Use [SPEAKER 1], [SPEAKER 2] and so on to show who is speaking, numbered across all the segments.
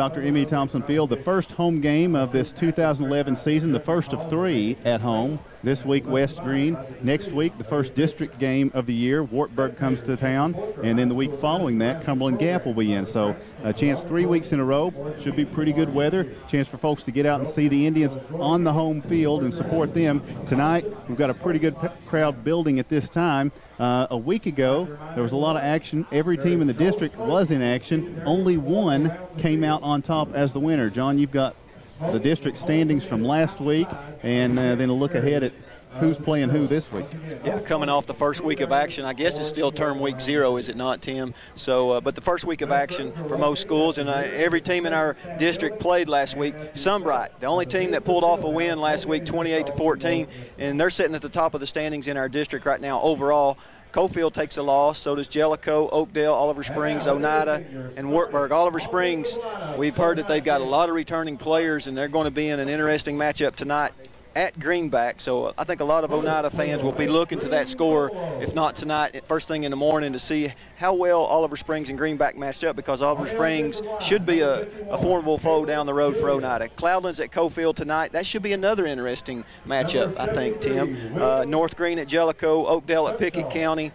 [SPEAKER 1] Dr. Emmy Thompson Field, the first home game of this 2011 season, the first of three at home. This week, West Greene. Next week, the first district game of the year. Wartburg comes to town. And then the week following that, Cumberland Gap will be in. So a chance three weeks in a row. Should be pretty good weather. Chance for folks to get out and see the Indians on the home field and support them. Tonight, we've got a pretty good crowd building at this time. Uh, a week ago, there was a lot of action. Every team in the district was in action. Only one came out on top as the winner. John, you've got the district standings from last week, and uh, then a look ahead at who's playing who this week.
[SPEAKER 2] Yeah, coming off the first week of action, I guess it's still term week zero, is it not, Tim? So, uh, but the first week of action for most schools, and uh, every team in our district played last week. Sunbright, the only team that pulled off a win last week, 28 to 14, and they're sitting at the top of the standings in our district right now overall. Coalfield takes a loss, so does Jellicoe, Oakdale, Oliver Springs, Oneida, and Wartburg. Oliver Springs, we've heard that they've got a lot of returning players, and they're going to be in an interesting matchup tonight at Greenback. So I think a lot of Oneida fans will be looking to that score, if not tonight, first thing in the morning to see how well Oliver Springs and Greenback matched up because Oliver Springs should be a, a formidable foe down the road for Oneida. Cloudlands at Coalfield tonight. That should be another interesting matchup, I think, Tim. Uh, North Greene at Jellicoe, Oakdale at Pickett County.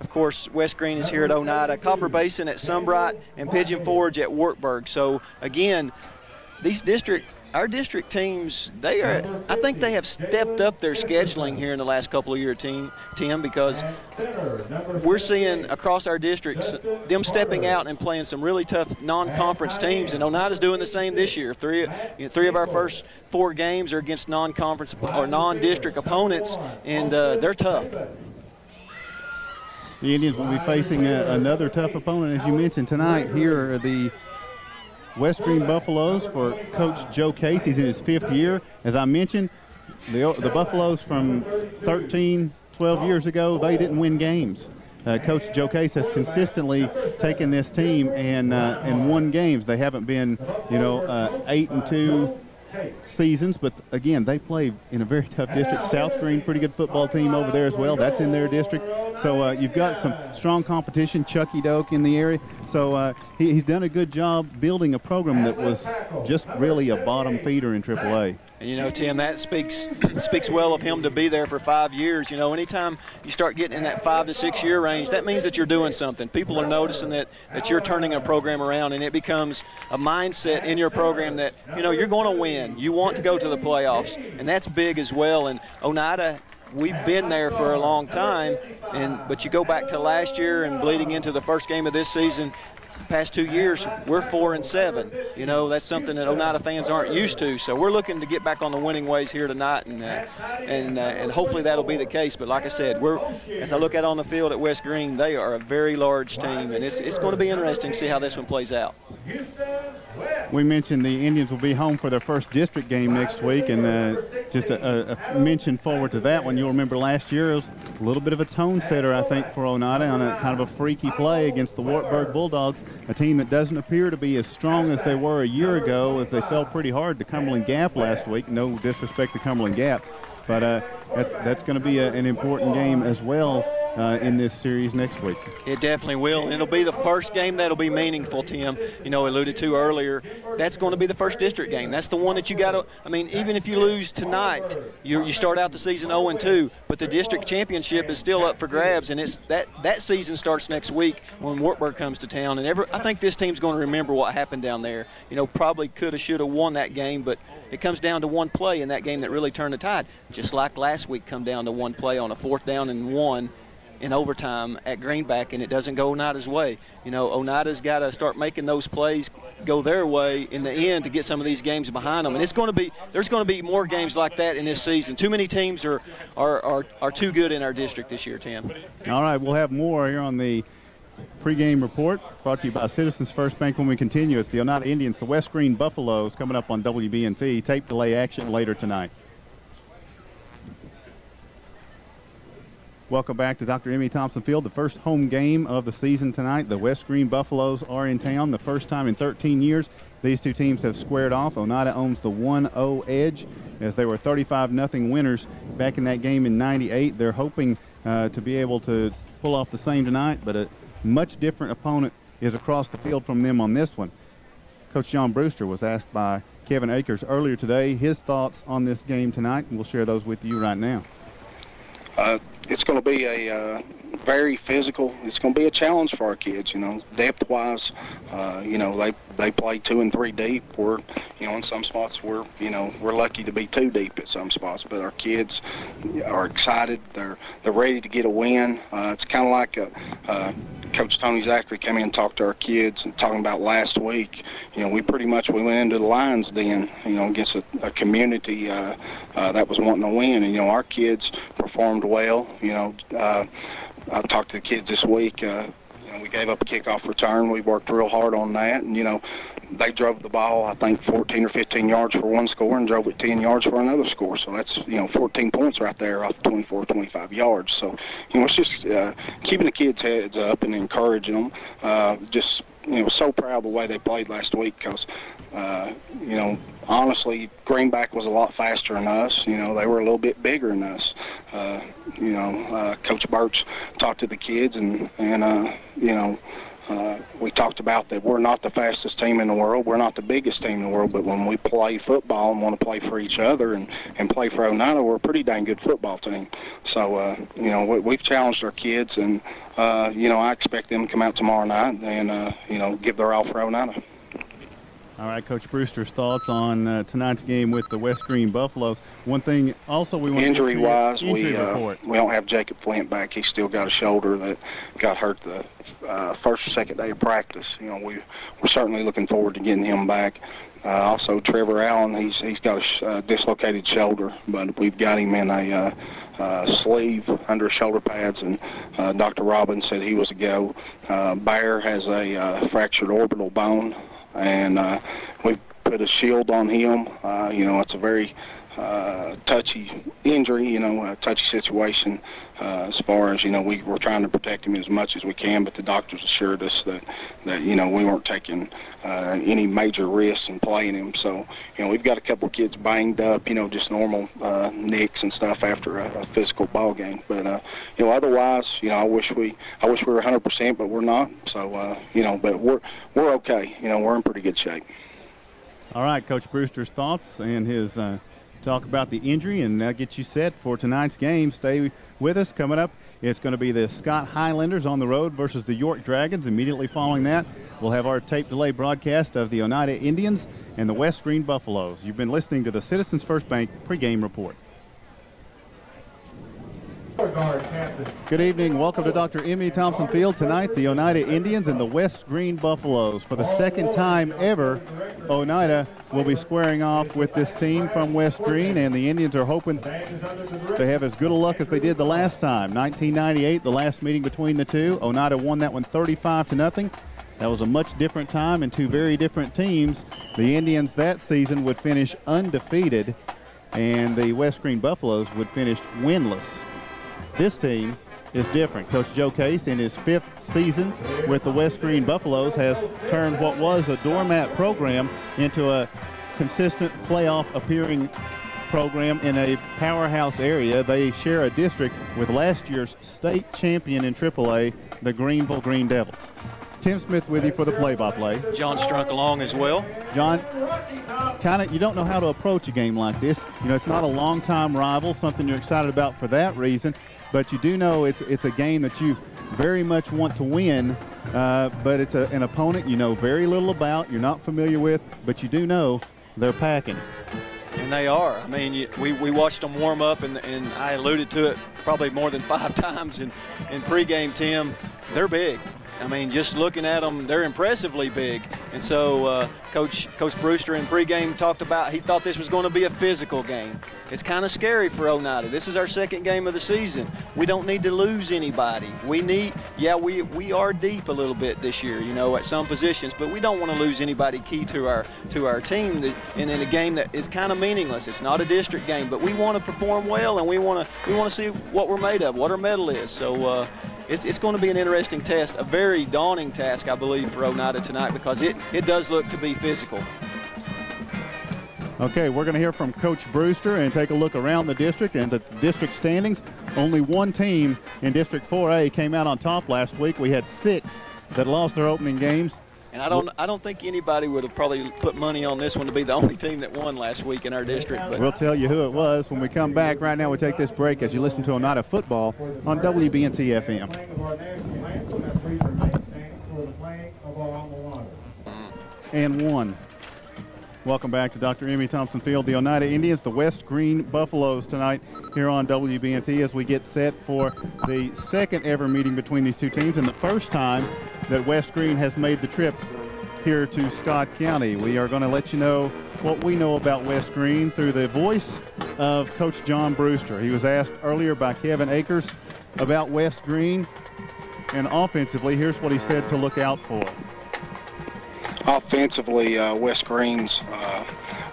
[SPEAKER 2] Of course, West Greene is here at Oneida, Copper Basin at Sunbright, and Pigeon Forge at Wartburg. So, again, these district our district teams, they are, I think they have stepped up their scheduling here in the last couple of years, team, Tim, because we're seeing across our districts them stepping out and playing some really tough non-conference teams, and Oneida's doing the same this year. Three, you know, three of our first four games are against non-conference or non-district opponents, and uh, they're tough.
[SPEAKER 1] The Indians will be facing a, another tough opponent, as you mentioned tonight. Here are the West Greene Buffaloes for Coach Joe Case. He's in his fifth year. As I mentioned, the, the Buffaloes from 13, 12 years ago, they didn't win games. Uh, Coach Joe Case has consistently taken this team and uh, and won games. They haven't been, you know, uh, eight and two seasons, but again, they play in a very tough district. South Greene, pretty good football team over there as well. That's in their district. So uh, you've got some strong competition. Chuckey-Doak in the area. So uh, he, he's done a good job building a program that was just really a bottom feeder in AAA.
[SPEAKER 2] And you know, Tim, that speaks speaks well of him to be there for five years. You know, anytime you start getting in that five to six year range, that means that you're doing something. People are noticing that that you're turning a program around, and it becomes a mindset in your program that you know you're going to win. You want to go to the playoffs, and that's big as well. And Oneida we've been there for a long time, and but you go back to last year and bleeding into the first game of this season, past two years, we're four and seven. You know, that's something that Oneida fans aren't used to. So we're looking to get back on the winning ways here tonight, and uh, and uh, and hopefully that'll be the case. But like I said, we're as I look at on the field at West Greene, they are a very large team, and it's it's going to be interesting to see how this one plays out.
[SPEAKER 1] We mentioned the Indians will be home for their first district game next week, and uh, just a, a, mention forward to that one. You'll remember last year it was a little bit of a tone setter, I think, for Oneida on a kind of a freaky play against the Wartburg Bulldogs, a team that doesn't appear to be as strong as they were a year ago, as they fell pretty hard to Cumberland Gap last week. No disrespect to Cumberland Gap, but uh, that's, that's going to be a, an important game as well uh, in this series next week.
[SPEAKER 2] It definitely will. It'll be the first game that'll be meaningful, Tim. You know, alluded to earlier. That's going to be the first district game. That's the one that you got to. I mean, even if you lose tonight, you, you start out the season 0 and 2, but the district championship is still up for grabs, and it's that that season starts next week when Wartburg comes to town. And every, I think this team's going to remember what happened down there. You know, probably could have, should have won that game, but it comes down to one play in that game that really turned the tide. Just like last week, come down to one play on a fourth down and one in overtime at Greenback, and it doesn't go Oneida's way. You know, Oneida's got to start making those plays go their way in the end to get some of these games behind them. And it's going to be there's going to be more games like that in this season. Too many teams are are, are, are too good in our district this year, Tim.
[SPEAKER 1] All right, we'll have more here on the pregame report brought to you by Citizens First Bank when we continue. It's the Oneida Indians, the West Greene Buffaloes coming up on WBNT. Tape delay action later tonight. Welcome back to Dr. Emmy Thompson Field, the first home game of the season tonight. The West Greene Buffaloes are in town, the first time in 13 years. These two teams have squared off. Oneida owns the 1-0 edge as they were 35-0 winners back in that game in 98. They're hoping uh, to be able to pull off the same tonight, but a much different opponent is across the field from them on this one. Coach John Brewster was asked by Kevin Akers earlier today his thoughts on this game tonight, and we'll share those with you right now.
[SPEAKER 3] Uh, it's going to be a uh, very physical. It's going to be a challenge for our kids. You know, depth-wise, uh, you know they they play two and three deep. We're, you know, in some spots we're you know we're lucky to be two deep at some spots. But our kids are excited. They're they're ready to get a win. Uh, it's kind of like a, uh, Coach Tony Zachary came in and talked to our kids and talking about last week. You know, we pretty much we went into the lines then. You know, against a, a community uh, uh, that was wanting to win, and you know our kids performed well. You know. Uh, I talked to the kids this week. Uh, you know, we gave up a kickoff return. We worked real hard on that, and you know, they drove the ball. I think 14 or 15 yards for one score, and drove it 10 yards for another score. So that's you know 14 points right there off 24, 25 yards. So you know, it's just uh, keeping the kids' heads up and encouraging them. Uh, just you know, so proud of the way they played last week because, uh, you know, honestly, Greenback was a lot faster than us. You know, they were a little bit bigger than us. Uh, you know, uh, Coach Birch talked to the kids, and and uh, you know. Uh, we talked about that we're not the fastest team in the world. We're not the biggest team in the world, but when we play football and want to play for each other and, and play for Oneida, we're a pretty dang good football team. So, uh, you know, we, we've challenged our kids, and, uh, you know, I expect them to come out tomorrow night and, uh, you know, give their all for Oneida.
[SPEAKER 1] All right, Coach Brewster's thoughts on uh, tonight's game with the West Greene Buffaloes. One thing also we want
[SPEAKER 3] injury
[SPEAKER 1] to
[SPEAKER 3] wise,
[SPEAKER 1] injury
[SPEAKER 3] we uh, we don't have Jacob Flint back. He's still got a shoulder that got hurt the uh, first or second day of practice. You know, we we're certainly looking forward to getting him back. Uh, also, Trevor Allen, he's he's got a sh- uh, dislocated shoulder, but we've got him in a uh, uh, sleeve under shoulder pads, and uh, Dr. Robbins said he was a go. Uh, Bear has a uh, fractured orbital bone, and uh, we put a shield on him. Uh, you know, it's a very uh, touchy injury, you know, a touchy situation uh, as far as, you know, we, we're trying to protect him as much as we can, but the doctors assured us that, that you know, we weren't taking uh, any major risks in playing him. So, you know, we've got a couple kids banged up, you know, just normal uh, nicks and stuff after a, a physical ball game. But, uh, you know, otherwise, you know, I wish we, I wish we were 100%, but we're not. So, uh, you know, but we're, we're okay. You know, we're in pretty good shape.
[SPEAKER 1] All right, Coach Brewster's thoughts and his uh, talk about the injury, and that gets you set for tonight's game. Stay with us. Coming up, it's going to be the Scott Highlanders on the road versus the York Dragons. Immediately following that, we'll have our tape delay broadcast of the Oneida Indians and the West Greene Buffaloes. You've been listening to the Citizens First Bank pregame report. Good evening. Welcome to Dr. Emmy Thompson Field. Tonight, the Oneida Indians and the West Greene Buffaloes. For the second time ever, Oneida will be squaring off with this team from West Greene, and the Indians are hoping to have as good a luck as they did the last time. 1998, the last meeting between the two. Oneida won that one 35 to nothing. That was a much different time and two very different teams. The Indians that season would finish undefeated, and the West Greene Buffaloes would finish winless. This team is different. Coach Joe Case, in his fifth season with the West Greene Buffaloes, has turned what was a doormat program into a consistent playoff appearing program in a powerhouse area. They share a district with last year's state champion in AAA, the Greeneville Greene Devils. Tim Smith with you for the play-by-play.
[SPEAKER 2] John Strunk along as well.
[SPEAKER 1] John, kind of, you don't know how to approach a game like this. You know, it's not a long-time rival, something you're excited about for that reason but you do know it's it's a game that you very much want to win. Uh, but it's a, an opponent you know very little about, you're not familiar with, but you do know they're packing.
[SPEAKER 2] And they are. I mean, you, we, we watched them warm up, and, and I alluded to it probably more than five times in, in pregame, Tim. They're big. I mean, just looking at them, they're impressively big. And so, uh, Coach Coach Brewster in pregame talked about he thought this was going to be a physical game. It's kind of scary for Oneida. This is our second game of the season. We don't need to lose anybody. We need, yeah, we we are deep a little bit this year, you know, at some positions, but we don't want to lose anybody key to our to our team. And in a game that is kind of meaningless. It's not a district game, but we want to perform well, and we want to we want to see what we're made of, what our mettle is. So. Uh, it's, it's going to be an interesting test, a very daunting task, I believe, for Oneida tonight because it, it does look to be physical.
[SPEAKER 1] Okay, we're going to hear from Coach Brewster and take a look around the district and the district standings. Only one team in District 4A came out on top last week. We had six that lost their opening games.
[SPEAKER 2] And I don't, I don't think anybody would have probably put money on this one to be the only team that won last week in our district. But
[SPEAKER 1] we'll tell you who it was when we come back. Right now, we take this break as you listen to a night of football on WBNT FM. And one. Welcome back to Dr. Emmy Thompson Field. The Oneida Indians, the West Greene Buffaloes tonight here on WBNT as we get set for the second ever meeting between these two teams and the first time that West Greene has made the trip here to Scott County. We are going to let you know what we know about West Greene through the voice of Coach John Brewster. He was asked earlier by Kevin Akers about West Greene, and offensively, here's what he said to look out for
[SPEAKER 3] offensively, uh, West Greene's uh,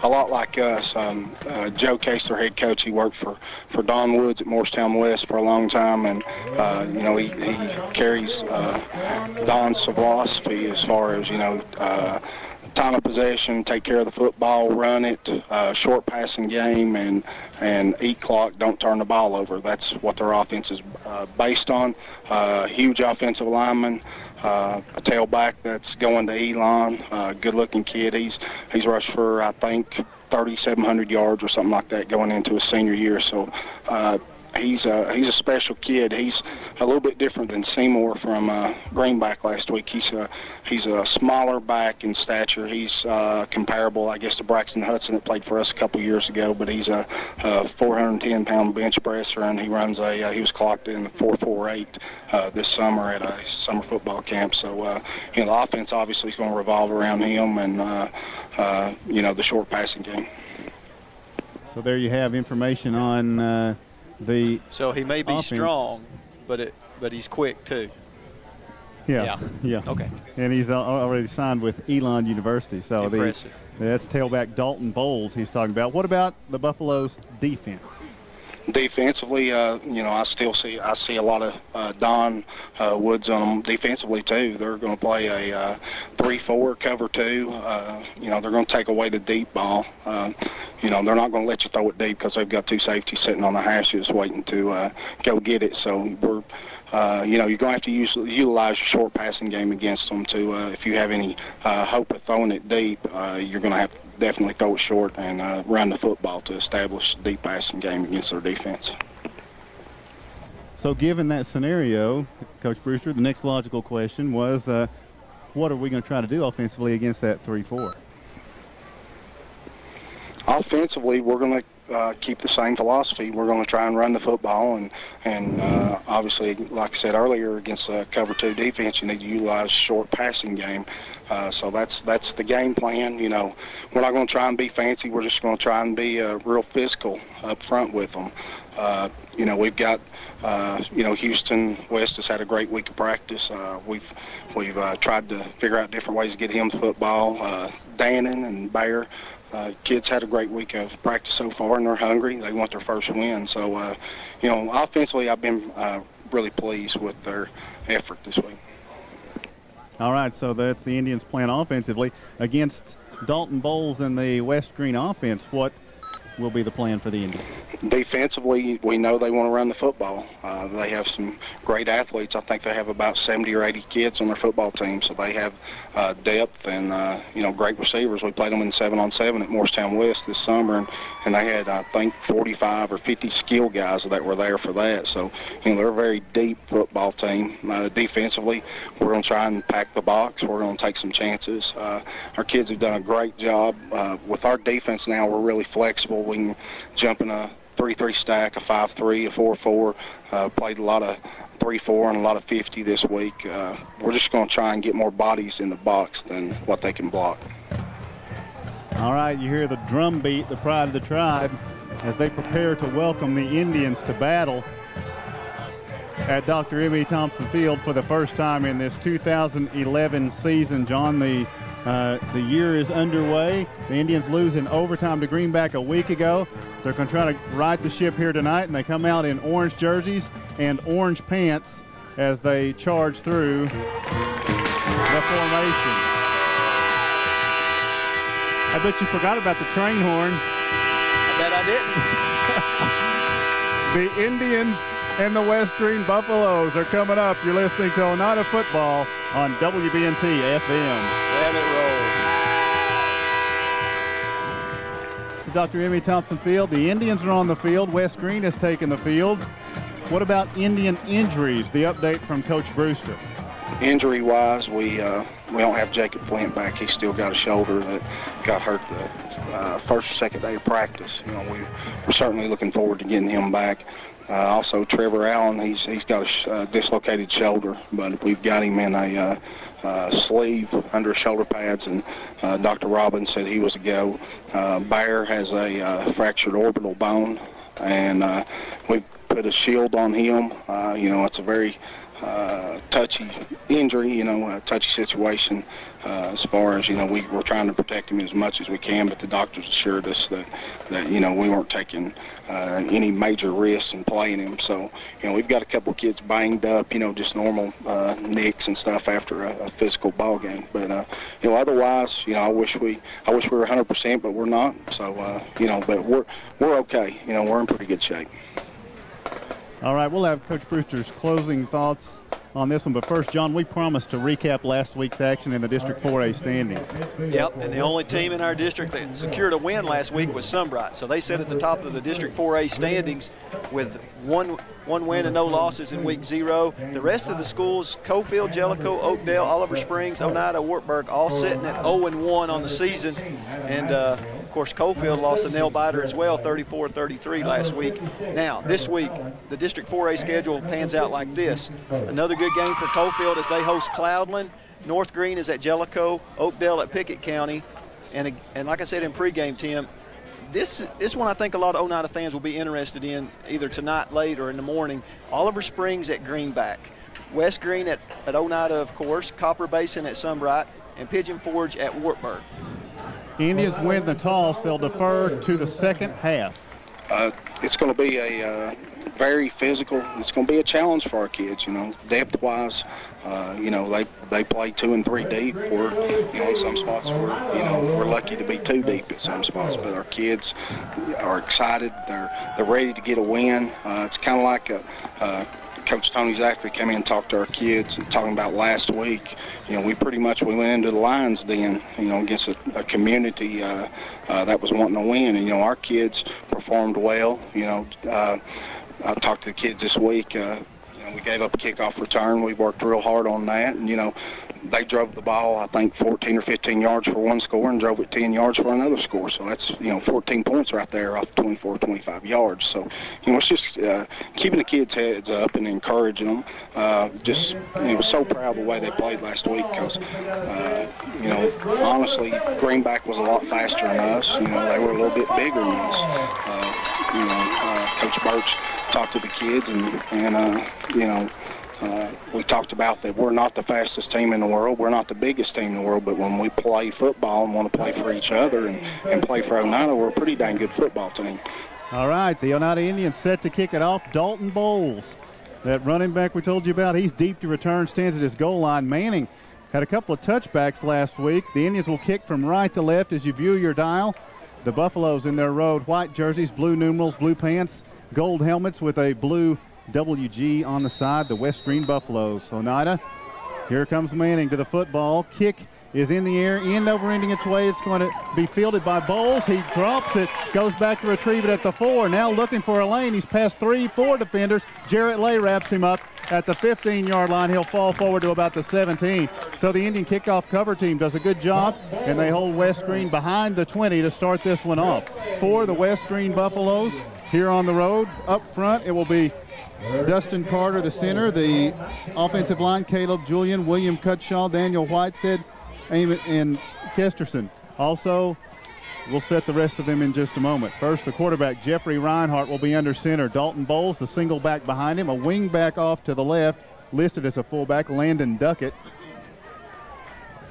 [SPEAKER 3] a lot like us. Um, uh, Joe Case, their head coach, he worked for, for Don Woods at Morristown West for a long time, and uh, you know he, he carries uh, Don's philosophy as far as you know uh, time of possession, take care of the football, run it, uh, short passing game, and and eat clock. Don't turn the ball over. That's what their offense is uh, based on. Uh, huge offensive lineman uh, a tailback that's going to Elon. Uh, good-looking kid. He's he's rushed for I think 3,700 yards or something like that going into his senior year. So uh, he's a he's a special kid. He's a little bit different than Seymour from uh, Greenback last week. He's a he's a smaller back in stature. He's uh, comparable, I guess, to Braxton Hudson that played for us a couple years ago. But he's a, a 410 pound bench presser, and he runs a uh, he was clocked in 448 uh, this summer at a summer football camp. So uh, you know the offense obviously is going to revolve around him and uh, uh, you know the short passing game.
[SPEAKER 1] So there you have information on uh, the
[SPEAKER 2] so he may be
[SPEAKER 1] offense.
[SPEAKER 2] strong, but it but he's quick too.
[SPEAKER 1] Yeah, yeah, yeah.
[SPEAKER 2] Okay.
[SPEAKER 1] And he's already signed with Elon University. So
[SPEAKER 2] Impressive.
[SPEAKER 1] the that's tailback Dalton Bowles he's talking about. What about the Buffaloes defense?
[SPEAKER 3] Defensively, uh, you know, I still see I see a lot of uh, Don uh, Woods on them defensively too. They're going to play a uh, three-four cover two. Uh, you know, they're going to take away the deep ball. Uh, you know, they're not going to let you throw it deep because they've got two safeties sitting on the hashes waiting to uh, go get it. So we're uh, you know, you're going to have to use, utilize your short passing game against them to, uh, if you have any uh, hope of throwing it deep, uh, you're going to have to definitely throw it short and uh, run the football to establish a deep passing game against their defense.
[SPEAKER 1] So given that scenario, Coach Brewster, the next logical question was, uh, what are we going to try to do offensively against that 3-4?
[SPEAKER 3] Offensively, we're going to uh, keep the same philosophy. We're going to try and run the football, and and uh, obviously, like I said earlier, against a cover two defense, you need to utilize short passing game. Uh, so that's that's the game plan. You know, we're not going to try and be fancy. We're just going to try and be uh, real physical up front with them. Uh, you know, we've got, uh, you know, Houston West has had a great week of practice. Uh, we've we've uh, tried to figure out different ways to get him football. Uh, Dannon and Bear uh, kids had a great week of practice so far, and they're hungry. They want their first win. So, uh, you know, offensively, I've been really pleased with their effort this week.
[SPEAKER 1] All right, so that's the Indians playing offensively against Dalton Bowles and the West Greene offense. What will be the plan for the Indians?
[SPEAKER 3] Defensively, we know they want to run the football. Uh, they have some great athletes. I think they have about 70 or 80 kids on their football team, so they have uh, depth and uh, you know great receivers. We played them in seven on seven at Morristown West this summer, and, and they had I think 45 or 50 skill guys that were there for that. So you know they're a very deep football team. Uh, defensively, we're going to try and pack the box. We're going to take some chances. Uh, our kids have done a great job uh, with our defense. Now we're really flexible. We can jump in a three-three stack, a five-three, a four-four. Uh, played a lot of three-four and a lot of 50 this week. Uh, we're just going to try and get more bodies in the box than what they can block.
[SPEAKER 1] All right, you hear the drum beat, the pride of the tribe, as they prepare to welcome the Indians to battle at Dr. Emmy Thompson Field for the first time in this 2011 season. John, the uh, the year is underway. The Indians lose in overtime to Greenback a week ago. They're going to try to right the ship here tonight, and they come out in orange jerseys and orange pants as they charge through the formation. I bet you forgot about the train horn.
[SPEAKER 2] I bet I didn't.
[SPEAKER 1] the Indians and the West Greene Buffaloes are coming up. You're listening to Oneida Football on WBNT FM.
[SPEAKER 2] Let it roll.
[SPEAKER 1] Dr. Emmy Thompson Field. The Indians are on the field. West Greene has taken the field. What about Indian injuries? The update from Coach Brewster.
[SPEAKER 3] Injury-wise, we uh, we don't have Jacob Flint back. He's still got a shoulder that got hurt the uh, first or second day of practice. You know, we, we're certainly looking forward to getting him back. Uh, also, Trevor Allen, he's he's got a sh- uh, dislocated shoulder, but we've got him in a uh, uh, sleeve under shoulder pads, and uh, Dr. Robbins said he was a go. Uh, Bear has a fractured orbital bone, and uh, we put a shield on him. You know, it's a very uh, touchy injury, you know, a touchy situation uh, as far as, you know, we, we're trying to protect him as much as we can, but the doctors assured us that, that you know, we weren't taking uh, any major risks in playing him. So, you know, we've got a couple of kids banged up, you know, just normal uh, nicks and stuff after a, a physical ball game. But, uh, you know, otherwise, you know, I wish we, I wish we were 100%, but we're not. So, uh, you know, but we're, we're okay. You know, we're in pretty good shape.
[SPEAKER 1] All right, we'll have Coach Brewster's closing thoughts on this one. But first, John, we promised to recap last week's action in the District 4A standings.
[SPEAKER 2] Yep, and the only team in our district that secured a win last week was Sunbright. So they sit at the top of the District 4A standings with one one win and no losses in week zero. The rest of the schools, Coalfield, Jellicoe, Oakdale, Oliver Springs, Oneida, Wartburg, all sitting at 0-1 on the season. And uh, of course, Coalfield lost a nail biter as well, 34-33 last week. Now, this week, the District 4A schedule pans out like this. Another good game for Coalfield as they host Cloudland. North Greene is at Jellicoe, Oakdale at Pickett County. And, and like I said in pregame, Tim, this this one I think a lot of Oneida fans will be interested in either tonight late or in the morning. Oliver Springs at Greenback, West Greene at, at Oneida, of course, Copper Basin at Sunbright, and Pigeon Forge at Wartburg.
[SPEAKER 1] Indians win the toss. They'll defer to the second half.
[SPEAKER 3] Uh, it's going to be a uh, very physical. It's going to be a challenge for our kids. You know, depth-wise, uh, you know they they play two and three deep. Or you know in some spots we're you know we're lucky to be two deep at some spots. But our kids are excited. They're they're ready to get a win. Uh, it's kind of like a. Uh, Coach Tony Zachary came in and talked to our kids and talking about last week. You know, we pretty much we went into the Lions den, you know, against a, a community uh, uh, that was wanting to win, and you know our kids performed well. You know, uh, I talked to the kids this week. Uh, we gave up a kickoff return. We worked real hard on that, and you know, they drove the ball, I think, 14 or 15 yards for one score and drove it 10 yards for another score. So that's, you know, 14 points right there off 24, 25 yards. So, you know, it's just uh, keeping the kids' heads up and encouraging them. Uh, just, you know, so proud of the way they played last week because, uh, you know, honestly, Greenback was a lot faster than us. You know, they were a little bit bigger than us. Uh, you know, uh, Coach Birch talked to the kids and, and uh, you know, uh, we talked about that we're not the fastest team in the world. We're not the biggest team in the world, but when we play football and want to play for each other and, and play for Oneida, we're a pretty dang good football team.
[SPEAKER 1] All right, the Oneida Indians set to kick it off. Dalton Bowles, that running back we told you about, he's deep to return, stands at his goal line. Manning had a couple of touchbacks last week. The Indians will kick from right to left as you view your dial. The Buffaloes in their road white jerseys, blue numerals, blue pants, gold helmets with a blue WG on the side, the West Greene Buffaloes. Oneida, here comes Manning to the football. Kick is in the air, end over ending its way. It's going to be fielded by Bowles. He drops it, goes back to retrieve it at the four. Now looking for a lane. He's past three, four defenders. Jarrett Lay wraps him up at the 15-yard line. He'll fall forward to about the 17. So the Indian kickoff cover team does a good job, and they hold West Greene behind the 20 to start this one off. For the West Greene Buffaloes here on the road, up front, it will be Dustin Carter, the center. The offensive line, Caleb Julian, William Cutshaw, Daniel Whitehead, and Kesterson. Also, we'll set the rest of them in just a moment. First, the quarterback, Jeffrey Reinhardt, will be under center. Dalton Bowles, the single back behind him. A wing back off to the left, listed as a fullback, Landon Duckett.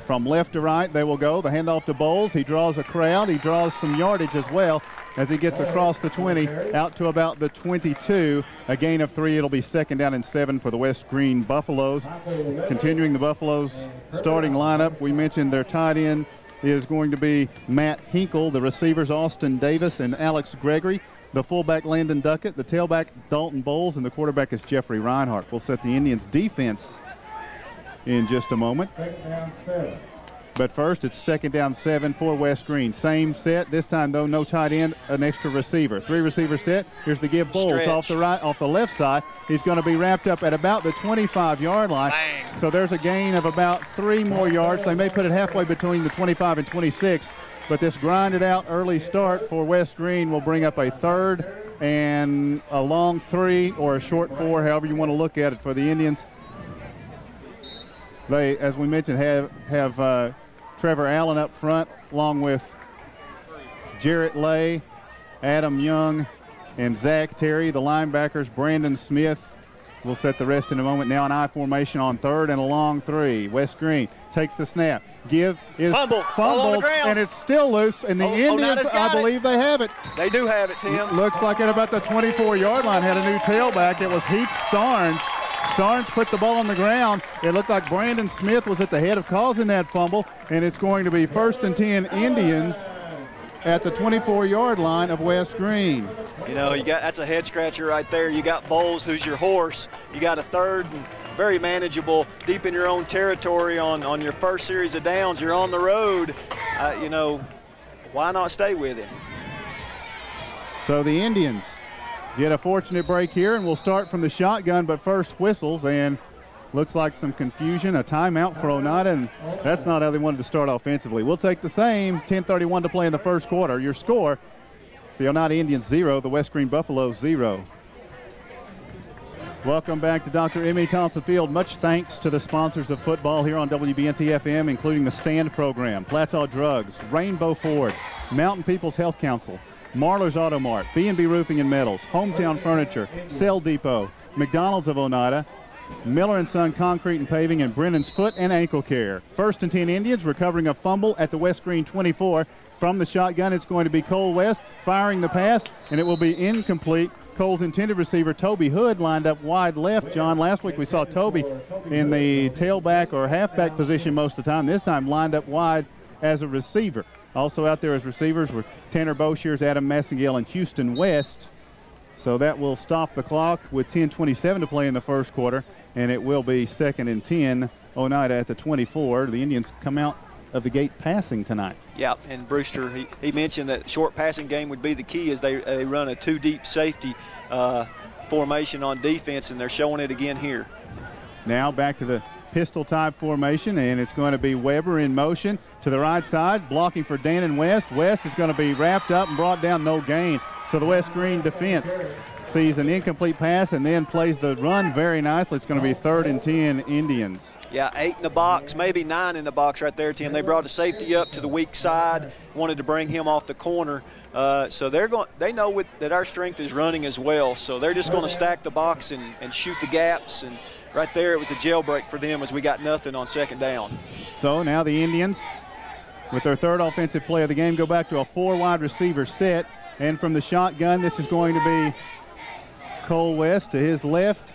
[SPEAKER 1] From left to right, they will go. The handoff to Bowles. He draws a crowd. He draws some yardage as well as he gets across the 20 out to about the 22. A gain of three. It'll be second down and seven for the West Greene Buffaloes. Continuing the Buffaloes starting lineup, we mentioned their tight end is going to be Matt Hinkle. The receivers, Austin Davis and Alex Gregory. the fullback Landon Duckett, the tailback Dalton Bowles, and the quarterback is Jeffrey Reinhardt. We'll set the Indians defense in just a moment. But first, it's second down seven for West Greene. Same set. This time, though, no tight end, an extra receiver. Three receiver set. Here's the give Bowles
[SPEAKER 2] Stretch.
[SPEAKER 1] off the right, off the left side. He's going to be wrapped up at about the 25-yard line.
[SPEAKER 2] Bang.
[SPEAKER 1] So there's a gain of about three more yards. They may put it halfway between the 25 and 26. But this grinded out early start for West Greene will bring up a third and a long three or a short four, however you want to look at it for the Indians. They, as we mentioned, have have uh, Trevor Allen up front, along with Jarrett Lay, Adam Young, and Zach Terry. The linebackers, Brandon Smith. We'll set the rest in a moment. Now an I formation on third and a long three. West Greene takes the snap. Give is
[SPEAKER 2] Fumble.
[SPEAKER 1] Fumbled, and it's still loose. And the
[SPEAKER 2] Oh,
[SPEAKER 1] Indians, I
[SPEAKER 2] got it.
[SPEAKER 1] believe they have it.
[SPEAKER 2] They do have it, Tim.
[SPEAKER 1] Looks like at about the 24-yard line had a new tailback. It was Heath Starnes. Starnes put the ball on the ground. It looked like Brandon Smith was at the head of causing that fumble, and it's going to be first and 10 Indians at the 24-yard line of West Greene.
[SPEAKER 2] You know, you got that's a head scratcher right there. You got Bowles, who's your horse. You got a third and very manageable, deep in your own territory on on your first series of downs. You're on the road. Uh, you know, why not stay with him?
[SPEAKER 1] So the Indians get a fortunate break here, and we'll start from the shotgun, but first whistles, and looks like some confusion, a timeout for Oneida, and that's not how they wanted to start offensively. We'll take the same, 10.31 to play in the first quarter. Your score, it's the Oneida Indians zero, the West Greene Buffaloes zero. Welcome back to Dr. Emmy Thompson Field. Much thanks to the sponsors of football here on WBNT FM, including the Stand Program, Plateau Drugs, Rainbow Ford, Mountain People's Health Council, Marlar's Auto Mart, B&B Roofing and Metals, Hometown Furniture, Cell Depot, McDonald's of Oneida, Miller and Son Concrete and Paving, and Brennan's Foot and Ankle Care. First and 10 Indians recovering a fumble at the West Greene 24. From the shotgun, it's going to be Cole West firing the pass, and it will be incomplete. Cole's intended receiver, Toby Hood, lined up wide left. John, last week we saw Toby in the tailback or halfback position most of the time. This time lined up wide as a receiver. Also out there as receivers were Tanner Boshears, Adam Massengale, and Houston West. So that will stop the clock with 10:27 to play in the first quarter, and it will be second and 10. Oneida at the 24. The Indians come out of the gate passing tonight.
[SPEAKER 2] Yeah, and Brewster, he, he mentioned that short passing game would be the key as they, they run a two deep safety uh, formation on defense, and they're showing it again here.
[SPEAKER 1] Now back to the pistol type formation, and it's going to be Weber in motion to the right side, blocking for Dan and West. West is going to be wrapped up and brought down, no gain. So the West Greene defense sees an incomplete pass and then plays the run very nicely. It's going to be third and 10 Indians.
[SPEAKER 2] Yeah, eight in the box, maybe nine in the box right there, Tim. They brought a safety up to the weak side, wanted to bring him off the corner. Uh, so they're going. They know with, that our strength is running as well. So they're just going to stack the box and, and shoot the gaps. And right there, it was a jailbreak for them as we got nothing on second down.
[SPEAKER 1] So now the Indians, with their third offensive play of the game, go back to a four wide receiver set. And from the shotgun, this is going to be Cole West to his left.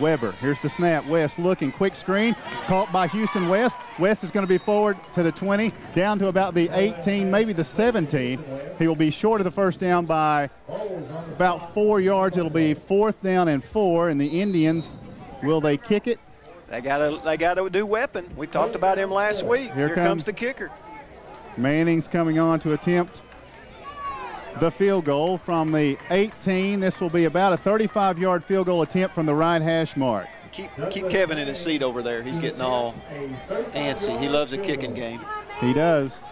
[SPEAKER 1] Weber. Here's the snap. West looking. Quick screen. Caught by Houston West. West is going to be forward to the 20, down to about the 18, maybe the 17. He will be short of the first down by about four yards. It'll be fourth down and four. And the Indians, will they kick it?
[SPEAKER 2] They got a they got a new weapon. We talked about him last week.
[SPEAKER 1] Here
[SPEAKER 2] Here,
[SPEAKER 1] comes-
[SPEAKER 2] comes the kicker.
[SPEAKER 1] Manning's coming on to attempt the field goal from the 18. This will be about a 35 yard field goal attempt from the right hash mark.
[SPEAKER 2] Keep keep Kevin in his seat over there. He's getting all antsy. He loves a kicking game.
[SPEAKER 1] He does.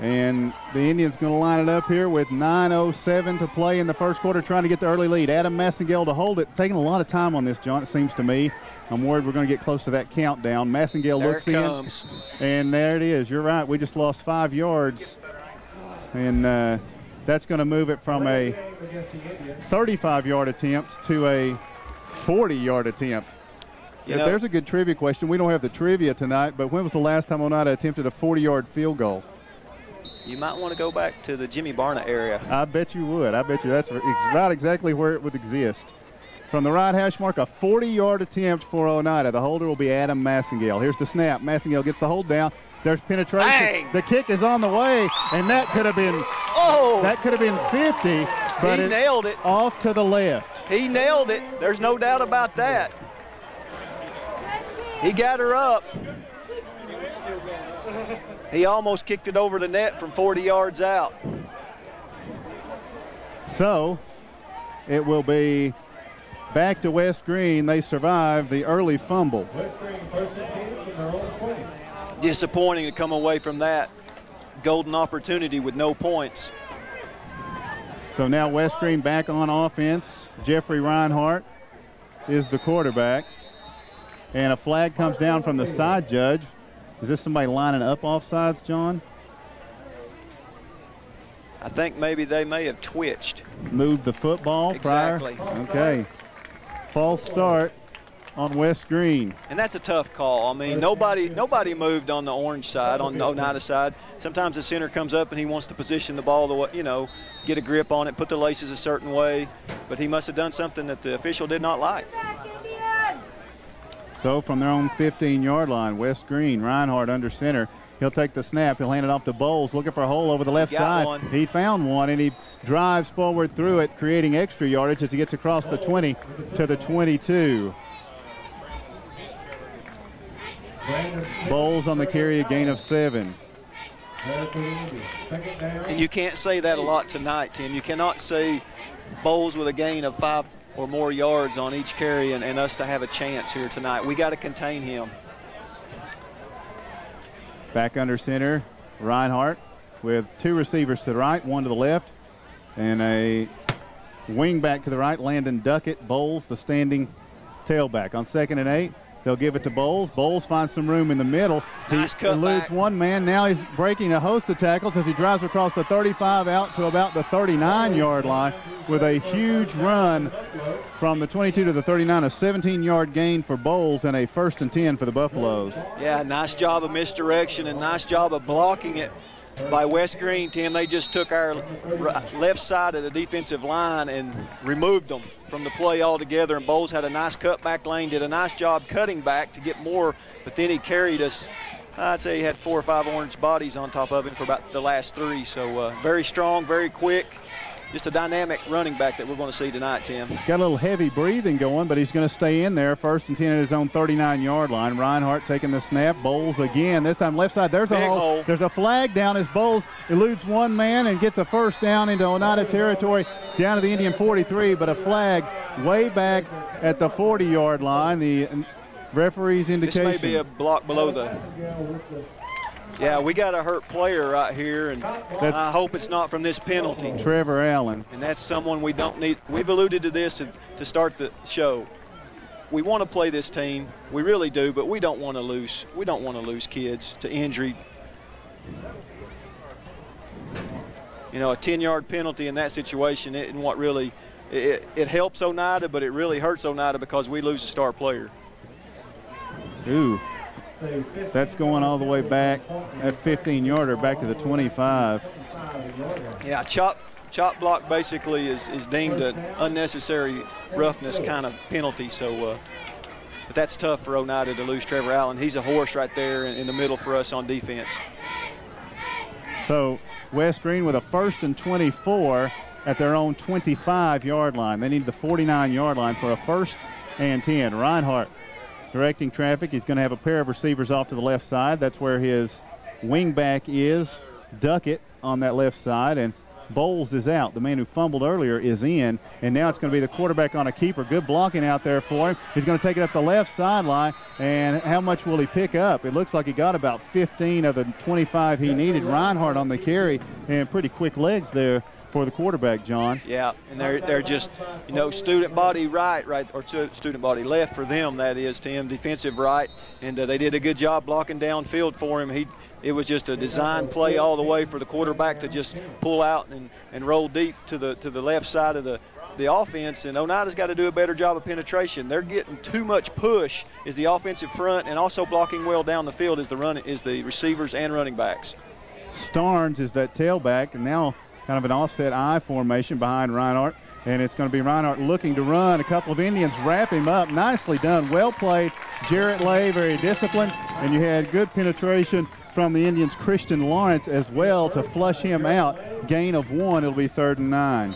[SPEAKER 1] And the Indians going to line it up here with 9.07 to play in the first quarter, trying to get the early lead. Adam Massengale to hold it. Taking a lot of time on this, John, it seems to me. I'm worried we're going to get close to that countdown. Massengale
[SPEAKER 2] There
[SPEAKER 1] looks
[SPEAKER 2] it
[SPEAKER 1] in. And there it is. You're right. We just lost five yards. And uh, that's going to move it from a 35 yard attempt to a 40 yard attempt.
[SPEAKER 2] You know-
[SPEAKER 1] there's a good trivia question, we don't have the trivia tonight, but when was the last time Oneida attempted a 40 yard field goal?
[SPEAKER 2] You might want to go back to the Jimmy Barna area.
[SPEAKER 1] I bet you would. I bet you that's right exactly where it would exist. From the right hash mark, a 40-yard attempt for Oneida. The holder will be Adam Massengale. Here's the snap. Massengale gets the hold down. There's penetration.
[SPEAKER 2] Bang!
[SPEAKER 1] The kick is on the way, and that could have been
[SPEAKER 2] Oh!
[SPEAKER 1] That could have been 50, but
[SPEAKER 2] he
[SPEAKER 1] it's
[SPEAKER 2] nailed it.
[SPEAKER 1] off to the left.
[SPEAKER 2] He nailed it. There's no doubt about that. He got her up. He almost kicked it over the net from 40 yards out.
[SPEAKER 1] So it will be back to West Greene. They survived the early fumble.
[SPEAKER 2] Disappointing to come away from that golden opportunity with no points.
[SPEAKER 1] So now West Greene back on offense. Jeffrey Reinhardt is the quarterback. And a flag comes down from the side judge. Is this somebody lining up offsides, John?
[SPEAKER 2] I think maybe they may have twitched.
[SPEAKER 1] Moved the football
[SPEAKER 2] Exactly.
[SPEAKER 1] prior. Okay. False start on West Greene.
[SPEAKER 2] And that's a tough call. I mean, nobody nobody moved on the orange side, on the Oneida side. Sometimes the center comes up and he wants to position the ball the way, you know, get a grip on it, put the laces a certain way. But he must have done something that the official did not like.
[SPEAKER 1] So from their own 15-yard line, West Greene, Reinhardt under center. He'll take the snap. He'll hand it off to Bowles, looking for a hole over the left side.
[SPEAKER 2] one.
[SPEAKER 1] He found one, and he drives forward through it, creating extra yardage as he gets across the 20 to the 22. Bowles on the carry, a gain of seven.
[SPEAKER 2] And you can't say that a lot tonight, Tim. You cannot say Bowles with a gain of five or more yards on each carry and, and us to have a chance here tonight. We got to contain him.
[SPEAKER 1] Back under center, Reinhardt with two receivers to the right, one to the left, and a wing back to the right, Landon Duckett. Bowles, the standing tailback. On second and eight, they'll give it to Bowles. Bowles finds some room in the middle.
[SPEAKER 2] Nice
[SPEAKER 1] he eludes
[SPEAKER 2] cutback.
[SPEAKER 1] one man. Now he's breaking a host of tackles as he drives across the 35 out to about the 39-yard line with a huge run from the 22 to the 39, a 17-yard gain for Bowles and a first and 10 for the Buffaloes.
[SPEAKER 2] Yeah, nice job of misdirection and nice job of blocking it by West Greene, Tim. They just took our left side of the defensive line and removed them from the play altogether. And Bowles had a nice cutback lane, did a nice job cutting back to get more, but then he carried us. I'd say he had four or five orange bodies on top of him for about the last three. So uh, very strong, very quick. Just a dynamic running back that we're going to see tonight, Tim.
[SPEAKER 1] Got a little heavy breathing going, but he's going to stay in there. First and 10 at his own 39-yard line. Reinhardt taking the snap. Bowles again. This time left side. There's a hole.
[SPEAKER 2] hole.
[SPEAKER 1] There's a flag down as Bowles eludes one man and gets a first down into Oneida territory down to the Indian 43, but a flag way back at the 40-yard line. The referee's indication.
[SPEAKER 2] This may be a block below the. Yeah, we got a hurt player right here, and I hope it's not from this penalty.
[SPEAKER 1] Trevor Allen.
[SPEAKER 2] And that's someone we don't need. We've alluded to this to, to start the show. We want to play this team, we really do, but we don't want to lose. We don't want to lose kids to injury. You know, a 10-yard penalty in that situation isn't what really. It, it helps Oneida, but it really hurts Oneida because we lose a star player.
[SPEAKER 1] Ooh. That's going all the way back, at 15-yarder back to the 25.
[SPEAKER 2] Yeah, chop chop block basically is, is deemed an unnecessary roughness kind of penalty. So, uh, but that's tough for Oneida to lose Trevor Allen. He's a horse right there in, in the middle for us on defense.
[SPEAKER 1] So West Greene with a first and 24 at their own 25-yard line. They need the 49-yard line for a first and 10. Reinhardt directing traffic. He's going to have a pair of receivers off to the left side. That's where his wingback is. Duckett on that left side, and Bowles is out. The man who fumbled earlier is in, and now it's going to be the quarterback on a keeper. Good blocking out there for him. He's going to take it up the left sideline, and how much will he pick up? It looks like he got about 15 of the 25 he needed. Reinhardt on the carry, and pretty quick legs there for the quarterback, John.
[SPEAKER 2] Yeah, and they're they're just you know student body right, right, or student body left for them. That is Tim, defensive right, and uh, they did a good job blocking downfield for him. He it was just a design play all the way for the quarterback to just pull out and, and roll deep to the to the left side of the the offense, and Oneida's got to do a better job of penetration. They're getting too much push is the offensive front, and also blocking well down the field is the run is the receivers and running backs.
[SPEAKER 1] Starnes is that tailback, and now kind of an offset I formation behind Reinhardt. And it's going to be Reinhardt looking to run. A couple of Indians wrap him up. Nicely done. Well played. Jarrett Lay, very disciplined. And you had good penetration from the Indians, Christian Lawrence, as well to flush him out. Gain of one, it'll be third and nine.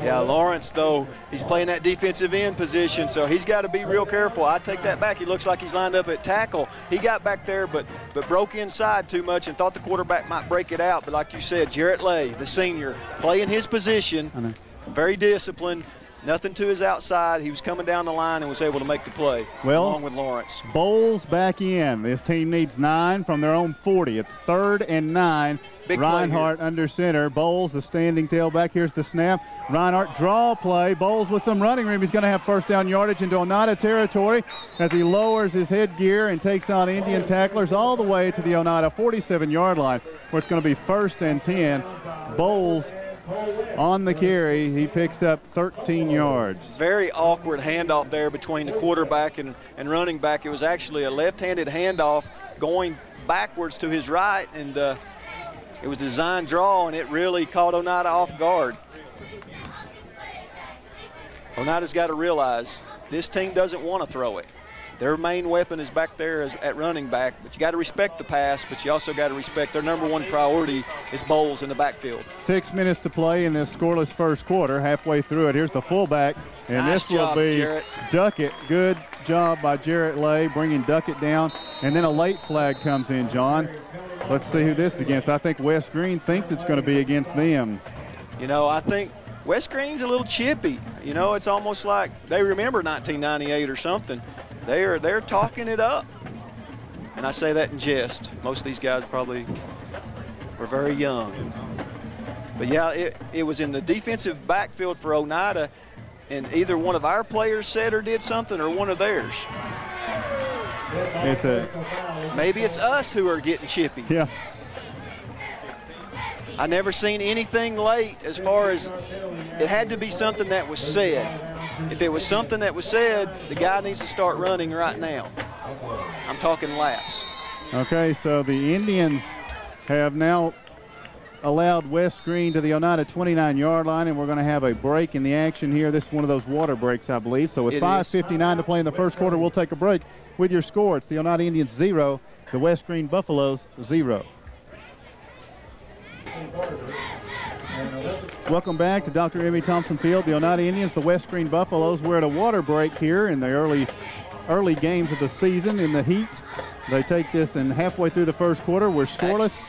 [SPEAKER 2] Yeah, Lawrence, though, he's playing that defensive end position, so he's got to be real careful. I take that back. He looks like he's lined up at tackle. He got back there, but but broke inside too much and thought the quarterback might break it out. But like you said, Jarrett Lay, the senior, playing his position, very disciplined, nothing to his outside. He was coming down the line and was able to make the play
[SPEAKER 1] well,
[SPEAKER 2] along with Lawrence.
[SPEAKER 1] Bowles back in. This team needs nine from their own 40. It's third and nine.
[SPEAKER 2] Big
[SPEAKER 1] Reinhardt under center. Bowles, the standing tailback. Here's the snap. Reinhardt draw play. Bowles with some running room. He's going to have first down yardage into Oneida territory as he lowers his headgear and takes on Indian tacklers all the way to the Oneida 47-yard line, where it's going to be first and 10. Bowles on the carry. He picks up 13 yards.
[SPEAKER 2] Very awkward handoff there between the quarterback and, and running back. It was actually a left-handed handoff going backwards to his right, and uh, it was designed draw, and it really caught Oneida off guard. Oneida's got to realize this team doesn't want to throw it. Their main weapon is back there as, at running back, but you got to respect the pass, but you also got to respect their number one priority is Bowles in the backfield.
[SPEAKER 1] Six minutes to play in this scoreless first quarter. Halfway through it, here's the fullback, and
[SPEAKER 2] nice
[SPEAKER 1] this will be
[SPEAKER 2] Jarrett.
[SPEAKER 1] Duckett. Good job by Jarrett Lay bringing Duckett down, and then a late flag comes in, John. Let's see who this is against. I think West Greene thinks it's going to be against them.
[SPEAKER 2] You know, I think West Greene's a little chippy. You know, it's almost like they remember 1998 or something. They are they're talking it up. And I say that in jest. Most of these guys probably were very young. But yeah, it, it was in the defensive backfield for Oneida, and either one of our players said or did something or one of theirs.
[SPEAKER 1] It's a
[SPEAKER 2] Maybe it's us who are getting chippy.
[SPEAKER 1] yeah.
[SPEAKER 2] I never seen anything late as far as it had to be something that was said. If it was something that was said, the guy needs to start running right now. I'm talking laps.
[SPEAKER 1] Okay, so the Indians have now allowed West Greene to the Oneida 29-yard line, and we're going to have a break in the action here. This is one of those water breaks, I believe. So with
[SPEAKER 2] It is.
[SPEAKER 1] 5.59 to play in the first quarter, we'll take a break with your score. It's the Oneida Indians zero, the West Greene Buffaloes zero. Welcome back to Dr. M.E. Thompson Field. The Oneida Indians, the West Greene Buffaloes. We're at a water break here in the early early games of the season in the heat. They take this and halfway through the first quarter, we're scoreless.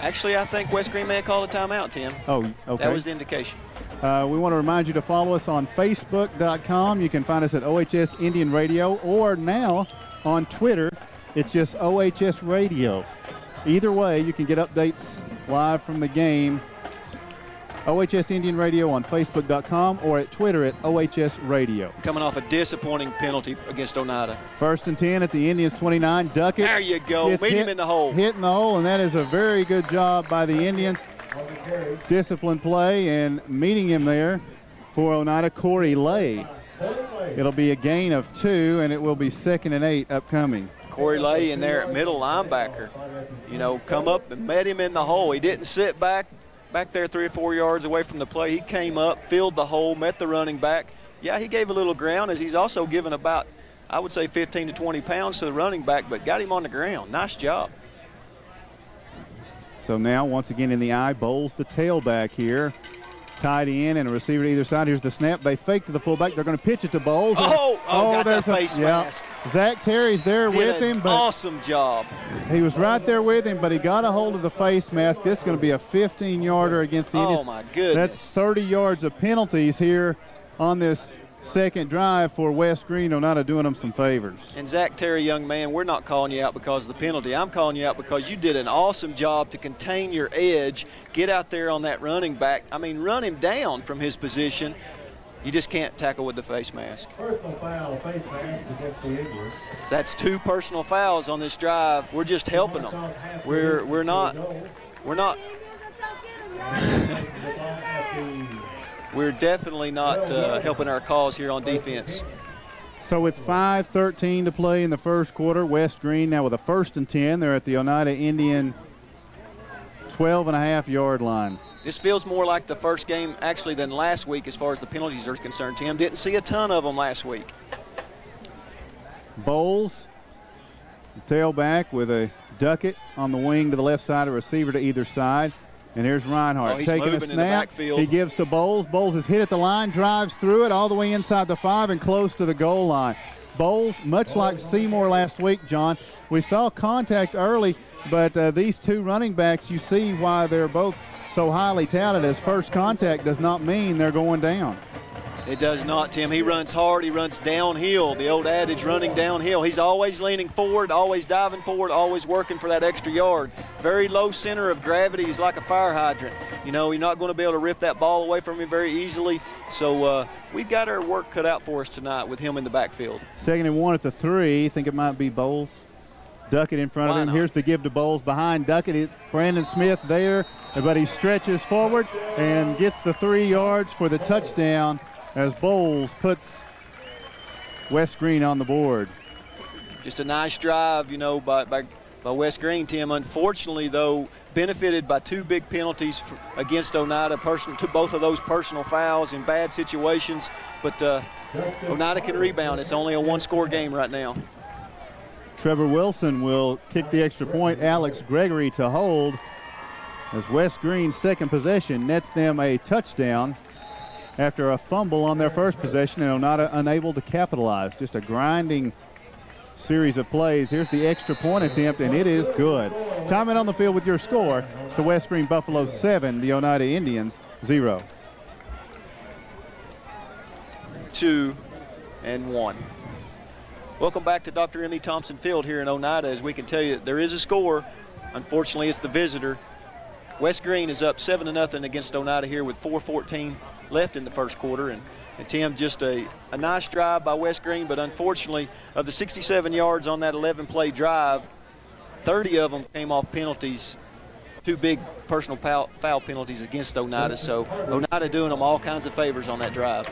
[SPEAKER 2] Actually, I think West Greene may have called a timeout, Tim.
[SPEAKER 1] Oh, okay.
[SPEAKER 2] That was the indication.
[SPEAKER 1] Uh, we want to remind you to follow us on Facebook.com. You can find us at OHS Indian Radio or now on Twitter. It's just OHS Radio. Either way, you can get updates live from the game. OHS Indian Radio on Facebook.com or at Twitter at OHS Radio.
[SPEAKER 2] Coming off a disappointing penalty against Oneida.
[SPEAKER 1] First and 10 at the Indians 29. Duckett.
[SPEAKER 2] There you go. Meet him
[SPEAKER 1] hit-
[SPEAKER 2] in the hole.
[SPEAKER 1] Hit in the hole, and that is a very good job by the Indians. Discipline play and meeting him there for Oneida, Corey Lay. It'll be a gain of two, and it will be second and eight upcoming.
[SPEAKER 2] Corey Lay in there at middle linebacker. You know, come up and met him in the hole. He didn't sit back back there three or four yards away from the play. He came up, filled the hole, met the running back. Yeah, he gave a little ground as he's also given about, I would say 15 to 20 pounds to the running back, but got him on the ground. Nice job.
[SPEAKER 1] So now, once again, in the eye, Bowles the tailback here. Tight end and a receiver to either side. Here's the snap. They fake to the fullback. They're going to pitch it to Bowles.
[SPEAKER 2] Oh, oh, oh, that
[SPEAKER 1] there's a-
[SPEAKER 2] face
[SPEAKER 1] yeah.
[SPEAKER 2] mask.
[SPEAKER 1] Zach Terry's there
[SPEAKER 2] Did
[SPEAKER 1] with him, but
[SPEAKER 2] awesome job.
[SPEAKER 1] He was right there with him, but he got a hold of the face mask. This is going to be a 15-yarder against the
[SPEAKER 2] Oh,
[SPEAKER 1] Indians.
[SPEAKER 2] my goodness.
[SPEAKER 1] That's 30 yards of penalties here on this second drive for West Greene. Oneida doing them some favors.
[SPEAKER 2] And Zach Terry, young man, we're not calling you out because of the penalty. I'm calling you out because you did an awesome job to contain your edge, get out there on that running back. I mean, run him down from his position. You just can't tackle with the face mask.
[SPEAKER 4] Personal foul, face mask against the Indians.
[SPEAKER 2] So that's two personal fouls on this drive. We're just helping them. We're we're not we're not we're definitely not uh, helping our cause here on defense.
[SPEAKER 1] So with 5.13 to play in the first quarter, West Greene now with a first and 10. They're at the Oneida Indian 12 and a half yard line.
[SPEAKER 2] This feels more like the first game actually than last week as far as the penalties are concerned. Tim didn't see a ton of them last week.
[SPEAKER 1] Bowles tailback with a Duckett on the wing to the left side, a receiver to either side. And here's Reinhardt
[SPEAKER 2] Oh,
[SPEAKER 1] taking a
[SPEAKER 2] moving in the
[SPEAKER 1] snap. He gives to Bowles. Bowles is hit at the line, drives through it all the way inside the five and close to the goal line. Bowles, much like Seymour last week, John, we saw contact early, but uh, these two running backs, you see why they're both so highly touted as first contact does not mean they're going down.
[SPEAKER 2] It does not, Tim. He runs hard. He runs downhill. The old adage, running downhill. He's always leaning forward, always diving forward, always working for that extra yard. Very low center of gravity. He's like a fire hydrant. You know, you're not going to be able to rip that ball away from him very easily. So uh, we've got our work cut out for us tonight with him in the backfield.
[SPEAKER 1] Second and one at the three. Think it might be Bowles. Duckett in front
[SPEAKER 2] Why
[SPEAKER 1] of him.
[SPEAKER 2] not?
[SPEAKER 1] Here's the give to Bowles behind Duckett. Brandon Smith there, but he stretches forward and gets the three yards for the touchdown as Bowles puts West Greene on the board.
[SPEAKER 2] Just a nice drive, you know, by, by, by West Greene, Tim. Unfortunately, though, benefited by two big penalties for, against Oneida, person, to both of those personal fouls in bad situations. But uh, Oneida can rebound. It's only a one-score game right now.
[SPEAKER 1] Trevor Wilson will kick the extra point. Alex Gregory to hold as West Greene's second possession nets them a touchdown after a fumble on their first possession and Oneida uh, unable to capitalize. Just a grinding series of plays. Here's the extra point attempt, and it is good. Time it on the field with your score. It's the West Greene Buffalo 7, the Oneida Indians 0.
[SPEAKER 2] two, and one. Welcome back to Dr. Emily Thompson Field here in Oneida. As we can tell you, there is a score. Unfortunately, it's the visitor. West Greene is up seven to nothing against Oneida here with 4:14 left in the first quarter, and, and Tim just a, a nice drive by West Greene, but unfortunately, of the 67 yards on that 11-play drive, 30 of them came off penalties two big personal foul, foul penalties against Oneida. So Oneida doing them all kinds of favors on that drive.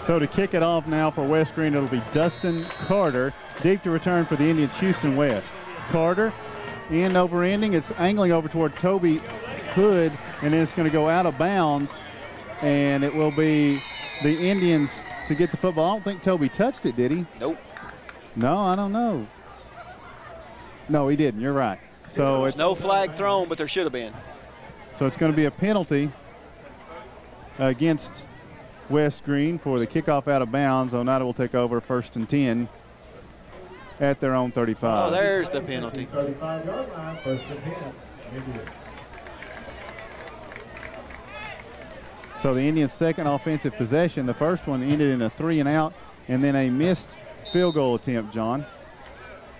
[SPEAKER 1] So to kick it off now for West Greene, it'll be Dustin Carter. Deep to return for the Indians, Houston West. Carter, end over ending. It's angling over toward Toby Hood, and then it's going to go out of bounds, and it will be the Indians to get the football. I don't think Toby touched it, did he?
[SPEAKER 2] Nope.
[SPEAKER 1] No, I don't know. No, he didn't. You're right. So
[SPEAKER 2] There's
[SPEAKER 1] it's
[SPEAKER 2] no flag thrown, but there should have been.
[SPEAKER 1] so it's going to be a penalty against West Greene for the kickoff out of bounds. Oneida will take over first and 10 at their own 35.
[SPEAKER 2] Oh, there's the penalty.
[SPEAKER 4] 35 yard line, first and 10.
[SPEAKER 1] So the Indians' second offensive possession, the first one ended in a three and out, and then a missed field goal attempt, John.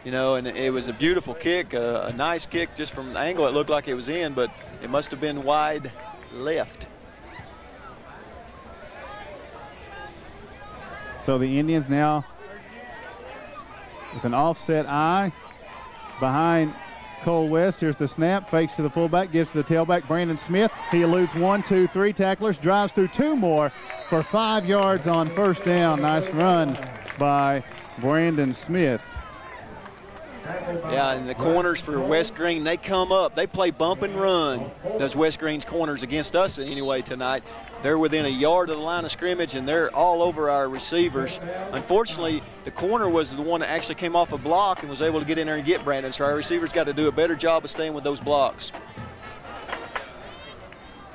[SPEAKER 2] You know, and it was a beautiful kick, a, a nice kick just from the angle. It looked like it was in, but it must have been wide left.
[SPEAKER 1] So the Indians now with an offset eye behind Cole West. Here's the snap, fakes to the fullback, gives to the tailback, Brandon Smith. He eludes one, two, three tacklers, drives through two more for five yards on first down. Nice run by Brandon Smith.
[SPEAKER 2] Yeah, and the corners for West Greene, they come up. They play bump and run, those West Greene's corners against us anyway tonight. They're within a yard of the line of scrimmage, and they're all over our receivers. Unfortunately, the corner was the one that actually came off a block and was able to get in there and get Brandon, so our receivers got to do a better job of staying with those blocks.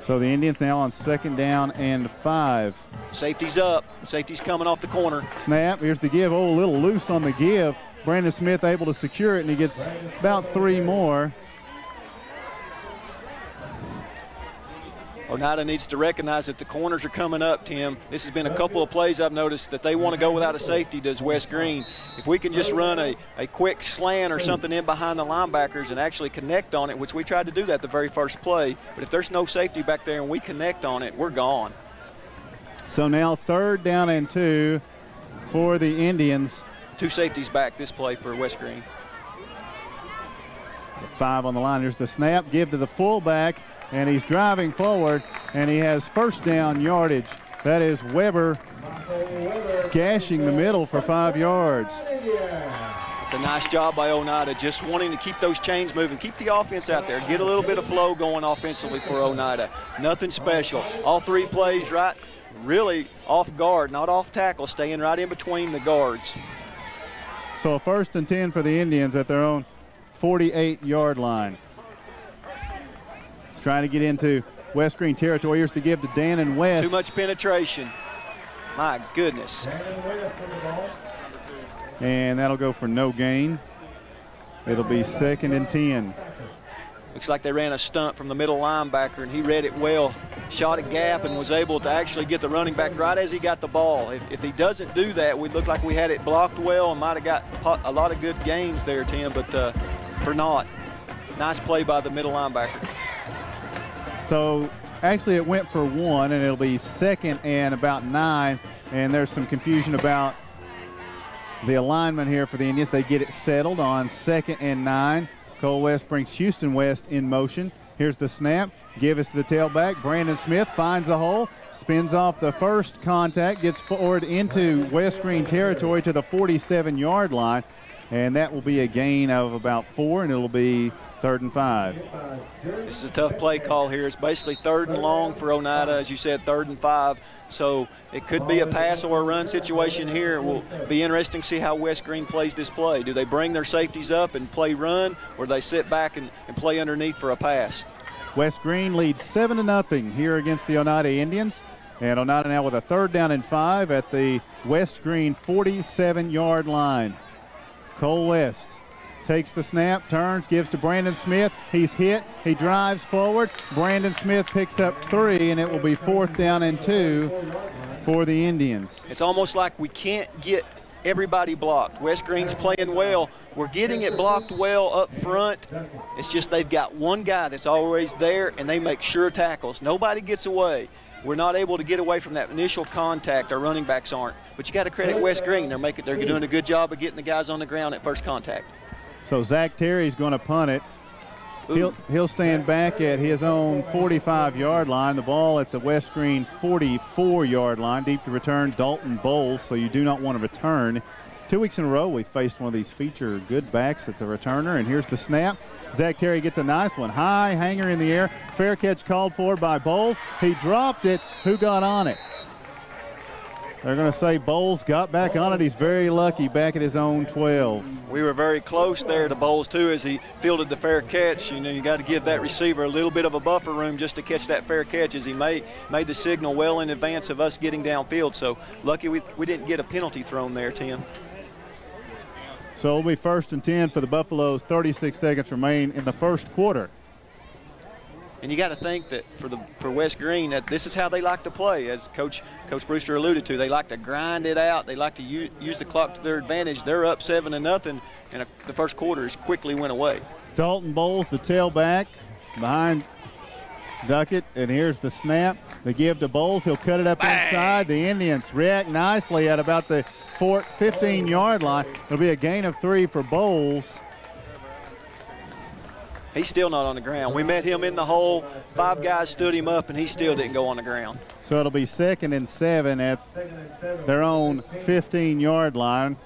[SPEAKER 1] So the Indians now on second down and five.
[SPEAKER 2] Safety's up. Safety's coming off the corner.
[SPEAKER 1] Snap, here's the give. Oh, a little loose on the give. Brandon Smith able to secure it, and he gets about three more.
[SPEAKER 2] Oneida needs to recognize that the corners are coming up, Tim. This has been a couple of plays I've noticed that they want to go without a safety, does West Greene. If we can just run a, a quick slant or something in behind the linebackers and actually connect on it, which we tried to do that the very first play, but if there's no safety back there and we connect on it, we're gone.
[SPEAKER 1] So now third down and two for the Indians.
[SPEAKER 2] Two safeties back this play for West Greene.
[SPEAKER 1] Five on the line. Here's the snap. Give to the fullback, and he's driving forward, and he has first down yardage. That is Weber gashing the middle for five yards.
[SPEAKER 2] It's a nice job by Oneida, just wanting to keep those chains moving, keep the offense out there, get a little bit of flow going offensively for Oneida. Nothing special. All three plays right, really off guard, not off tackle, staying right in between the guards.
[SPEAKER 1] So a first and 10 for the Indians at their own 48 yard line. Trying to get into West Greene territory. Here's to give to Dannon West.
[SPEAKER 2] Too much penetration. My goodness.
[SPEAKER 1] And that'll go for no gain. It'll be second and 10.
[SPEAKER 2] Looks like they ran a stunt from the middle linebacker, and he read it well. Shot a gap and was able to actually get the running back right as he got the ball. If, if he doesn't do that, we look like we had it blocked well and might have got a lot of good gains there, Tim, but uh, for not. Nice play by the middle linebacker.
[SPEAKER 1] So actually it went for one, and it'll be second and about nine. And there's some confusion about the alignment here for the Indians. They get it settled on second and nine. Cole West brings Houston West in motion. Here's the snap. Give us the tailback. Brandon Smith finds a hole, spins off the first contact, gets forward into West Greene territory to the 47 yard line. And that will be a gain of about four, and it'll be third and five.
[SPEAKER 2] This is a tough play call here. It's basically third and long for Oneida, as you said, third and five. So it could be a pass or a run situation here. It will be interesting to see how West Greene plays this play. Do they bring their safeties up and play run, or do they sit back and, and play underneath for a pass?
[SPEAKER 1] West Greene leads 7 to nothing here against the Oneida Indians. And Oneida now with a third down and five at the West Greene 47 yard line. Cole West takes the snap, turns, gives to Brandon Smith. He's hit. He drives forward. Brandon Smith picks up three, and it will be fourth down and two for the Indians.
[SPEAKER 2] It's almost like we can't get everybody blocked. West Greene's playing well. We're getting it blocked well up front. It's just they've got one guy that's always there, and they make sure tackles. Nobody gets away. We're not able to get away from that initial contact. Our running backs aren't. But you got to credit West Greene. They're making, they're doing a good job of getting the guys on the ground at first contact.
[SPEAKER 1] So Zach Terry's going to punt it. He'll, he'll stand back at his own 45 yard line. The ball at the West Greene 44 yard line. Deep to return, Dalton Bowles. So you do not want to return. Two weeks in a row, we faced one of these feature good backs that's a returner. And here's the snap. Zach Terry gets a nice one. High hanger in the air. Fair catch called for by Bowles. He dropped it. Who got on it? They're going to say Bowles got back on it. He's very lucky back at his own 12.
[SPEAKER 2] We were very close there to Bowles, too, as he fielded the fair catch. You know, you got to give that receiver a little bit of a buffer room just to catch that fair catch as he made, made the signal well in advance of us getting downfield. So lucky we, we didn't get a penalty thrown there, Tim.
[SPEAKER 1] So it'll be first and 10 for the Buffaloes. 36 seconds remain in the first quarter.
[SPEAKER 2] And you got to think that for the for West Greene that this is how they like to play, as Coach Coach Brewster alluded to. They like to grind it out. They like to use, use the clock to their advantage. They're up seven to nothing, and a, the first quarter has quickly went away.
[SPEAKER 1] Dalton Bowles, the tailback, behind Duckett, and here's the snap. They give to Bowles. He'll cut it up Bang. inside. The Indians react nicely at about the 15-yard line. It'll be a gain of three for Bowles.
[SPEAKER 2] He's still not on the ground. We met him in the hole. Five guys stood him up, and he still didn't go on the ground.
[SPEAKER 1] So it'll be second and seven at their own 15-yard line.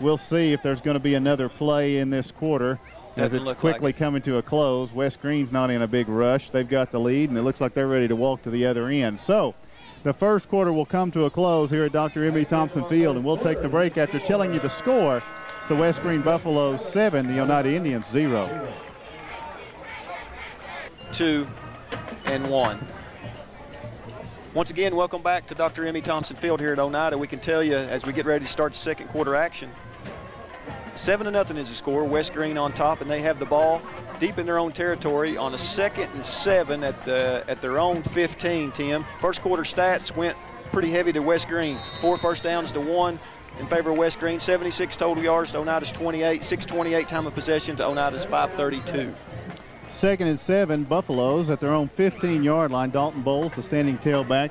[SPEAKER 1] We'll see if there's going to be another play in this quarter as it's quickly like it. coming to a close. West Greene's not in a big rush. They've got the lead, and it looks like they're ready to walk to the other end. So the first quarter will come to a close here at Dr. M.E. Thompson Field, and we'll take the break after telling you the score. It's the West Greene Buffaloes 7, the Oneida Indians 0
[SPEAKER 2] two, and one. Once again, welcome back to Dr. M.E. Thompson Field here at Oneida. We can tell you as we get ready to start the second quarter action, seven to nothing is the score. West Greene on top, and they have the ball deep in their own territory on a second and seven at the at their own 15. Tim, first quarter stats went pretty heavy to West Greene. Four first downs to one in favor of West Greene. 76 total yards to Oneida's 28. 628 time of possession to Oneida's 532.
[SPEAKER 1] Second and seven, Buffaloes at their own 15-yard line. Dalton Bowles, the standing tailback,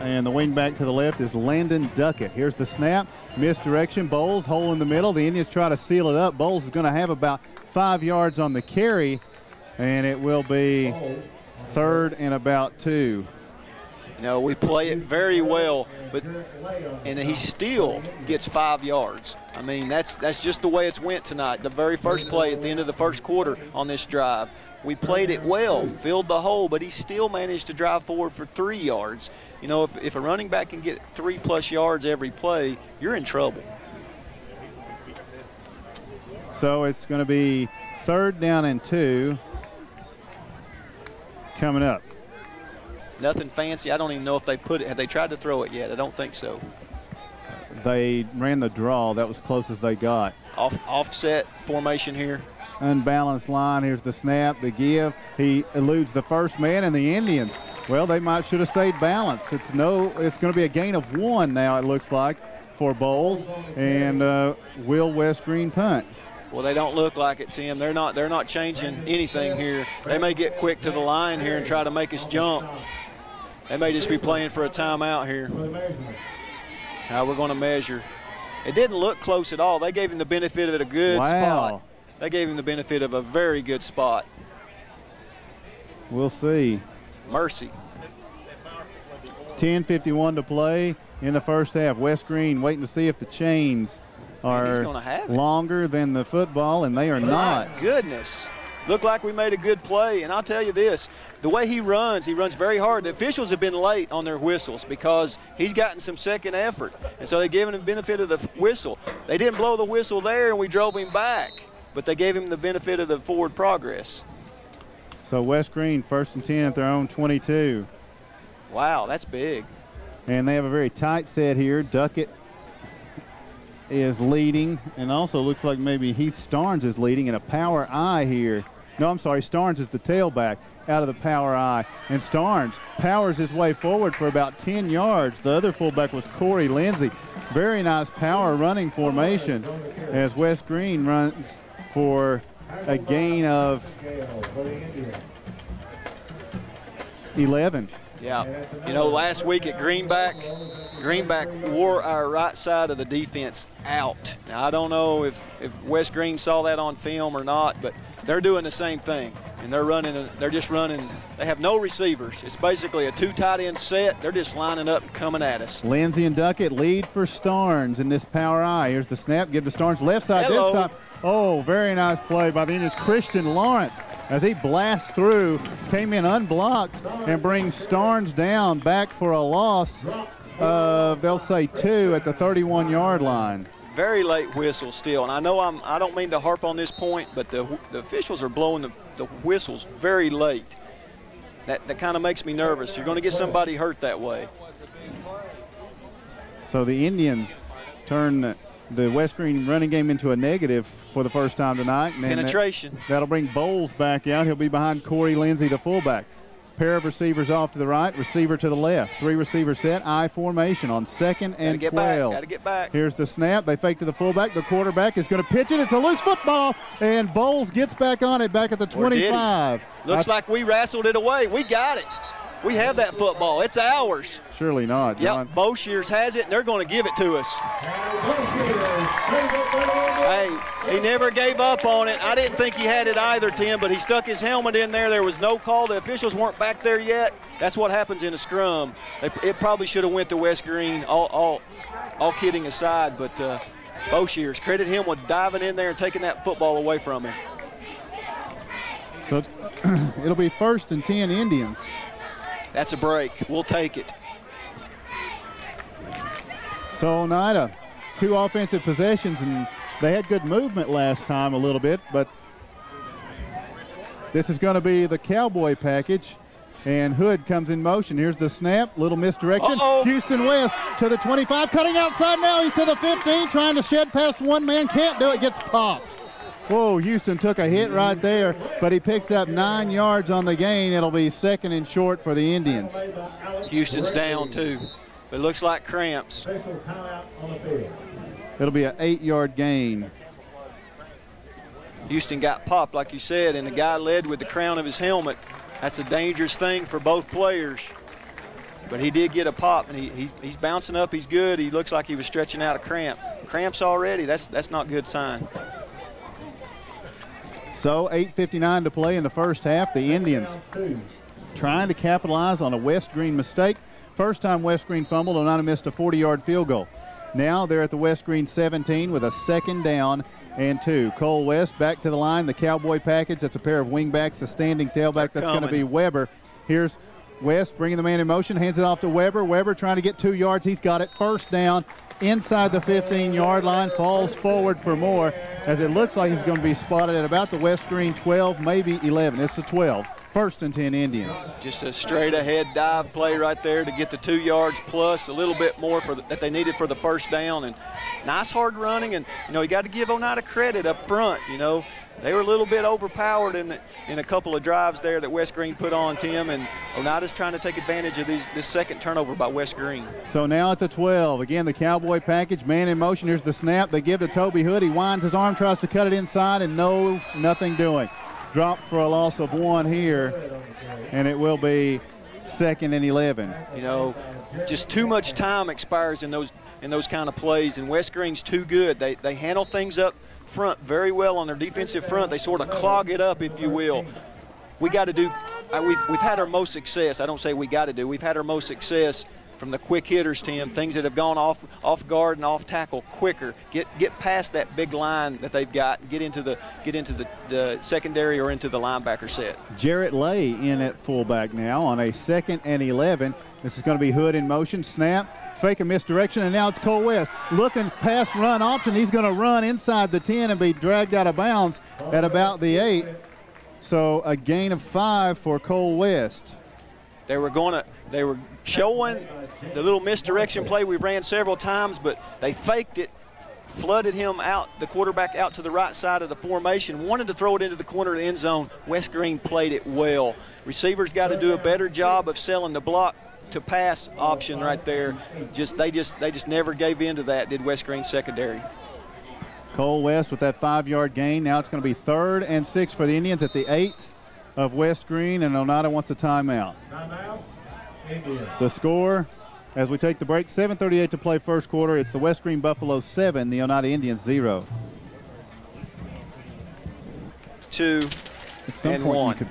[SPEAKER 1] and the wingback to the left is Landon Duckett. Here's the snap, misdirection. Bowles, hole in the middle. The Indians try to seal it up. Bowles is going to have about five yards on the carry, and it will be third and about two.
[SPEAKER 2] You know, we play it very well, but and he still gets five yards. I mean, that's that's just the way it's went tonight. The very first play at the end of the first quarter on this drive. We played it well, filled the hole, but he still managed to drive forward for three yards. You know, if, if a running back can get three plus yards every play, you're in trouble.
[SPEAKER 1] So it's going to be third down and two coming up.
[SPEAKER 2] Nothing fancy. I don't even know if they put it. Have they tried to throw it yet? I don't think so.
[SPEAKER 1] They ran the draw. That was close as they got.
[SPEAKER 2] Off offset formation here.
[SPEAKER 1] Unbalanced line. Here's the snap, the give. He eludes the first man, and the Indians. Well, they might should have stayed balanced. It's no. It's going to be a gain of one now. It looks like for Bowles and uh, Will West Greene punt.
[SPEAKER 2] Well, they don't look like it, Tim. They're not. They're not changing anything here. They may get quick to the line here and try to make us jump. They may just be playing for a timeout here. How we're going to measure. It didn't look close at all. They gave him the benefit of it a good
[SPEAKER 1] wow.
[SPEAKER 2] spot. They gave him the benefit of a very good spot.
[SPEAKER 1] We'll see.
[SPEAKER 2] Mercy.
[SPEAKER 1] 10:51 to play in the first half. West Greene waiting to see if the chains are longer than the football, and they are
[SPEAKER 2] My
[SPEAKER 1] not.
[SPEAKER 2] Goodness. Looked like we made a good play, and I'll tell you this, the way he runs, he runs very hard. The officials have been late on their whistles because he's gotten some second effort, and so they gave him the benefit of the whistle. They didn't blow the whistle there, and we drove him back, but they gave him the benefit of the forward progress.
[SPEAKER 1] So West Greene first and 10 at their own 22.
[SPEAKER 2] Wow, that's big.
[SPEAKER 1] And they have a very tight set here. Duckett is leading, and also looks like maybe Heath Starnes is leading in a power I here. No, I'm sorry, Starnes is the tailback out of the power I. And Starnes powers his way forward for about 10 yards. The other fullback was Corey Lindsay. Very nice power running formation as West Greene runs for a gain of 11.
[SPEAKER 2] Yeah. You know, last week at Greenback, Greenback wore our right side of the defense out. Now, I don't know if, if West Greene saw that on film or not, but they're doing the same thing. And they're running, they're just running, they have no receivers. It's basically a two tight end set. They're just lining up and coming at us.
[SPEAKER 1] Lindsay and Duckett lead for Starnes in this power I. Here's the snap, give to Starnes left side
[SPEAKER 2] Hello.
[SPEAKER 1] this time. Oh, very nice play by the Indians. Christian Lawrence, as he blasts through, came in unblocked and brings Starnes down back for a loss of, they'll say, two at the 31-yard line.
[SPEAKER 2] Very late whistle still, and I know I'm. I don't mean to harp on this point, but the the officials are blowing the, the whistles very late. That that kind of makes me nervous. You're going to get somebody hurt that way.
[SPEAKER 1] So the Indians turn the, West Green running game into a negative for the first time tonight. And then that-
[SPEAKER 2] Penetration.
[SPEAKER 1] That'll bring Bowles back out. He'll be behind Corey Lindsay, the fullback. Pair of receivers off to the right, receiver to the left. Three receiver set, I formation on second
[SPEAKER 2] Gotta
[SPEAKER 1] and
[SPEAKER 2] get back.
[SPEAKER 1] 12.
[SPEAKER 2] Got to get back.
[SPEAKER 1] Here's the snap. They fake to the fullback. The quarterback is going to pitch it. It's a loose football, and Bowles gets back on it back at the
[SPEAKER 2] Or did he?
[SPEAKER 1] 25.
[SPEAKER 2] Looks
[SPEAKER 1] I-
[SPEAKER 2] like we wrestled it away. We got it. We have that football. It's ours.
[SPEAKER 1] Surely not, John.
[SPEAKER 2] Yep, Boshears has it, and they're going to give it to us. Hey, he never gave up on it. I didn't think he had it either, Tim, but he stuck his helmet in there. There was no call. The officials weren't back there yet. That's what happens in a scrum. It probably should have went to West Greene, all, all, all kidding aside, but uh, Boshears, credit him with diving in there and taking that football away from him.
[SPEAKER 1] So it'll be first and 10 Indians.
[SPEAKER 2] That's a break. We'll take it.
[SPEAKER 1] So Oneida, two offensive possessions, and they had good movement last time a little bit, but this is going to be the Cowboy package. And Hood comes in motion. Here's the snap, little misdirection.
[SPEAKER 2] Uh-oh.
[SPEAKER 1] Houston West to the 25, cutting outside now. He's to the 15, trying to shed past one man. Can't do it, gets popped. Whoa, Houston took a hit right there, but he picks up nine yards on the gain. It'll be second and short for the Indians.
[SPEAKER 2] Houston's down, too. It looks like cramps.
[SPEAKER 4] Special timeout on the field.
[SPEAKER 1] It'll be an eight-yard gain.
[SPEAKER 2] Houston got popped, like you said, and the guy led with the crown of his helmet. That's a dangerous thing for both players. But he did get a pop, and he, he, he's bouncing up. He's good. He looks like he was stretching out a cramp. Cramps already. That's that's not a good sign.
[SPEAKER 1] So 8.59 to play in the first half. The Indians trying to capitalize on a West Greene mistake. First time West Greene fumbled, Oneida missed a 40-yard field goal. Now they're at the West Greene 17 with a second down and two. Cole West back to the line. The Cowboy package. That's a pair of wingbacks, a standing tailback. That's going to be Weber. Here's West bringing the man in motion, hands it off to Weber. Weber trying to get two yards. He's got it. First down inside the 15 yard line, falls forward for more as it looks like he's going to be spotted at about the West Greene 12, maybe 11. It's the 12. First and 10 Indians.
[SPEAKER 2] Just a straight ahead dive play right there to get the two yards plus a little bit more for the, that they needed for the first down. And nice hard running. And, you know, you got to give Oneida credit up front. You know, they were a little bit overpowered in, the, in a couple of drives there that West Greene put on Tim. And Oneida's trying to take advantage of these, this second turnover by West Greene.
[SPEAKER 1] So now at the 12, again, the Cowboy package, man in motion. Here's the snap. They give to Toby Hood. He winds his arm, tries to cut it inside, and no, nothing doing drop for a loss of one here, and it will be second and 11.
[SPEAKER 2] You know, just too much time expires in those in those kind of plays, and West Greene's too good. They, they handle things up front very well on their defensive front. They sort of clog it up, if you will. We got to do, we've, we've had our most success. I don't say we got to do. We've had our most success from the quick hitters, Tim, things that have gone off off guard and off tackle quicker. Get get past that big line that they've got. Get into the get into the, the secondary or into the linebacker set.
[SPEAKER 1] Jarrett Lay in at fullback now on a second and 11. This is going to be Hood in motion. Snap, fake a misdirection, and now it's Cole West looking pass run option. He's going to run inside the 10 and be dragged out of bounds at about the 8. So a gain of five for Cole West.
[SPEAKER 2] They were going to, they were showing the little misdirection play we ran several times, but they faked it, flooded him out, the quarterback out to the right side of the formation, wanted to throw it into the corner of the end zone. West Greene played it well. Receivers got to do a better job of selling the block to pass option right there. Just they just they just never gave in to that, did West Greene secondary.
[SPEAKER 1] Cole West with that five-yard gain. Now it's going to be third and six for the Indians at the eight of West Greene, and Oneida wants a timeout.
[SPEAKER 4] Timeout.
[SPEAKER 1] The score as we take the break, 7.38 to play first quarter. It's the West Greene Buffalo 7, the Oneida Indians 0.
[SPEAKER 2] Two and one. Could...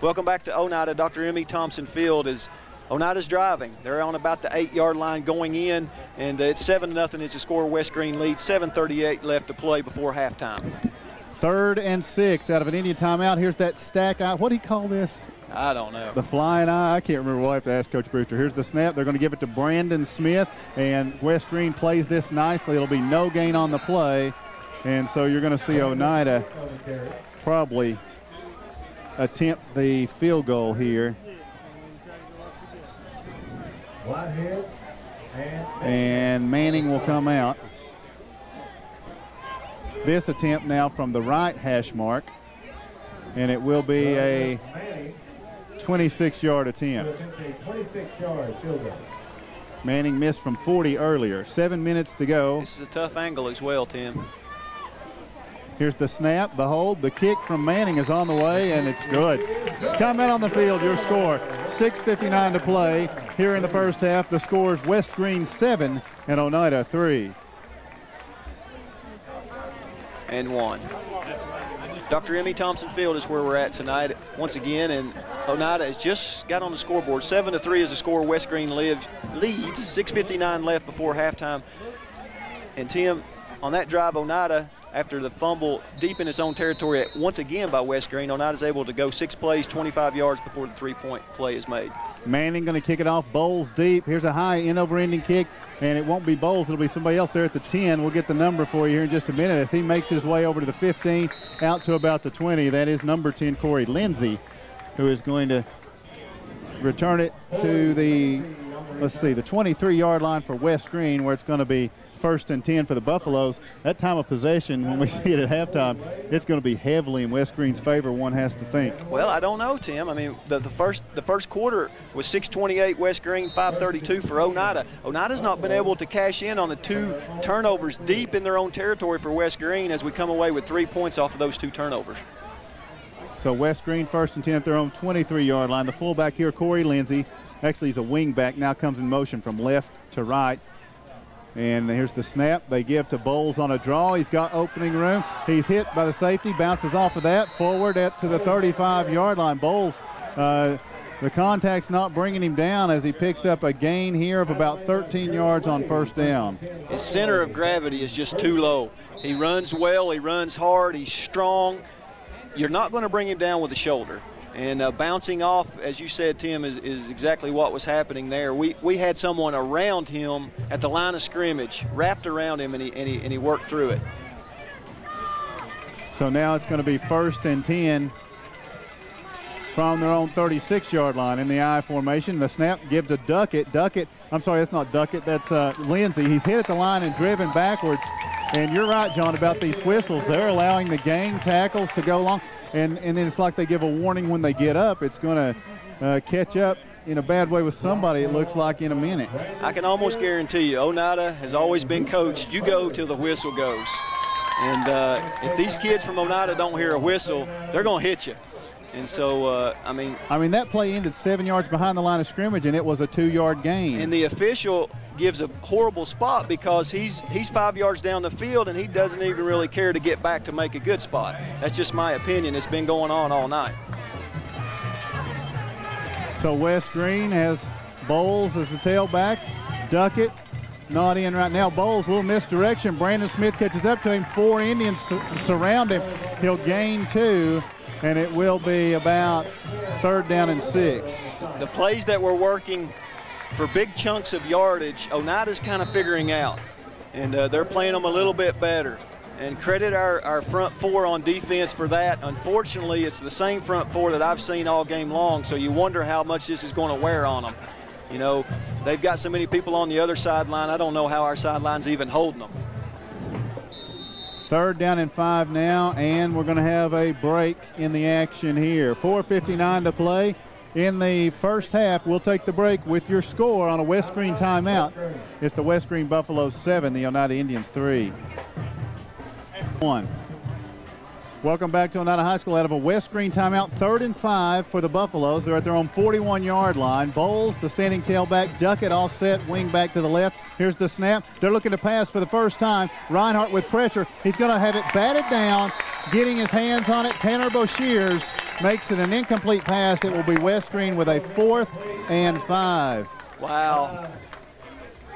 [SPEAKER 2] Welcome back to Oneida. Dr. M.E. Thompson Field is Oneida's driving. They're on about the eight-yard line going in, and it's 7 nothing is the score. West Greene leads. 7.38 left to play before halftime.
[SPEAKER 1] Third and six out of an Indian timeout. Here's that stack out. What do you call this?
[SPEAKER 2] I don't know.
[SPEAKER 1] The flying eye. I can't remember. We'll have to ask Coach Brewster. Here's the snap. They're going to give it to Brandon Smith, and West Greene plays this nicely. It'll be no gain on the play, and so you're going to see Oneida probably attempt the field goal here. And Manning will come out. This attempt now from the right hash mark, and it will be a 26-yard attempt. Manning missed from 40 earlier. Seven minutes to go.
[SPEAKER 2] This is a tough angle as well, Tim.
[SPEAKER 1] Here's the snap, the hold, the kick from Manning is on the way, and it's good. Timeout on the field, your score. 6.59 to play here in the first half. The score is West Greene 7 and Oneida 3.
[SPEAKER 2] And 1. Dr. M.E. Thompson Field is where we're at tonight once again, and Oneida has just got on the scoreboard. 7 to 3 is the score. West Greene lives, leads. 6.59 left before halftime. And Tim, on that drive, Oneida, after the fumble deep in his own territory once again by West Greene, Oneida is able to go six plays, 25 yards before the three-point play is made.
[SPEAKER 1] Manning going to kick it off. Bowles deep. Here's a high in over ending kick, and it won't be Bowles. It'll be somebody else there at the 10. We'll get the number for you here in just a minute as he makes his way over to the 15, out to about the 20. That is number 10, Corey Lindsay, who is going to return it to the, let's see, the 23-yard line for West Greene, where it's going to be first and 10 for the Buffaloes. That time of possession, when we see it at halftime, it's going to be heavily in West Greene's favor, one has to think.
[SPEAKER 2] Well, I don't know, Tim. I mean, the, the first the first quarter was 628 West Greene, 532 for Oneida. Oneida's not been able to cash in on the two turnovers deep in their own territory for West Greene as we come away with three points off of those two turnovers.
[SPEAKER 1] So West Greene first and 10 at their own 23-yard line. The fullback here, Corey Lindsay, actually he's a wing back, now comes in motion from left to right. And here's the snap. They give to Bowles on a draw. He's got opening room. He's hit by the safety, bounces off of that, forward at to the 35-yard line. Bowles, uh, the contact's not bringing him down as he picks up a gain here of about 13 yards on first down.
[SPEAKER 2] His center of gravity is just too low. He runs well. He runs hard. He's strong. You're not going to bring him down with the shoulder. And uh, bouncing off, as you said, Tim, is, is exactly what was happening there. We, we had someone around him at the line of scrimmage, wrapped around him, and he, and he, and he worked through it.
[SPEAKER 1] So now it's going to be first and 10 from their own 36 yard line in the I formation. The snap gives to Duckett. Duckett, I'm sorry, that's not Duckett, that's uh, Lindsay. He's hit at the line and driven backwards. And you're right, John, about these whistles. They're allowing the gang tackles to go long. And, and then it's like they give a warning when they get up. It's going to uh, catch up in a bad way with somebody, it looks like, in a minute.
[SPEAKER 2] I can almost guarantee you, Oneida has always been coached, you go till the whistle goes. And uh, if these kids from Oneida don't hear a whistle, they're going to hit you. And so, uh, I mean,
[SPEAKER 1] I mean that play ended seven yards behind the line of scrimmage, and it was a two-yard gain.
[SPEAKER 2] And the official gives a horrible spot because he's he's five yards down the field, and he doesn't even really care to get back to make a good spot. That's just my opinion. It's been going on all night.
[SPEAKER 1] So West Greene has Bowles as the tailback, Duckett not in right now. Bowles, little misdirection. Brandon Smith catches up to him. Four Indians surround him. He'll gain two and it will be about third down and six.
[SPEAKER 2] The plays that we're working for big chunks of yardage, Oneida's kind of figuring out, and uh, they're playing them a little bit better. And credit our, our front four on defense for that. Unfortunately, it's the same front four that I've seen all game long, so you wonder how much this is going to wear on them. You know, they've got so many people on the other sideline, I don't know how our sideline's even holding them.
[SPEAKER 1] Third down and five now, and we're going to have a break in the action here. 4.59 to play in the first half. We'll take the break with your score on a West Greene timeout. It's the West Greene Buffaloes 7, the Oneida Indians 3. One. Welcome back to Oneida High School out of a West Greene timeout. Third and five for the Buffaloes. They're at their own 41-yard line. Bowles, the standing tailback. Duckett offset, wing back to the left. Here's the snap. They're looking to pass for the first time. Reinhardt with pressure. He's going to have it batted down, getting his hands on it. Tanner Boshears makes it an incomplete pass. It will be West Greene with a fourth and five.
[SPEAKER 2] Wow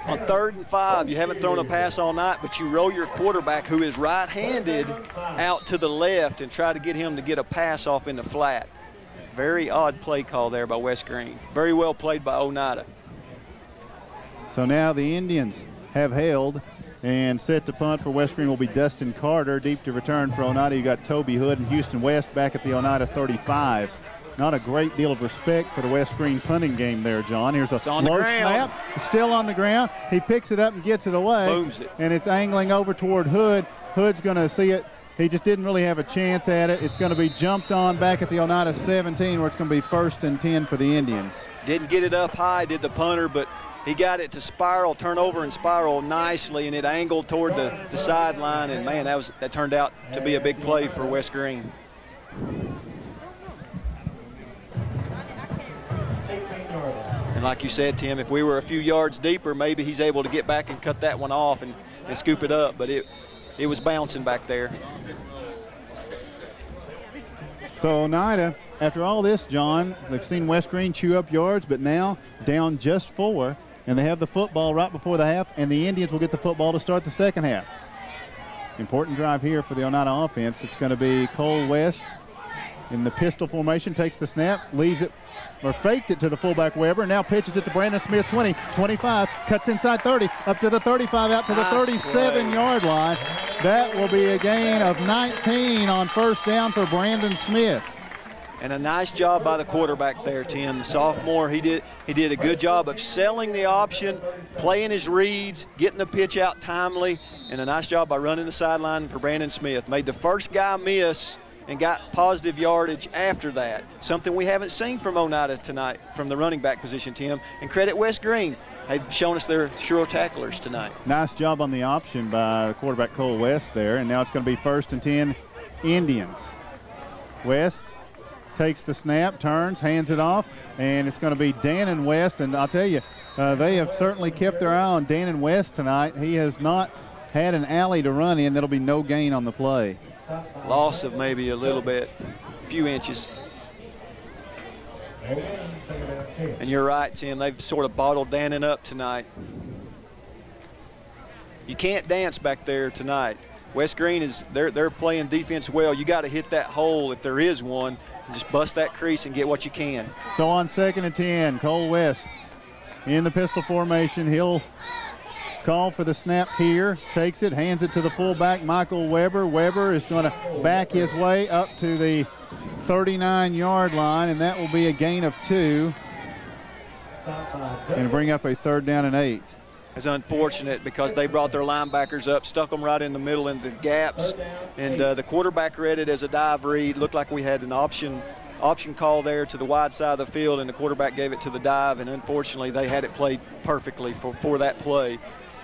[SPEAKER 2] on third and five, you haven't thrown a pass all night, but you roll your quarterback, who is right-handed, out to the left and try to get him to get a pass off in the flat. Very odd play call there by West Greene. Very well played by Oneida.
[SPEAKER 1] So now the Indians have held and set to punt for West Greene will be Dustin Carter. Deep to return for Oneida. You got Toby Hood and Houston West back at the Oneida 35 not a great deal of respect for the West Greene punting game there, John. Here's a low snap, still on the ground. He picks it up and gets it away.
[SPEAKER 2] Booms it.
[SPEAKER 1] And it's angling over toward Hood. Hood's going to see it. He just didn't really have a chance at it. It's going to be jumped on back at the Oneida 17 where it's going to be first and 10 for the Indians.
[SPEAKER 2] Didn't get it up high, did the punter, but he got it to spiral, turn over and spiral nicely, and it angled toward the, the sideline. And, man, that, was, that turned out to be a big play for West Greene. Like you said, Tim, if we were a few yards deeper, maybe he's able to get back and cut that one off and, and scoop it up. But it, it was bouncing back there.
[SPEAKER 1] So Oneida, after all this, John, they've seen West Greene chew up yards, but now down just four, and they have the football right before the half, and the Indians will get the football to start the second half. Important drive here for the Oneida offense. It's going to be Cole West in the pistol formation, takes the snap, leaves it or faked it to the fullback Weber. Now pitches it to Brandon Smith, 20, 25, cuts inside 30, up to the 35, out to the 37-yard line. That will be a gain of 19 on first down for Brandon Smith.
[SPEAKER 2] And a nice job by the quarterback there, Tim. The sophomore, he did he did a good job of selling the option, playing his reads, getting the pitch out timely, and a nice job by running the sideline for Brandon Smith. Made the first guy miss and got positive yardage after that. Something we haven't seen from Oneida tonight from the running back position, Tim. And credit West Greene. They've shown us their sure tacklers tonight.
[SPEAKER 1] Nice job on the option by quarterback Cole West there. And now it's going to be first and 10 Indians. West takes the snap, turns, hands it off, and it's going to be Dannon West. And I'll tell you, uh, they have certainly kept their eye on Dannon West tonight. He has not had an alley to run in. That'll be no gain on the play.
[SPEAKER 2] Loss of maybe a little bit, a few inches. And you're right, Tim. They've sort of bottled Dannon up tonight. You can't dance back there tonight. West Greene is they're they're playing defense well. You got to hit that hole if there is one, Just bust that crease and get what you can.
[SPEAKER 1] So on second and 10, Cole West in the pistol formation. He'll call for the snap here, takes it, hands it to the fullback, Michael Weber. Weber is going to back his way up to the 39 yard line, and that will be a gain of two and bring up a third down and eight.
[SPEAKER 2] It's unfortunate because they brought their linebackers up, stuck them right in the middle in the gaps, and uh, the quarterback read it as a dive read. Looked like we had an option option call there to the wide side of the field, and the quarterback gave it to the dive, and unfortunately they had it played perfectly for, for that play.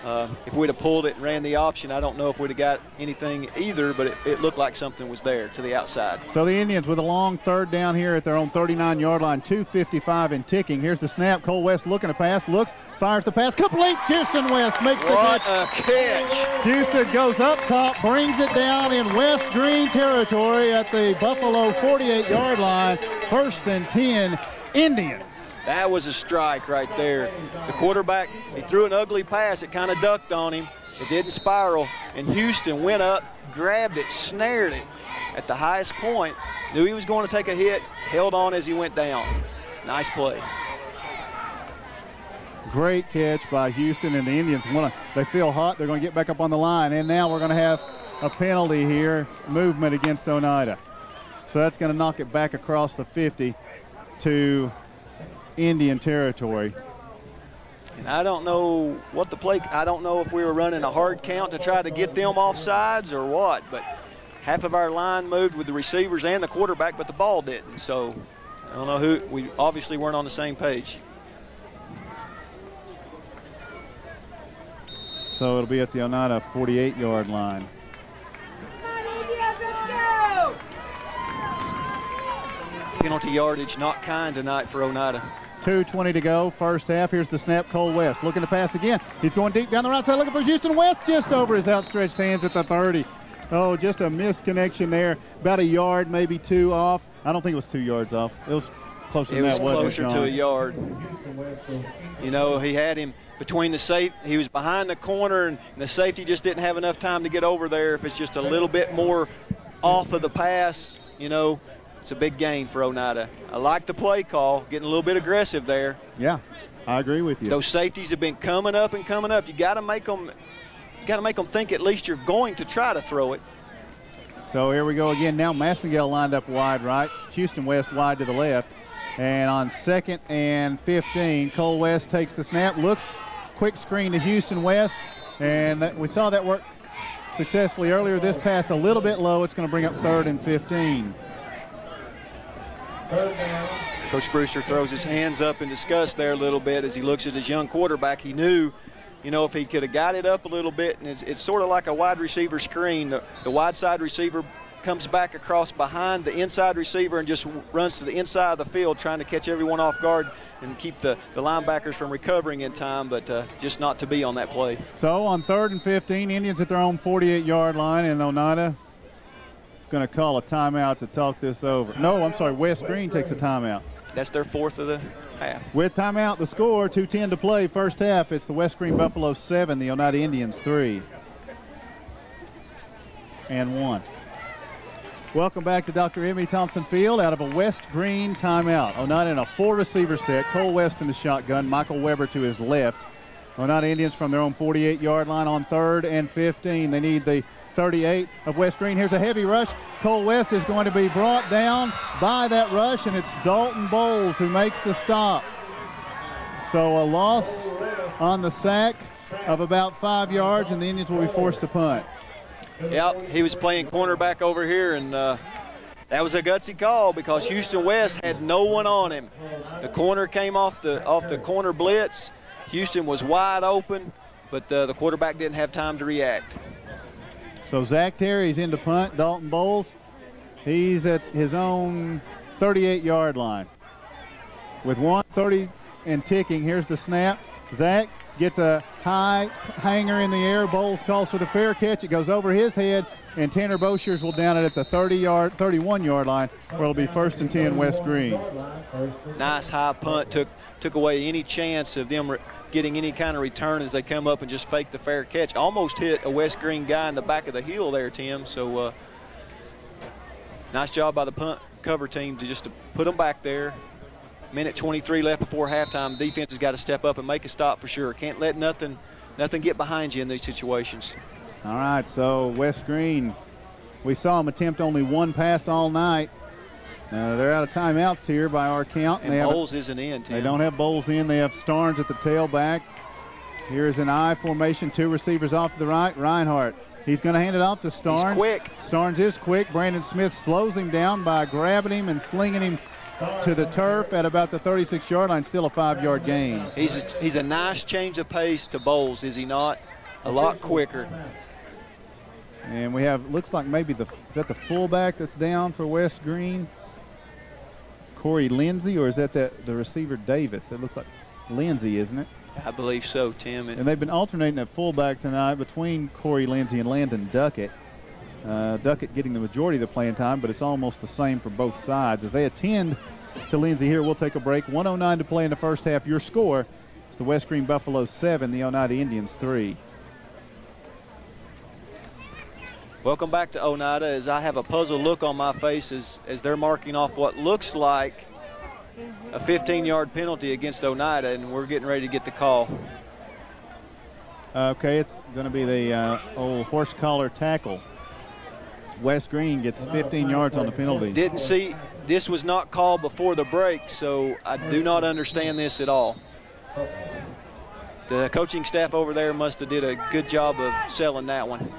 [SPEAKER 2] Uh, if we'd have pulled it and ran the option, I don't know if we'd have got anything either, but it, it, looked like something was there to the outside.
[SPEAKER 1] So the Indians with a long third down here at their own 39-yard line, 255 and ticking. Here's the snap. Cole West looking to pass, looks, fires the pass, complete. Houston West makes the
[SPEAKER 2] what
[SPEAKER 1] catch.
[SPEAKER 2] a catch.
[SPEAKER 1] Houston goes up top, brings it down in West Greene territory at the Buffalo 48-yard line. First and 10, Indians.
[SPEAKER 2] That was a strike right there. The quarterback, he threw an ugly pass. It kind of ducked on him. It didn't spiral. And Houston went up, grabbed it, snared it at the highest point. Knew he was going to take a hit, held on as he went down. Nice play.
[SPEAKER 1] Great catch by Houston and the Indians. Want to? They feel hot. They're going to get back up on the line. And now we're going to have a penalty here, movement against Oneida. So that's going to knock it back across the 50 to Indian territory.
[SPEAKER 2] And I don't know what the play, I don't know if we were running a hard count to try to get them off sides or what, but half of our line moved with the receivers and the quarterback, but the ball didn't. So I don't know who, we obviously weren't on the same page.
[SPEAKER 1] So it'll be at the Oneida 48 yard line.
[SPEAKER 2] Penalty yardage not kind tonight for Oneida.
[SPEAKER 1] 2.20 to go, first half. Here's the snap, Cole West looking to pass again. He's going deep down the right side looking for Houston West just over his outstretched hands at the 30. Oh, just a misconnection there. About a yard, maybe two off. I don't think it was two yards off. It was closer
[SPEAKER 2] it
[SPEAKER 1] than
[SPEAKER 2] was
[SPEAKER 1] that,
[SPEAKER 2] closer
[SPEAKER 1] it,
[SPEAKER 2] to a yard. You know, he had him between the safe. He was behind the corner, and the safety just didn't have enough time to get over there. If it's just a little bit more off of the pass, you know, it's a big gain for Oneida. I like the play call, getting a little bit aggressive there.
[SPEAKER 1] Yeah, I agree with you.
[SPEAKER 2] Those safeties have been coming up and coming up. You got to make them, you got to make them think at least you're going to try to throw it.
[SPEAKER 1] So here we go again. Now Massengale lined up wide right. Houston West wide to the left. And on second and 15, Cole West takes the snap, looks, quick screen to Houston West. And that, we saw that work successfully earlier. This pass a little bit low. It's going to bring up third and 15.
[SPEAKER 2] Coach Brewster throws his hands up in disgust there a little bit as he looks at his young quarterback. He knew, you know, if he could have got it up a little bit, and it's, it's sort of like a wide receiver screen. The, the wide side receiver comes back across behind the inside receiver and just runs to the inside of the field trying to catch everyone off guard and keep the, the linebackers from recovering in time, but uh, just not to be on that play.
[SPEAKER 1] So on third and 15, Indians at their own 48-yard line, and Oneida going to call a timeout to talk this over. No, I'm sorry, West Greene takes a timeout.
[SPEAKER 2] That's their fourth of the half.
[SPEAKER 1] With timeout, the score, 2.10 to play, first half. It's the West Greene Buffalo 7, the Oneida Indians 3. And 1. Welcome back to Dr. Emmy Thompson Field out of a West Greene timeout. Oneida in a four receiver set. Cole West in the shotgun. Michael Weber to his left. Oneida Indians from their own 48 yard line on third and 15. They need the 38 of West Greene. Here's a heavy rush. Cole West is going to be brought down by that rush, and it's Dalton Bowles who makes the stop. So a loss on the sack of about five yards, and the Indians will be forced to punt.
[SPEAKER 2] Yep, he was playing cornerback over here, and uh, that was a gutsy call because Houston West had no one on him. The corner came off the off the corner blitz. Houston was wide open, but uh, the quarterback didn't have time to react.
[SPEAKER 1] So Zach Terry's into punt. Dalton Bowles, he's at his own 38-yard line. With 130 and ticking, here's the snap. Zach gets a high hanger in the air. Bowles calls for the fair catch. It goes over his head, and Tanner Boshiers will down it at the 30-yard, 31-yard line, where it'll be first and 10 West Greene.
[SPEAKER 2] Nice high punt took took away any chance of them getting any kind of return as they come up and just fake the fair catch. Almost hit a West Greene guy in the back of the heel there, Tim. So uh, nice job by the punt cover team to just to put them back there. Minute 23 left before halftime. Defense has got to step up and make a stop for sure. Can't let nothing, nothing get behind you in these situations.
[SPEAKER 1] All right, so West Greene, we saw him attempt only one pass all night. Uh, they're out of timeouts here by our count.
[SPEAKER 2] And
[SPEAKER 1] they
[SPEAKER 2] Bowles isn't in, Tim.
[SPEAKER 1] They don't have Bowles in. They have Starnes at the tailback. Here's an I formation, two receivers off to the right. Reinhardt, he's going to hand it off to Starnes.
[SPEAKER 2] He's quick.
[SPEAKER 1] Starnes is quick. Brandon Smith slows him down by grabbing him and slinging him to the turf at about the 36-yard line. Still a five-yard gain.
[SPEAKER 2] He's a, he's a nice change of pace to Bowles, is he not? A lot quicker.
[SPEAKER 1] And we have, looks like maybe the, is that the fullback that's down for West Greene? Corey Lindsay, or is that the, the receiver Davis? It looks like Lindsay, isn't it?
[SPEAKER 2] I believe so, Tim.
[SPEAKER 1] And they've been alternating at fullback tonight between Corey Lindsay and Landon Duckett. Uh, Duckett getting the majority of the playing time, but it's almost the same for both sides. As they attend to Lindsay here, we'll take a break. 109 to play in the first half. Your score is the West Greene Buffalo 7, the Oneida Indians 3.
[SPEAKER 2] Welcome back to Oneida as I have a puzzled look on my face as, as they're marking off what looks like a 15-yard penalty against Oneida, and we're getting ready to get the call.
[SPEAKER 1] Okay, it's going to be the uh, old horse collar tackle. West Greene gets 15 yards on the penalty.
[SPEAKER 2] Didn't see, this was not called before the break, so I do not understand this at all. The coaching staff over there must have did a good job of selling that one.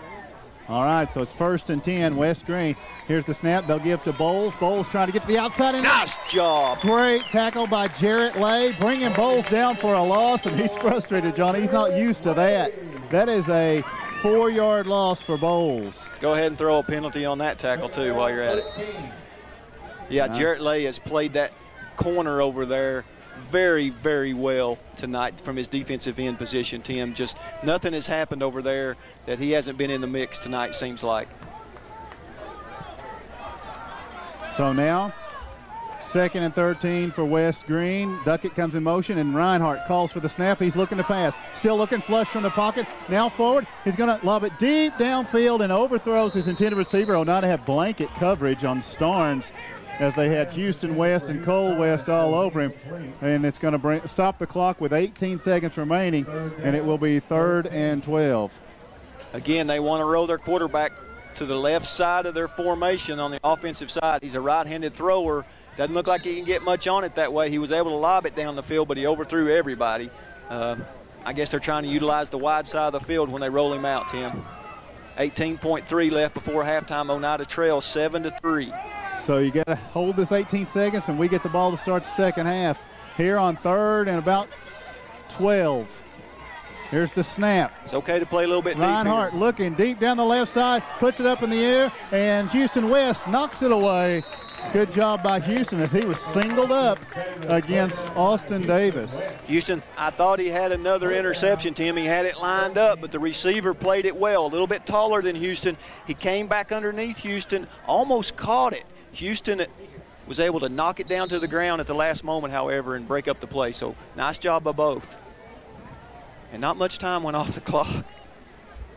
[SPEAKER 1] All right, so it's first and 10, West Greene. Here's the snap. They'll give to Bowles. Bowles trying to get to the outside. And
[SPEAKER 2] nice job.
[SPEAKER 1] Great tackle by Jarrett Lay, bringing Bowles down for a loss, and he's frustrated, John. He's not used to that. That is a four-yard loss for Bowles.
[SPEAKER 2] Go ahead and throw a penalty on that tackle, too, while you're at it. Yeah, Jarrett Lay has played that corner over there very, very well tonight from his defensive end position, Tim. Just nothing has happened over there that he hasn't been in the mix tonight, seems like.
[SPEAKER 1] So now, second and 13 for West Greene. Duckett comes in motion, and Reinhardt calls for the snap. He's looking to pass. Still looking flush from the pocket. Now forward. He's going to lob it deep downfield and overthrows his intended receiver. Oneida have blanket coverage on Starnes as they had Houston West and Cole West all over him. And it's going to stop the clock with 18 seconds remaining, and it will be third and 12.
[SPEAKER 2] Again, they want to roll their quarterback to the left side of their formation on the offensive side. He's a right-handed thrower. Doesn't look like he can get much on it that way. He was able to lob it down the field, but he overthrew everybody. Uh, I guess they're trying to utilize the wide side of the field when they roll him out, Tim. 18.3 left before halftime. Oneida trails 7 to 3.
[SPEAKER 1] So you got to hold this 18 seconds, and we get the ball to start the second half. Here on third and about 12. Here's the snap.
[SPEAKER 2] It's okay to play a little bit
[SPEAKER 1] Reinhardt
[SPEAKER 2] deep
[SPEAKER 1] looking deep down the left side, puts it up in the air, and Houston West knocks it away. Good job by Houston as he was singled up against Austin Davis.
[SPEAKER 2] Houston, I thought he had another interception, Tim. He had it lined up, but the receiver played it well. A little bit taller than Houston. He came back underneath Houston, almost caught it. Houston was able to knock it down to the ground at the last moment, however, and break up the play. So nice job by both. And not much time went off the clock.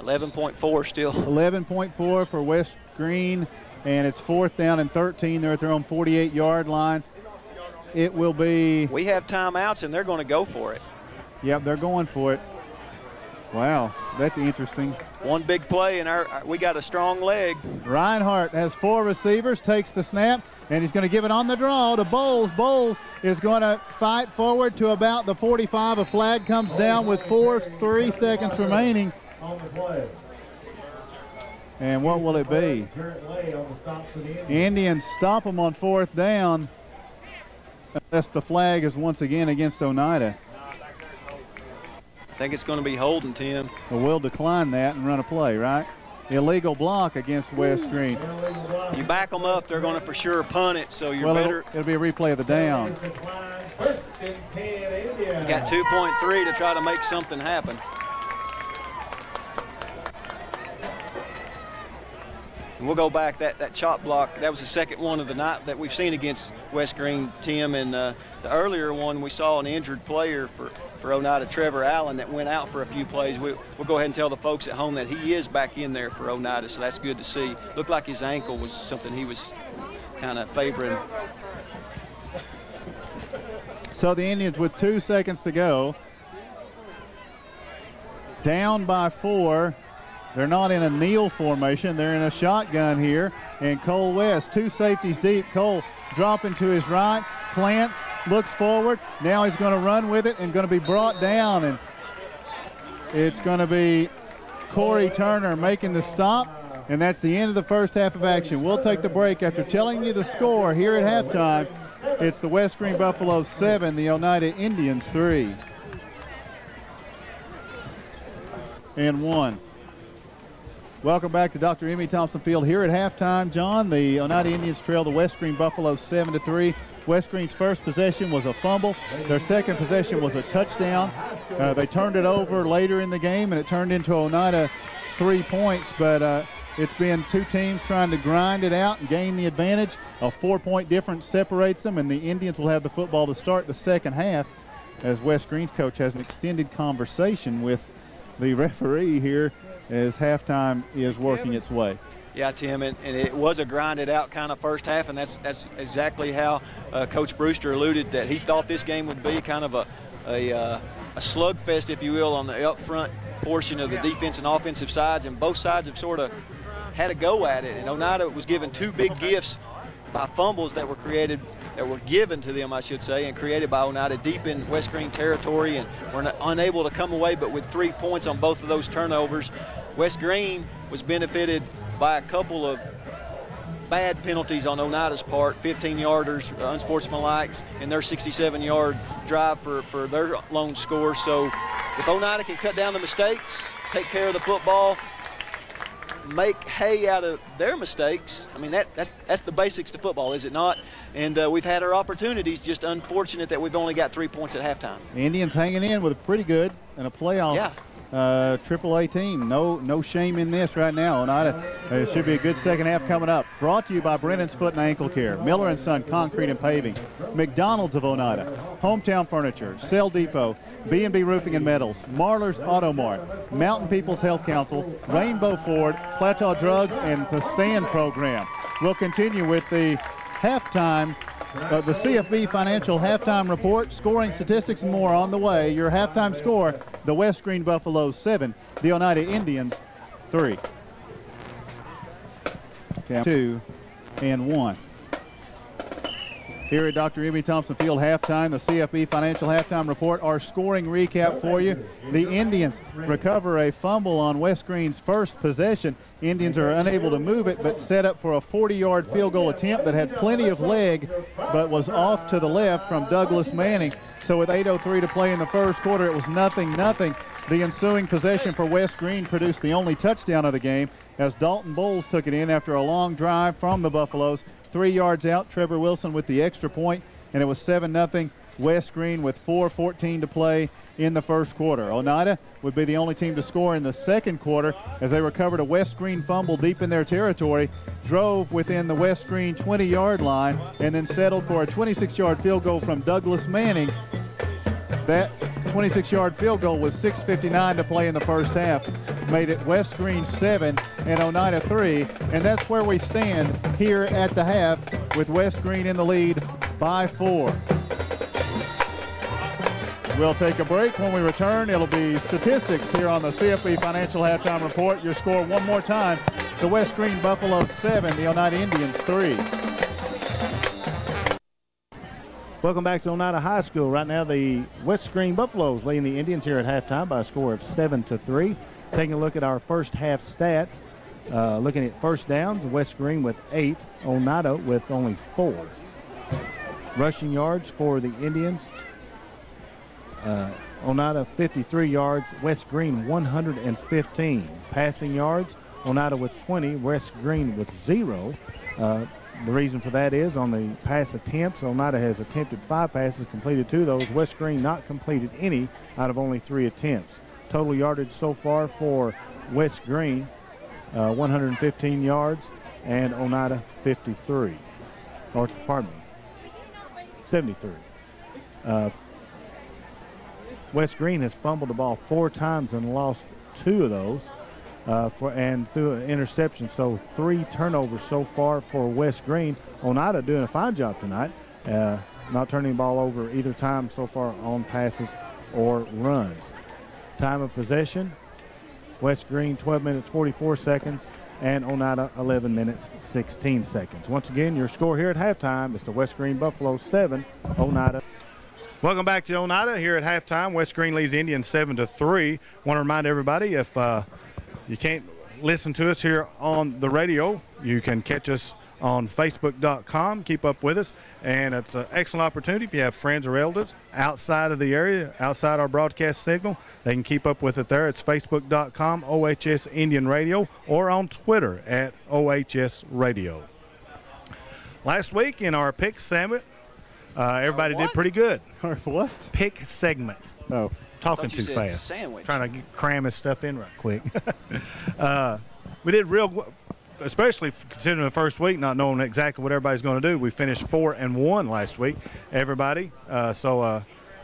[SPEAKER 2] 11.4 still.
[SPEAKER 1] 11.4 for West Greene, and it's fourth down and 13. They're at their own 48-yard line. It will be.
[SPEAKER 2] We have timeouts, and they're going to go for it.
[SPEAKER 1] Yep, they're going for it. Wow, that's interesting.
[SPEAKER 2] One big play, and our, we got a strong leg.
[SPEAKER 1] Reinhardt has four receivers, takes the snap, and he's going to give it on the draw to Bowles. Bowles is going to fight forward to about the 45. A flag comes down with four, three seconds remaining. And what will it be? Indians stop them on fourth down. Unless the flag is once again against Oneida.
[SPEAKER 2] I think it's going to be holding, Tim.
[SPEAKER 1] Well, we'll decline that and run a play, right? Illegal block against West Greene.
[SPEAKER 2] You back them up, they're going to for sure punt it, so you're
[SPEAKER 1] well,
[SPEAKER 2] better.
[SPEAKER 1] It'll, it'll, be a replay of the down.
[SPEAKER 2] You got 2.3 to try to make something happen. And we'll go back, that, that chop block, that was the second one of the night that we've seen against West Greene, Tim. And uh, the earlier one, we saw an injured player for, for Oneida, Trevor Allen, that went out for a few plays. We, will go ahead and tell the folks at home that he is back in there for Oneida, so that's good to see. Looked like his ankle was something he was kind of favoring.
[SPEAKER 1] So the Indians with two seconds to go, down by four. They're not in a kneel formation. They're in a shotgun here. And Cole West, two safeties deep. Cole dropping to his right, plants, looks forward. Now he's going to run with it and going to be brought down. And it's going to be Corey Turner making the stop. And that's the end of the first half of action. We'll take the break after telling you the score here at halftime. It's the West Greene Buffaloes 7, the Oneida Indians 3. And 1. Welcome back to Dr. Emmy Thompson Field here at halftime. John, the Oneida Indians trail the West Greene Buffaloes 7 to 3. West Greene's first possession was a fumble. Their second possession was a touchdown. Uh, they turned it over later in the game, and it turned into Oneida three points. But uh, it's been two teams trying to grind it out and gain the advantage. A four-point difference separates them, and the Indians will have the football to start the second half as West Greene's coach has an extended conversation with the referee here as halftime is working its way.
[SPEAKER 2] Yeah, Tim, and, and, it was a grinded out kind of first half, and that's that's exactly how uh, Coach Brewster alluded that he thought this game would be kind of a a, uh, a slugfest, if you will, on the up front portion of the defense and offensive sides, and both sides have sort of had a go at it. And Oneida was given two big gifts by fumbles that were created, that were given to them, I should say, and created by Oneida deep in West Greene territory, and were unable to come away, but with three points on both of those turnovers. West Greene was benefited by a couple of bad penalties on Oneida's part, 15 yarders, uh, unsportsmanlike, and their 67 yard drive for, for their lone score. So if Oneida can cut down the mistakes, take care of the football, make hay out of their mistakes. I mean, that, that's, that's the basics to football, is it not? And uh, we've had our opportunities, just unfortunate that we've only got three points at halftime.
[SPEAKER 1] The Indians hanging in with a pretty good and a playoff
[SPEAKER 2] yeah
[SPEAKER 1] uh, Triple A team. No, no shame in this right now. Oneida, uh, it should be a good second half coming up. Brought to you by Brennan's Foot and Ankle Care, Miller and Son Concrete and Paving, McDonald's of Oneida, Hometown Furniture, Cell Depot, B&B Roofing and Metals, Marlar's Auto Mart, Mountain People's Health Council, Rainbow Ford, Plateau Drugs, and the Stand Program. We'll continue with the halftime uh, the CFB Financial Halftime Report, scoring statistics and more on the way. Your halftime score, the West Greene Buffaloes 7, the Oneida Indians 3. Okay, 2 and 1. Here at Dr. Emmy Thompson Field halftime, the CFB Financial Halftime Report, our scoring recap for you. The Indians recover a fumble on West Greene's first possession. Indians are unable to move it, but set up for a 40-yard field goal attempt that had plenty of leg, but was off to the left from Douglas Manning. So with 8.03 to play in the first quarter, it was nothing, nothing. The ensuing possession for West Greene produced the only touchdown of the game as Dalton Bowles took it in after a long drive from the Buffaloes. Three yards out, Trevor Wilson with the extra point, and it was 7 0 West Greene with 4.14 to play in the first quarter. Oneida would be the only team to score in the second quarter as they recovered a West Greene fumble deep in their territory, drove within the West Greene 20 yard line, and then settled for a 26 yard field goal from Douglas Manning that 26-yard field goal with 6.59 to play in the first half made it West Greene 7 and Oneida 3. And that's where we stand here at the half with West Greene in the lead by four. We'll take a break. When we return, it'll be statistics here on the CFB Financial Halftime Report. Your score one more time. The West Greene Buffalo 7, the Oneida Indians 3.
[SPEAKER 5] Welcome back to Oneida High School. Right now, the West Greene Buffaloes leading the Indians here at halftime by a score of seven to three. Taking a look at our first half stats, uh, looking at first downs, West Greene with eight, Oneida with only four. Rushing yards for the Indians, uh, Oneida 53 yards, West Greene 115. Passing yards, Oneida with 20, West Greene with zero. Uh, the reason for that is on the pass attempts, Oneida has attempted five passes, completed two of those. West Greene not completed any out of only three attempts. Total yardage so far for West Greene, uh, 115 yards, and Oneida 53. Or, pardon me, 73. Uh, West Greene has fumbled the ball four times and lost two of those. Uh, for and threw an interception. So three turnovers so far for West Greene. Oneida doing a fine job tonight, uh, not turning the ball over either time so far on passes or runs. Time of possession, West Greene 12 minutes 44 seconds, and Oneida 11 minutes 16 seconds. Once again, your score here at halftime is the West Greene Buffalo 7, Oneida. Welcome back to Oneida here at halftime. West Greene leads Indians 7 to 3. Want to remind everybody if uh, you can't listen to us here on the radio, you can catch us on Facebook.com. Keep up with us. And it's an excellent opportunity if you have friends or relatives outside of the area, outside our broadcast signal. They can keep up with it there. It's Facebook.com, OHS Indian Radio, or on Twitter at OHS Radio. Last week in our pick segment, uh, everybody did pretty good.
[SPEAKER 1] Or what?
[SPEAKER 5] Pick segment.
[SPEAKER 1] Oh,
[SPEAKER 5] Talking too fast.
[SPEAKER 2] Sandwich.
[SPEAKER 5] Trying to cram his stuff in right quick. uh, we did real, especially considering the first week, not knowing exactly what everybody's going to do. We finished four and one last week, everybody. Uh, so uh,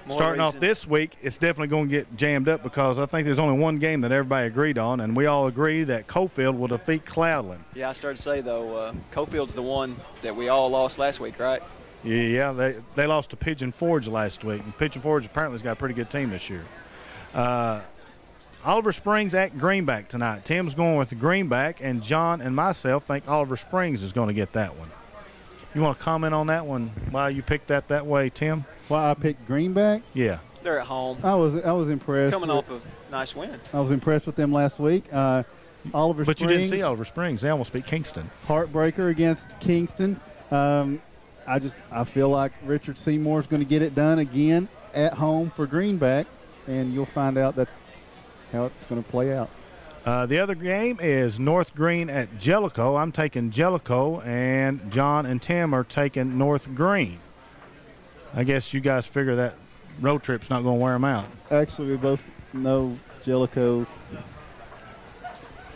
[SPEAKER 5] starting off this week, it's definitely going to get jammed up because I think there's only one game that everybody agreed on, and we all agree that Coalfield will defeat Cloudland.
[SPEAKER 2] Yeah, I started to say though, uh, Coalfield's the one that we all lost last week, right?
[SPEAKER 5] Yeah, they they lost to Pigeon Forge last week. And Pigeon Forge apparently has got a pretty good team this year. Uh, Oliver Springs at Greenback tonight. Tim's going with Greenback, and John and myself think Oliver Springs is going to get that one. You want to comment on that one? Why you picked that that way, Tim?
[SPEAKER 1] why I picked Greenback?
[SPEAKER 5] Yeah.
[SPEAKER 2] They're at home,
[SPEAKER 1] I was I was impressed.
[SPEAKER 2] coming
[SPEAKER 1] with,
[SPEAKER 2] off a nice win.
[SPEAKER 1] I was impressed with them last week. Uh, Oliver Springs.
[SPEAKER 5] But you didn't see Oliver Springs. They almost beat Kingston.
[SPEAKER 1] heartbreaker against Kingston. Um, I just I feel like Richard Seymour's going to get it done again at home for Greenback, and you'll find out that's how it's going to play out.
[SPEAKER 5] Uh, the other game is North Greene at Jellicoe. I'm taking Jellicoe, and John and Tim are taking North Greene. I guess you guys figure that road trip's not going to wear them out.
[SPEAKER 1] Actually, we both know Jellicoe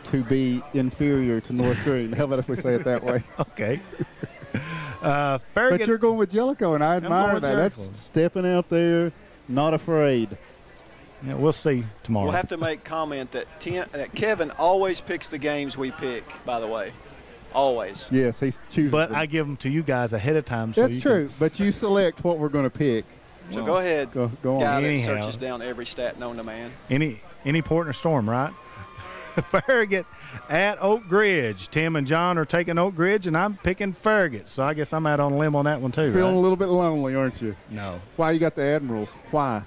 [SPEAKER 1] to be inferior to North Greene. How about if we say it that way?
[SPEAKER 5] Okay. Uh,
[SPEAKER 1] But you're going with Jellicoe, and I admire that.
[SPEAKER 5] Jellicoe.
[SPEAKER 1] That's stepping out there, not afraid.
[SPEAKER 5] yeah, we'll see tomorrow.
[SPEAKER 2] We'll have to make comment that Tim, that Kevin always picks the games we pick. By the way, always.
[SPEAKER 1] Yes, he chooses.
[SPEAKER 5] but
[SPEAKER 1] them.
[SPEAKER 5] I give them to you guys ahead of time. So
[SPEAKER 1] That's
[SPEAKER 5] you
[SPEAKER 1] true. But you select what we're going to pick.
[SPEAKER 2] So
[SPEAKER 5] Well,
[SPEAKER 2] go ahead,
[SPEAKER 1] Go, go on.
[SPEAKER 2] guy that
[SPEAKER 5] Anyhow.
[SPEAKER 2] searches down every stat known to man.
[SPEAKER 5] Any any port in a storm, right? Farragut at Oak Ridge. Tim and John are taking Oak Ridge, and I'm picking Farragut. So I guess I'm out on a limb on that one too.
[SPEAKER 1] Feeling a little bit lonely, aren't you?
[SPEAKER 5] No,
[SPEAKER 1] Why you got the Admirals? Why?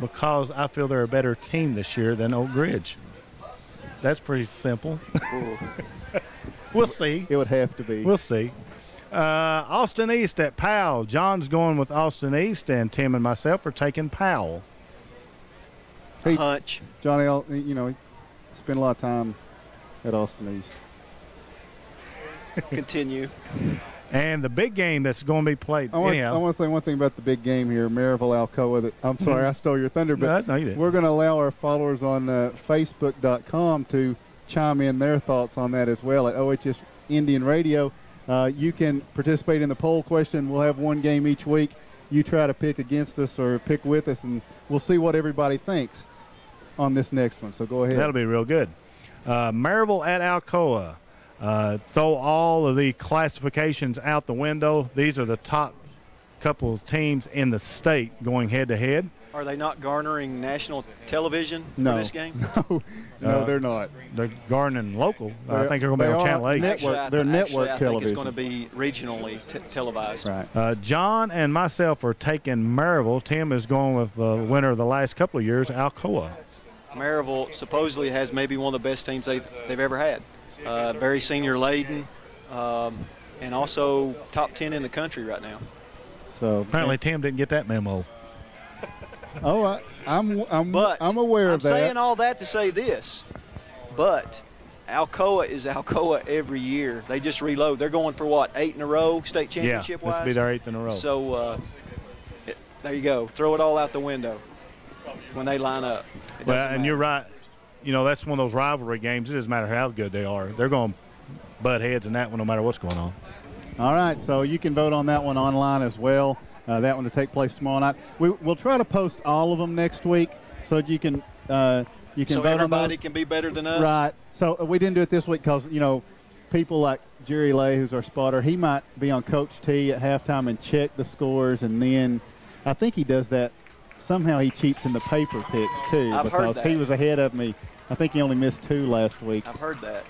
[SPEAKER 5] because I feel they're a better team this year than Oak Ridge. That's pretty simple. We'll see.
[SPEAKER 1] It would have to be.
[SPEAKER 5] We'll see. Uh, Austin East at Powell. John's going with Austin East, and Tim and myself are taking Powell.
[SPEAKER 1] Hey,
[SPEAKER 2] Hunch.
[SPEAKER 1] Johnny, L- you know, he spent a lot of time at Austin East.
[SPEAKER 2] Continue.
[SPEAKER 5] And the big game that's going to be played.
[SPEAKER 1] I want, I want to say one thing about the big game here, Maryville Alcoa. That I'm sorry, I stole your thunder, but
[SPEAKER 5] no, no, you
[SPEAKER 1] we're going to allow our followers on uh, Facebook.com to chime in their thoughts on that as well at OHS Indian Radio. Uh, you can participate in the poll question. We'll have one game each week. You try to pick against us or pick with us, and we'll see what everybody thinks on this next one. So go ahead.
[SPEAKER 5] That'll be real good. Uh, Maryville at Alcoa. Uh, throw all of the classifications out the window. These are the top couple of teams in the state going head to head.
[SPEAKER 2] Are they not garnering national television
[SPEAKER 1] No.
[SPEAKER 2] for this game?
[SPEAKER 1] no, no,
[SPEAKER 5] Uh,
[SPEAKER 1] they're not.
[SPEAKER 5] They're garnering local. I
[SPEAKER 1] They're-
[SPEAKER 5] think they're going to be
[SPEAKER 1] they
[SPEAKER 5] on Channel 8.
[SPEAKER 1] net-
[SPEAKER 2] Actually, I,
[SPEAKER 1] they're
[SPEAKER 2] th-
[SPEAKER 1] network
[SPEAKER 2] actually, I think it's going to be regionally te- televised.
[SPEAKER 1] Right.
[SPEAKER 5] Uh, John and myself are taking Maryville. Tim is going with the winner of the last couple of years, Alcoa.
[SPEAKER 2] Maryville supposedly has maybe one of the best teams they've, they've ever had. Uh, very senior laden, um, and also top 10 in the country right now.
[SPEAKER 1] So
[SPEAKER 5] Apparently, Tim didn't get that memo.
[SPEAKER 1] Oh, I, I'm I'm
[SPEAKER 2] But
[SPEAKER 1] I'm aware
[SPEAKER 2] I'm
[SPEAKER 1] of that.
[SPEAKER 2] saying all that to say this, but Alcoa is Alcoa every year. They just reload. They're going for what eight in a row, state championship
[SPEAKER 5] Yeah,
[SPEAKER 2] championship
[SPEAKER 5] this will
[SPEAKER 2] wise.
[SPEAKER 5] be their eighth in a row.
[SPEAKER 2] So uh, it, there you go. Throw it all out the window when they line up.
[SPEAKER 5] Well,
[SPEAKER 2] doesn't
[SPEAKER 5] and you're right. You know, that's one of those rivalry games. It doesn't matter how good they are. They're going to butt heads in that one no matter what's going on.
[SPEAKER 1] All right, so you can vote on that one online as well. Uh, that one to take place tomorrow night. We, we'll try to post all of them next week so that you can uh, You can
[SPEAKER 2] so
[SPEAKER 1] vote on
[SPEAKER 2] everybody
[SPEAKER 1] those.
[SPEAKER 2] can be better than us.
[SPEAKER 1] Right. So uh, we didn't do it this week because you know people like Jerry Lay, who's our spotter, he might be on Coach T at halftime and check the scores, and then I think he does that. Somehow he cheats in the paper picks too
[SPEAKER 2] I've heard
[SPEAKER 1] because
[SPEAKER 2] that.
[SPEAKER 1] he was ahead of me. I think he only missed two last week.
[SPEAKER 2] I've heard that.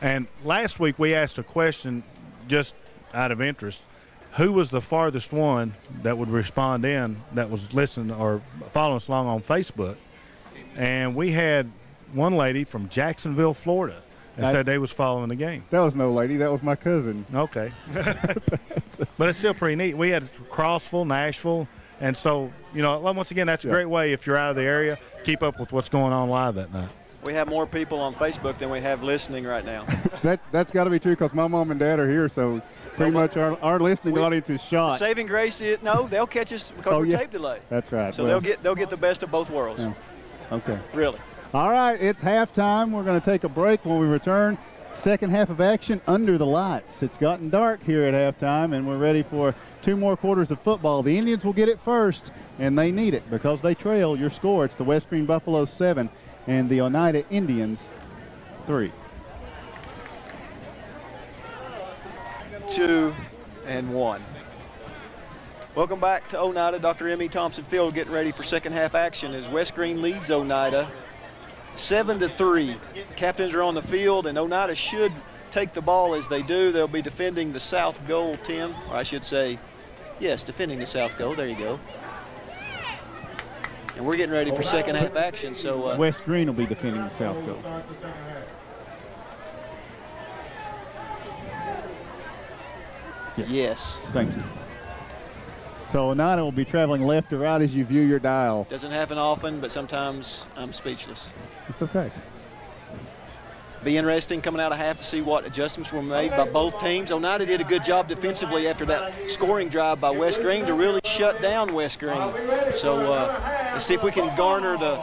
[SPEAKER 5] And last week we asked a question just out of interest. Who was the farthest one that would respond in that was listening or following us along on Facebook? And we had one lady from Jacksonville, Florida, that
[SPEAKER 1] I-
[SPEAKER 5] said they was following the game.
[SPEAKER 1] That was no lady. That was my cousin.
[SPEAKER 5] Okay. but it's still pretty neat. We had Crossville, Nashville, and so, you know, once again, that's a
[SPEAKER 1] Yeah.
[SPEAKER 5] great way if you're out of the area, keep up with what's going on live that night.
[SPEAKER 2] We have more people on Facebook than we have listening right now.
[SPEAKER 1] That that's got to be true because my mom and dad are here, so pretty
[SPEAKER 2] Well,
[SPEAKER 1] much our, our listening
[SPEAKER 2] we-
[SPEAKER 1] audience is shot.
[SPEAKER 2] Saving grace is no, they'll catch us because
[SPEAKER 1] Oh,
[SPEAKER 2] we're
[SPEAKER 1] yeah.
[SPEAKER 2] tape delay.
[SPEAKER 1] That's right.
[SPEAKER 2] So
[SPEAKER 1] Well,
[SPEAKER 2] they'll get they'll get the best of both worlds.
[SPEAKER 1] Yeah. okay.
[SPEAKER 2] Really.
[SPEAKER 1] All right, it's halftime. We're going to take a break when we return. Second half of action under the lights. It's gotten dark here at halftime, and we're ready for two more quarters of football. The Indians will get it first, and they need it because they trail your score. It's the West Greene Buffaloes seven and the Oneida Indians three.
[SPEAKER 2] two, and one. Welcome back to Oneida. Dr. Emmy Thompson Field getting ready for second half action as West Greene leads Oneida seven to three. Captains are on the field, and Oneida should take the ball as they do. They'll be defending the south goal, Tim, or I should say, yes, defending the south goal. There you go. And we're getting ready for second half action. So uh,
[SPEAKER 1] West Greene will be defending the South goal.
[SPEAKER 2] yes,
[SPEAKER 1] Thank you. So Oneida will be traveling left to right as you view your dial.
[SPEAKER 2] doesn't happen often, but sometimes I'm speechless.
[SPEAKER 1] It's okay.
[SPEAKER 2] Be interesting coming out of half to see what adjustments were made by both teams. Oneida did a good job defensively after that scoring drive by West Greene to really shut down West Greene. So uh, let's see if we can garner the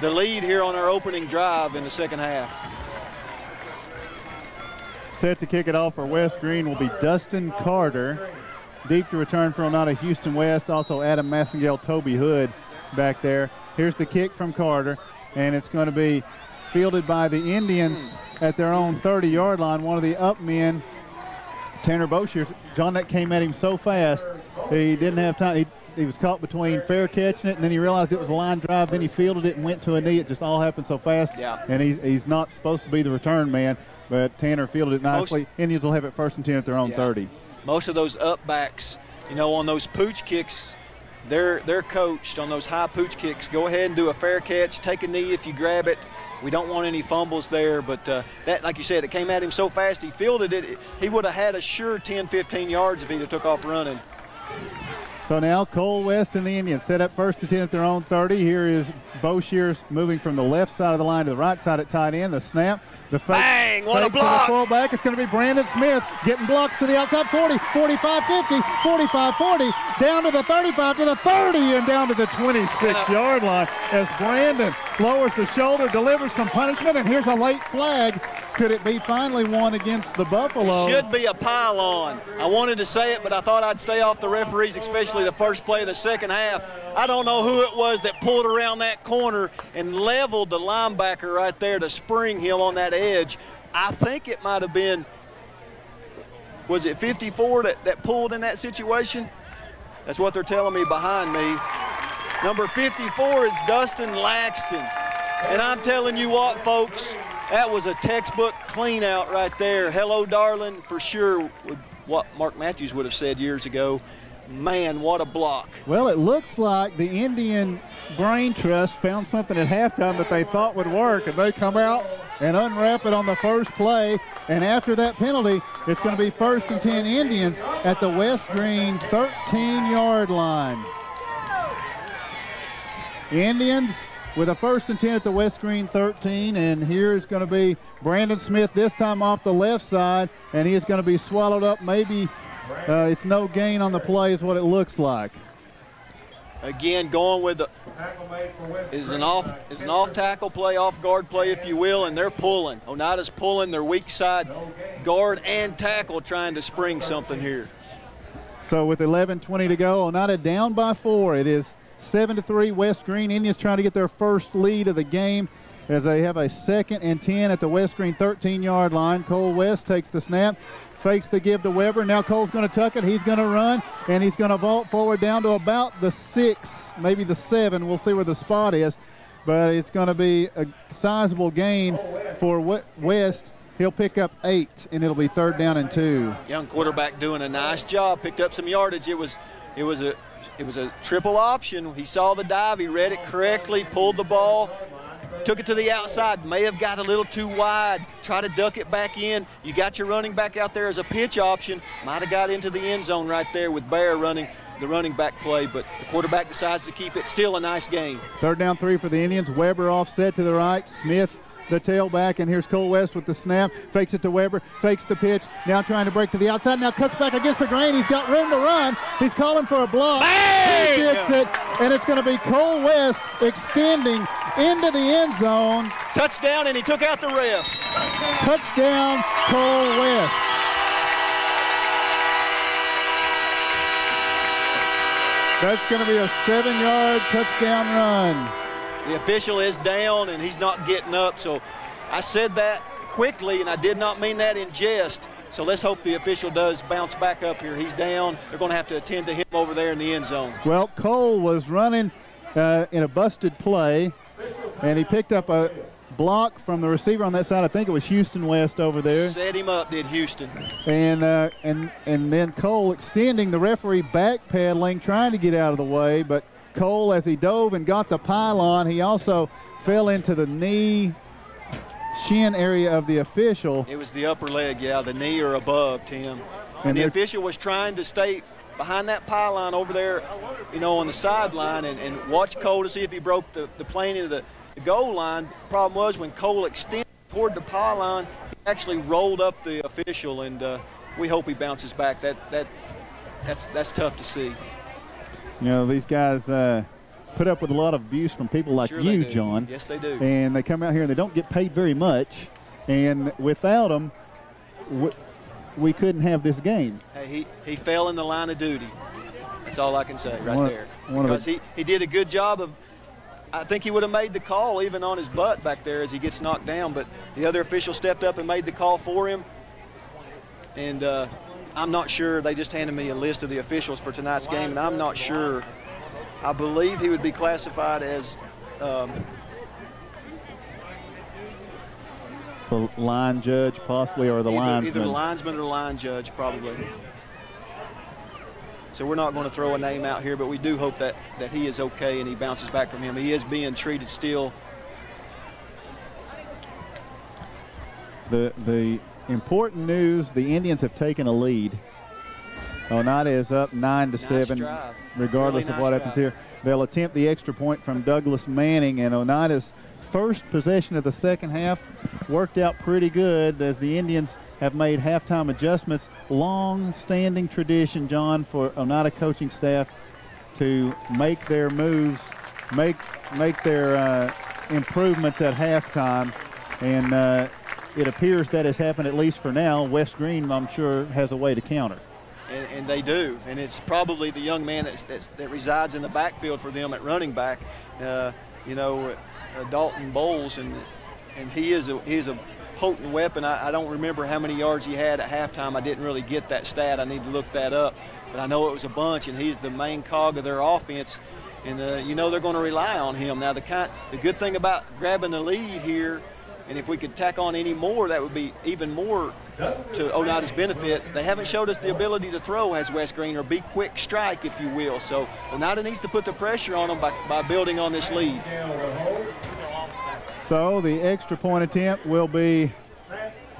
[SPEAKER 2] the lead here on our opening drive in the second half.
[SPEAKER 1] Set to kick it off for West Greene will be Dustin Carter. Deep to return for Oneida Houston West. Also Adam Massengale, Toby Hood back there. Here's the kick from Carter, and it's going to be fielded by the Indians at their own 30-yard line. One of the up men, Tanner Boshier. John, that came at him so fast, he didn't have time. He, he was caught between fair catching it, and then he realized it was a line drive. Then he fielded it and went to a knee. It just all happened so fast.
[SPEAKER 2] Yeah.
[SPEAKER 1] And he's, he's not supposed to be the return man, but Tanner fielded it nicely. Indians will have it first and 10 at their own
[SPEAKER 2] Yeah.
[SPEAKER 1] 30.
[SPEAKER 2] Most of those up backs, you know, on those pooch kicks, they're they're coached on those high pooch kicks. Go ahead and do a fair catch, take a knee if you grab it. We don't want any fumbles there, but uh, that, like you said, it came at him so fast he fielded it. He would have had a sure 10, 15 yards if he'd have took off running.
[SPEAKER 1] So now Cole West and the Indians set up first and 10 at their own 30. Here is Bo Shears moving from the left side of the line to the right side at tight end. The snap, the fake,
[SPEAKER 2] Bang, what a
[SPEAKER 1] fake to
[SPEAKER 2] block.
[SPEAKER 1] the fullback. It's going to be Brandon Smith getting blocks to the outside 40, 45, 50, 45, 40, down to the 35, to the 30, and down to the 26-yard line as Brandon lowers the shoulder, delivers some punishment, and here's a late flag. Could it be finally one against the Buffaloes?
[SPEAKER 2] Should be a pylon. I wanted to say it, but I thought I'd stay off the referees, especially the first play of the second half. I don't know who it was that pulled around that corner and leveled the linebacker right there to spring him on that edge. I think it might have been, was it 54 that, that pulled in that situation? That's what they're telling me behind me. Number 54 is Dustin Laxton. And I'm telling you what, folks, that was a textbook clean out right there. Hello, darling, for sure, what Mark Matthews would have said years ago. Man, what a block.
[SPEAKER 1] Well, it looks like the Indian Brain Trust found something at halftime that they thought would work, and they come out and unwrap it on the first play. And after that penalty, it's going to be first and 10 Indians at the West Greene 13 yard line. Indians with a first and 10 at the West Greene 13. And here is going to be Brandon Smith, this time off the left side, and he is going to be swallowed up. Maybe uh, it's no gain on the play, is what it looks like.
[SPEAKER 2] Again, going with the
[SPEAKER 4] Tackle made for West
[SPEAKER 2] is an off is an off tackle play, off guard play, if you will, and they're pulling. Oneida's pulling their weak side guard and tackle, trying to spring something here.
[SPEAKER 1] So with 11:20 to go, Oneida down by four. It is seven to three. West Greene Indians trying to get their first lead of the game. as they have a second and 10 at the West Greene 13 yard line. Cole West takes the snap, fakes the give to Weber. Now Cole's going to tuck it. He's going to run, and he's going to vault forward down to about the six, maybe the seven. We'll see where the spot is, but it's going to be a sizable gain for West. He'll pick up eight, and it'll be third down and two.
[SPEAKER 2] Young quarterback doing a nice job. Picked up some yardage. It was, it was a, it was a triple option. He saw the dive. He read it correctly. Pulled the ball, took it to the outside, may have got a little too wide, try to duck it back in. You got your running back out there as a pitch option, might have got into the end zone right there with Bear running the running back play, but the quarterback decides to keep it. Still a nice game.
[SPEAKER 1] Third down three for the Indians. Weber offset to the right. Smith the tailback, and here's Cole West with the snap. Fakes it to Weber, fakes the pitch. Now trying to break to the outside. Now cuts back against the grain. He's got room to run. He's calling for a block.
[SPEAKER 2] Bang!
[SPEAKER 1] He gets it, and it's going to be Cole West extending into the end zone.
[SPEAKER 2] Touchdown, and he took out the ref.
[SPEAKER 1] Touchdown, Cole West. That's going to be a seven-yard touchdown run.
[SPEAKER 2] The official is down, and he's not getting up. So I said that quickly, and I did not mean that in jest. So let's hope the official does bounce back up here. He's down. They're going to have to attend to him over there in the end zone.
[SPEAKER 1] Well, Cole was running uh, in a busted play and he picked up a block from the receiver on that side. I think it was Houston West over there.
[SPEAKER 2] Set him up, did Houston.
[SPEAKER 1] And uh, and and then Cole extending the referee back backpedaling, trying to get out of the way. But Cole, as he dove and got the pylon, he also fell into the knee shin area of the official.
[SPEAKER 2] It was the upper leg, yeah, the knee or above, Tim. And, and the official was trying to stay behind that pylon over there, you know, on the sideline and, and watch Cole to see if he broke the, the plane into the, the goal line. Problem was when Cole extended toward the pylon, he actually rolled up the official, and uh, we hope he bounces back. That that that's that's tough to see.
[SPEAKER 1] You know, these guys uh, put up with a lot of abuse from people like
[SPEAKER 2] sure
[SPEAKER 1] you, John.
[SPEAKER 2] Yes, they do.
[SPEAKER 1] And they come out here and they don't get paid very much, and without them, we couldn't have this game.
[SPEAKER 2] Hey, he, he fell in the line of duty. That's all I can say right one, there. One because the, he, he did a good job of I think he would have made the call even on his butt back there as he gets knocked down, but the other official stepped up and made the call for him. And uh, I'm not sure. They just handed me a list of the officials for tonight's game, and I'm not sure. I believe he would be classified as um,
[SPEAKER 1] the line judge, possibly, or the
[SPEAKER 2] either,
[SPEAKER 1] linesman.
[SPEAKER 2] Either the linesman or line judge, probably. So we're not going to throw a name out here, but we do hope that, that he is okay and he bounces back from him. He is being treated still.
[SPEAKER 1] The, the important news, the Indians have taken a lead. Oneida is up 9 to
[SPEAKER 2] nice
[SPEAKER 1] 7,
[SPEAKER 2] drive.
[SPEAKER 1] regardless
[SPEAKER 2] really
[SPEAKER 1] of what
[SPEAKER 2] nice
[SPEAKER 1] happens here. They'll attempt the extra point from Douglas Manning, and Oneida's first possession of the second half worked out pretty good as the Indians have made halftime adjustments. Long-standing tradition, John, for Oneida coaching staff to make their moves, make make their uh, improvements at halftime, and uh, it appears that has happened at least for now. West Greene, I'm sure, has a way to counter.
[SPEAKER 2] And, and they do, and it's probably the young man that's, that's, that resides in the backfield for them at running back. Uh, you know, uh, Dalton Bowles, and and he is a he's a potent weapon. I, I, don't remember how many yards he had at halftime. I didn't really get that stat. I need to look that up, but I know it was a bunch, and he's the main cog of their offense. And uh, you know they're going to rely on him. Now the kind the good thing about grabbing the lead here, and if we could tack on any more, that would be even more to Oneida's benefit. They haven't showed us the ability to throw as West Greene or be quick strike, if you will. So Oneida needs to put the pressure on them by, by building on this lead.
[SPEAKER 1] So the extra point attempt will be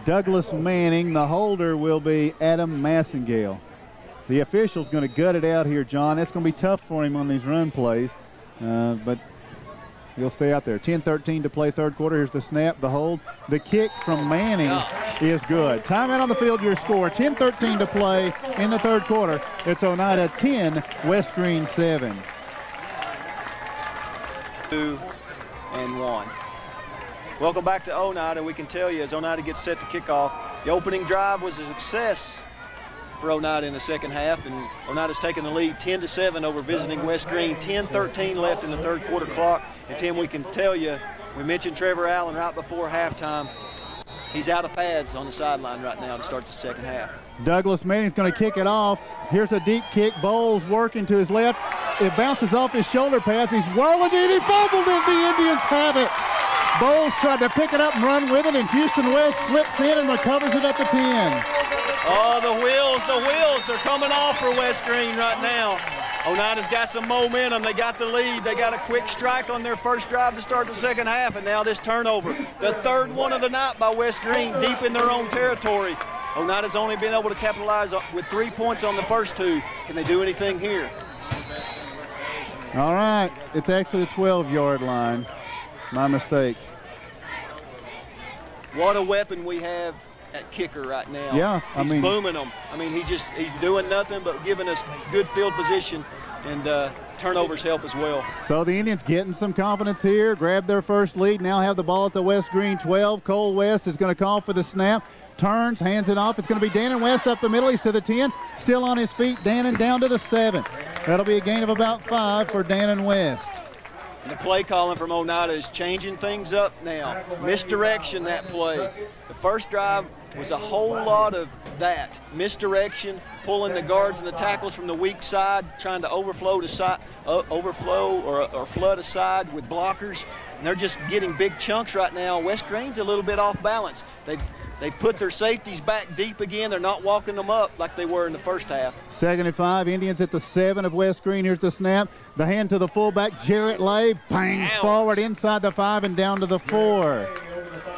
[SPEAKER 1] Douglas Manning. The holder will be Adam Massengale. The official's going to gut it out here, John. That's going to be tough for him on these run plays, uh, but He'll stay out there. 10-13 to play third quarter. Here's the snap, the hold. The kick from Manning is good. Timeout on the field, your score. 10-13 to play in the third quarter. It's Oneida 10, West Greene 7.
[SPEAKER 2] Two and one. Welcome back to Oneida. We can tell you as Oneida gets set to kick off, the opening drive was a success for Oneida in the second half, and Oneida's taking the lead 10 to 7 over visiting West Greene. 10-13 left in the third quarter clock. And Tim, we can tell you We mentioned Trevor Allen right before halftime. He's out of pads on the sideline right now to start the second half.
[SPEAKER 1] Douglas Manning's going to kick it off. Here's a deep kick. Bowles working to his left. It bounces off his shoulder pads. He's whirling it. He fumbled it. The Indians have it. Bowles tried to pick it up and run with it, and Houston West slips in and recovers it at the 10.
[SPEAKER 2] Oh, the wheels, the wheels, they're coming off for West Greene right now. Oneida's got some momentum. They got the lead. They got a quick strike on their first drive to start the second half, and now this turnover. The third one of the night by West Greene, deep in their own territory. Oneida's only been able to capitalize with three points on the first two. Can they do anything here?
[SPEAKER 1] All right, it's actually the 12-yard line. My mistake.
[SPEAKER 2] What a weapon we have at kicker right now.
[SPEAKER 1] Yeah,
[SPEAKER 2] I he's
[SPEAKER 1] mean,
[SPEAKER 2] booming them. I mean, he just he's doing nothing but giving us good field position, and uh, turnovers help as well.
[SPEAKER 1] So the Indians getting some confidence here, grab their first lead, now have the ball at the West Greene 12. Cole West is going to call for the snap. Turns, hands it off. It's going to be Dannon West up the middle. He's to the 10. Still on his feet. Dannon down to the 7. That'll be a gain of about five for Dannon West.
[SPEAKER 2] And the play calling from Oneida is changing things up now. Misdirection that play. The first drive was a whole lot of that misdirection, pulling the guards and the tackles from the weak side, trying to overflow to side, uh, overflow or, or flood aside with blockers. And they're just getting big chunks right now. West Greene's a little bit off balance. They they put their safeties back deep again. They're not walking them up like they were in the first half.
[SPEAKER 1] Second and five. Indians at the seven of West Greene. Here's the snap. The hand to the fullback, Jarrett Lay. Bangs Ouch. forward inside the five and down to the four.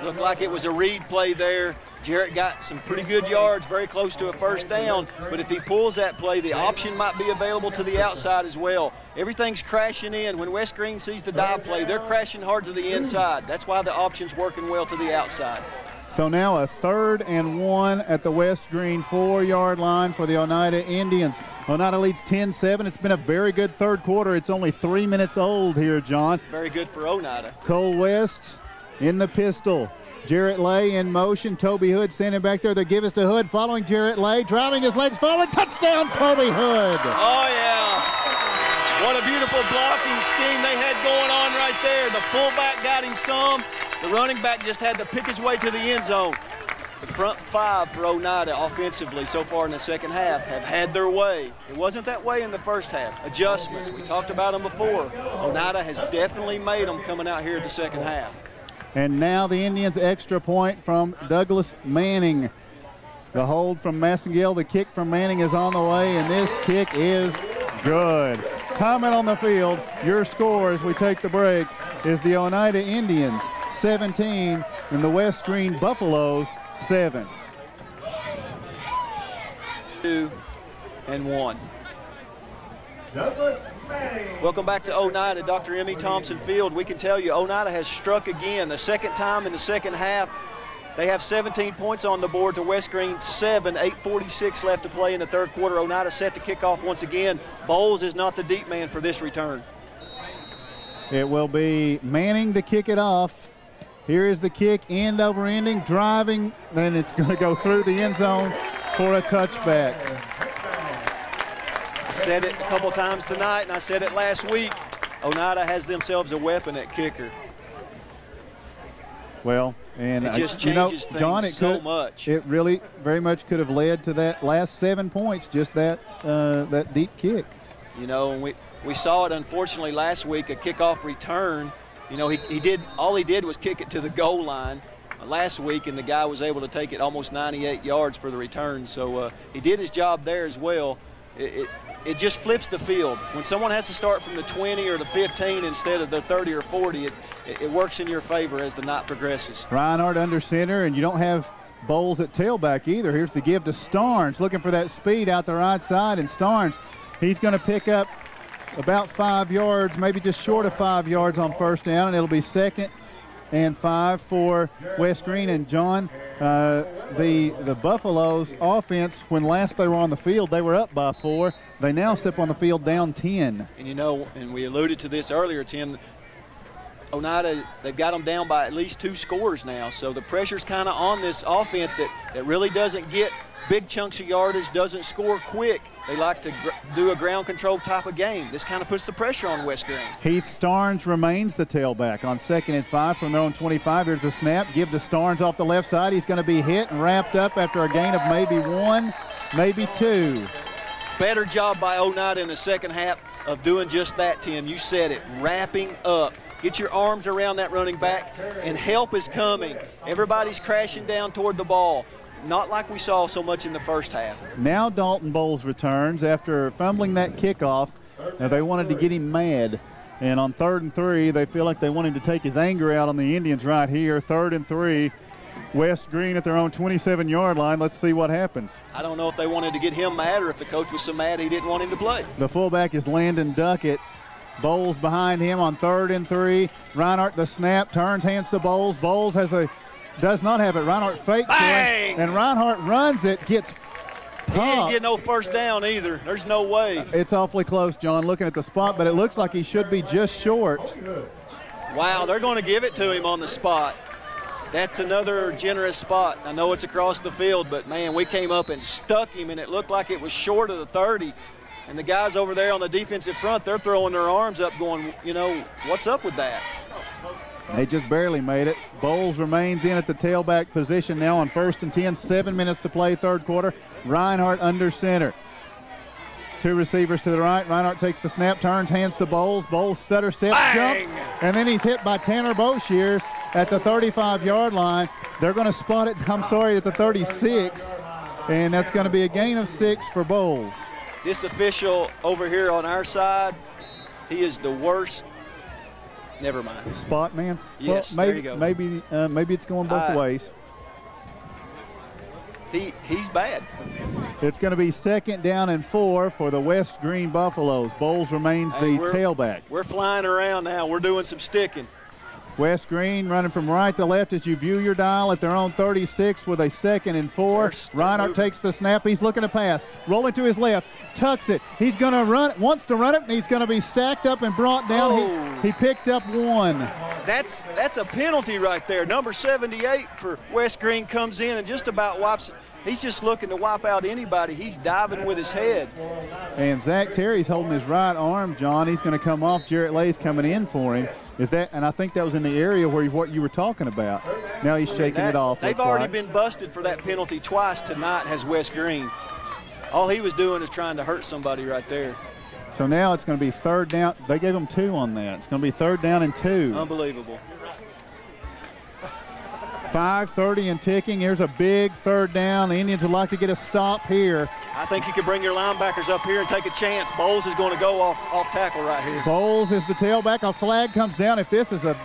[SPEAKER 2] Looked like it was a read play there. Jarrett got some pretty good yards, very close to a first down. But if he pulls that play, the option might be available to the outside as well. Everything's crashing in. When West Greene sees the dive play, they're crashing hard to the inside. That's why the option's working well to the outside.
[SPEAKER 1] So now a third and one at the West Greene four-yard line for the Oneida Indians. Oneida leads 10-7. It's been a very good third quarter. It's only three minutes old here, John.
[SPEAKER 2] Very good for Oneida.
[SPEAKER 1] Cole West in the pistol. Jarrett Lay in motion. Toby Hood standing back there. They give us to Hood following Jarrett Lay, driving his legs forward. Touchdown, Toby Hood.
[SPEAKER 2] Oh, yeah. What a beautiful blocking scheme they had going on right there. The fullback got him some. The running back just had to pick his way to the end zone. The front five for Oneida offensively so far in the second half have had their way. It wasn't that way in the first half. Adjustments, we talked about them before. Oneida has definitely made them coming out here at the second half.
[SPEAKER 1] And now the Indians extra point from Douglas Manning. The hold from Massengill, the kick from Manning is on the way, and this kick is good. Time on the field. Your score as we take the break is the Oneida Indians 17 and the West Greene Buffaloes 7.
[SPEAKER 2] Two and one. Welcome back to Oneida, Dr. M.E. Thompson Field. We can tell you Oneida has struck again, the second time in the second half. They have 17 points on the board to West Greene 7, 8.46 left to play in the third quarter. Oneida set to kick off once again. Bowles is not the deep man for this return.
[SPEAKER 1] It will be Manning to kick it off. Here is the kick, end over ending, driving, then it's going to go through the end zone for a touchback.
[SPEAKER 2] I said it a couple times tonight, and I said it last week. Oneida has themselves a weapon at kicker.
[SPEAKER 1] Well, and
[SPEAKER 2] it just
[SPEAKER 1] you know,
[SPEAKER 2] John,
[SPEAKER 1] it
[SPEAKER 2] so
[SPEAKER 1] could,
[SPEAKER 2] much.
[SPEAKER 1] It really, very much could have led to that last seven points, just that uh, that deep kick.
[SPEAKER 2] You know, and we we saw it unfortunately last week, a kickoff return you know, he, he did all he did was kick it to the goal line last week, and the guy was able to take it almost 98 yards for the return. So uh, he did his job there as well. It, it, it, just flips the field. When someone has to start from the 20 or the 15 instead of the 30 or 40, it, it works in your favor as the night progresses.
[SPEAKER 1] Reinhardt under center, and you don't have Bowles at tailback either. Here's the give to Starnes, looking for that speed out the right side, and Starnes, he's going to pick up about five yards, maybe just short of five yards on first down, and it'll be second and five for West Greene. And John, uh, the the Buffaloes offense, when last they were on the field, they were up by four. They now step on the field down 10.
[SPEAKER 2] And you know, and we alluded to this earlier, Tim. Oneida, they've got them down by at least two scores now. So the pressure's kind of on this offense that, that really doesn't get big chunks of yardage, doesn't score quick. They like to do a ground control type of game. This kind of puts the pressure on West Greene.
[SPEAKER 1] Heath Starnes remains the tailback on second and five from their own 25. Here's the snap. Give to Starnes off the left side. He's going to be hit and wrapped up after a gain of maybe one, maybe two.
[SPEAKER 2] Better job by Oneida in the second half of doing just that, Tim. You said it, wrapping up. Get your arms around that running back, and help is coming. Everybody's crashing down toward the ball not like we saw so much in the first half.
[SPEAKER 1] Now Dalton Bowles returns after fumbling that kickoff. Now they wanted to get him mad. And on third and three, they feel like they want him to take his anger out on the Indians right here. Third and three. West Greene at their own 27 yard line. Let's see what happens.
[SPEAKER 2] I don't know if they wanted to get him mad or if the coach was so mad he didn't want him to play.
[SPEAKER 1] The fullback is Landon Duckett. Bowles behind him on third and three. Reinhardt the snap, turns hands to Bowles. Bowles has a does not have it. Reinhardt fakes
[SPEAKER 2] Bang!
[SPEAKER 1] it, and Reinhardt runs it, gets
[SPEAKER 2] he didn't get no first down either. There's no way.
[SPEAKER 1] It's awfully close, John, looking at the spot, but it looks like he should be just short.
[SPEAKER 2] Wow, they're going to give it to him on the spot. That's another generous spot. I know it's across the field, but man, we came up and stuck him, and it looked like it was short of the 30. And the guys over there on the defensive front, they're throwing their arms up, going, you know, what's up with that?
[SPEAKER 1] They just barely made it. Bowles remains in at the tailback position now on first and 10. Seven minutes to play, third quarter. Reinhardt under center. Two receivers to the right. Reinhardt takes the snap, turns, hands to Bowles. Bowles stutter step,
[SPEAKER 2] Bang!
[SPEAKER 1] jumps, and then he's hit by Tanner Boshears at the 35-yard line. They're going to spot it, I'm sorry, at the 36, and that's going to be a gain of six for Bowles.
[SPEAKER 2] This official over here on our side, he is the worst Never mind.
[SPEAKER 1] Spot man.
[SPEAKER 2] Yes,
[SPEAKER 1] well, maybe,
[SPEAKER 2] there you go.
[SPEAKER 1] Maybe uh, maybe it's going both
[SPEAKER 2] Uh,
[SPEAKER 1] ways.
[SPEAKER 2] He he's bad.
[SPEAKER 1] It's going to be second down and four for the West Greene Buffaloes. Bowles remains
[SPEAKER 2] Hey,
[SPEAKER 1] the
[SPEAKER 2] we're-
[SPEAKER 1] tailback.
[SPEAKER 2] We're flying around now. We're doing some sticking.
[SPEAKER 1] West Greene running from right to left as you view your dial at their own 36 with a second and four. Reinhardt takes the snap. He's looking to pass. Rolling to his left. Tucks it. He's going to run. Wants to run it. And he's going to be stacked up and brought down.
[SPEAKER 2] Oh.
[SPEAKER 1] He, he picked up one.
[SPEAKER 2] That's that's a penalty right there. Number 78 for West Greene comes in and just about wipes. He's just looking to wipe out anybody. He's diving with his head.
[SPEAKER 1] And Zach Terry's holding his right arm, John. He's going to come off. Jarrett Lay's coming in for him. Is that? And I think that was in the area where you, what you were talking about. Now he's shaking
[SPEAKER 2] That-
[SPEAKER 1] it off.
[SPEAKER 2] they've already
[SPEAKER 1] like.
[SPEAKER 2] been busted for that penalty twice tonight. Has West Greene? All he was doing is trying to hurt somebody right there.
[SPEAKER 1] So now it's going to be third down. They gave them two on that. It's going to be third down and two.
[SPEAKER 2] Unbelievable.
[SPEAKER 1] 5:30 and ticking. Here's a big third down. The Indians would like to get a stop here.
[SPEAKER 2] I think you can bring your linebackers up here and take a chance. Bowles is going to go off off tackle right here.
[SPEAKER 1] Bowles is the tailback. A flag comes down. If this is a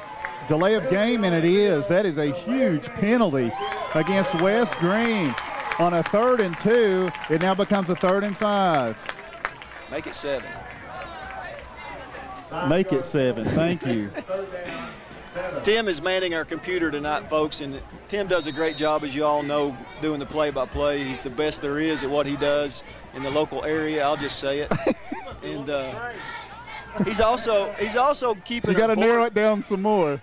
[SPEAKER 1] delay of game, and it is, that is a huge penalty against West Greene. On a third and two, it now becomes a third and five.
[SPEAKER 2] Make it seven.
[SPEAKER 1] Make it seven. Thank you.
[SPEAKER 2] Tim is manning our computer tonight, folks, and Tim does a great job, as you all know, doing the play-by-play. He's the best there is at what he does in the local area. I'll just say it. and uh, he's also he's also keeping.
[SPEAKER 1] You got to narrow it down some more.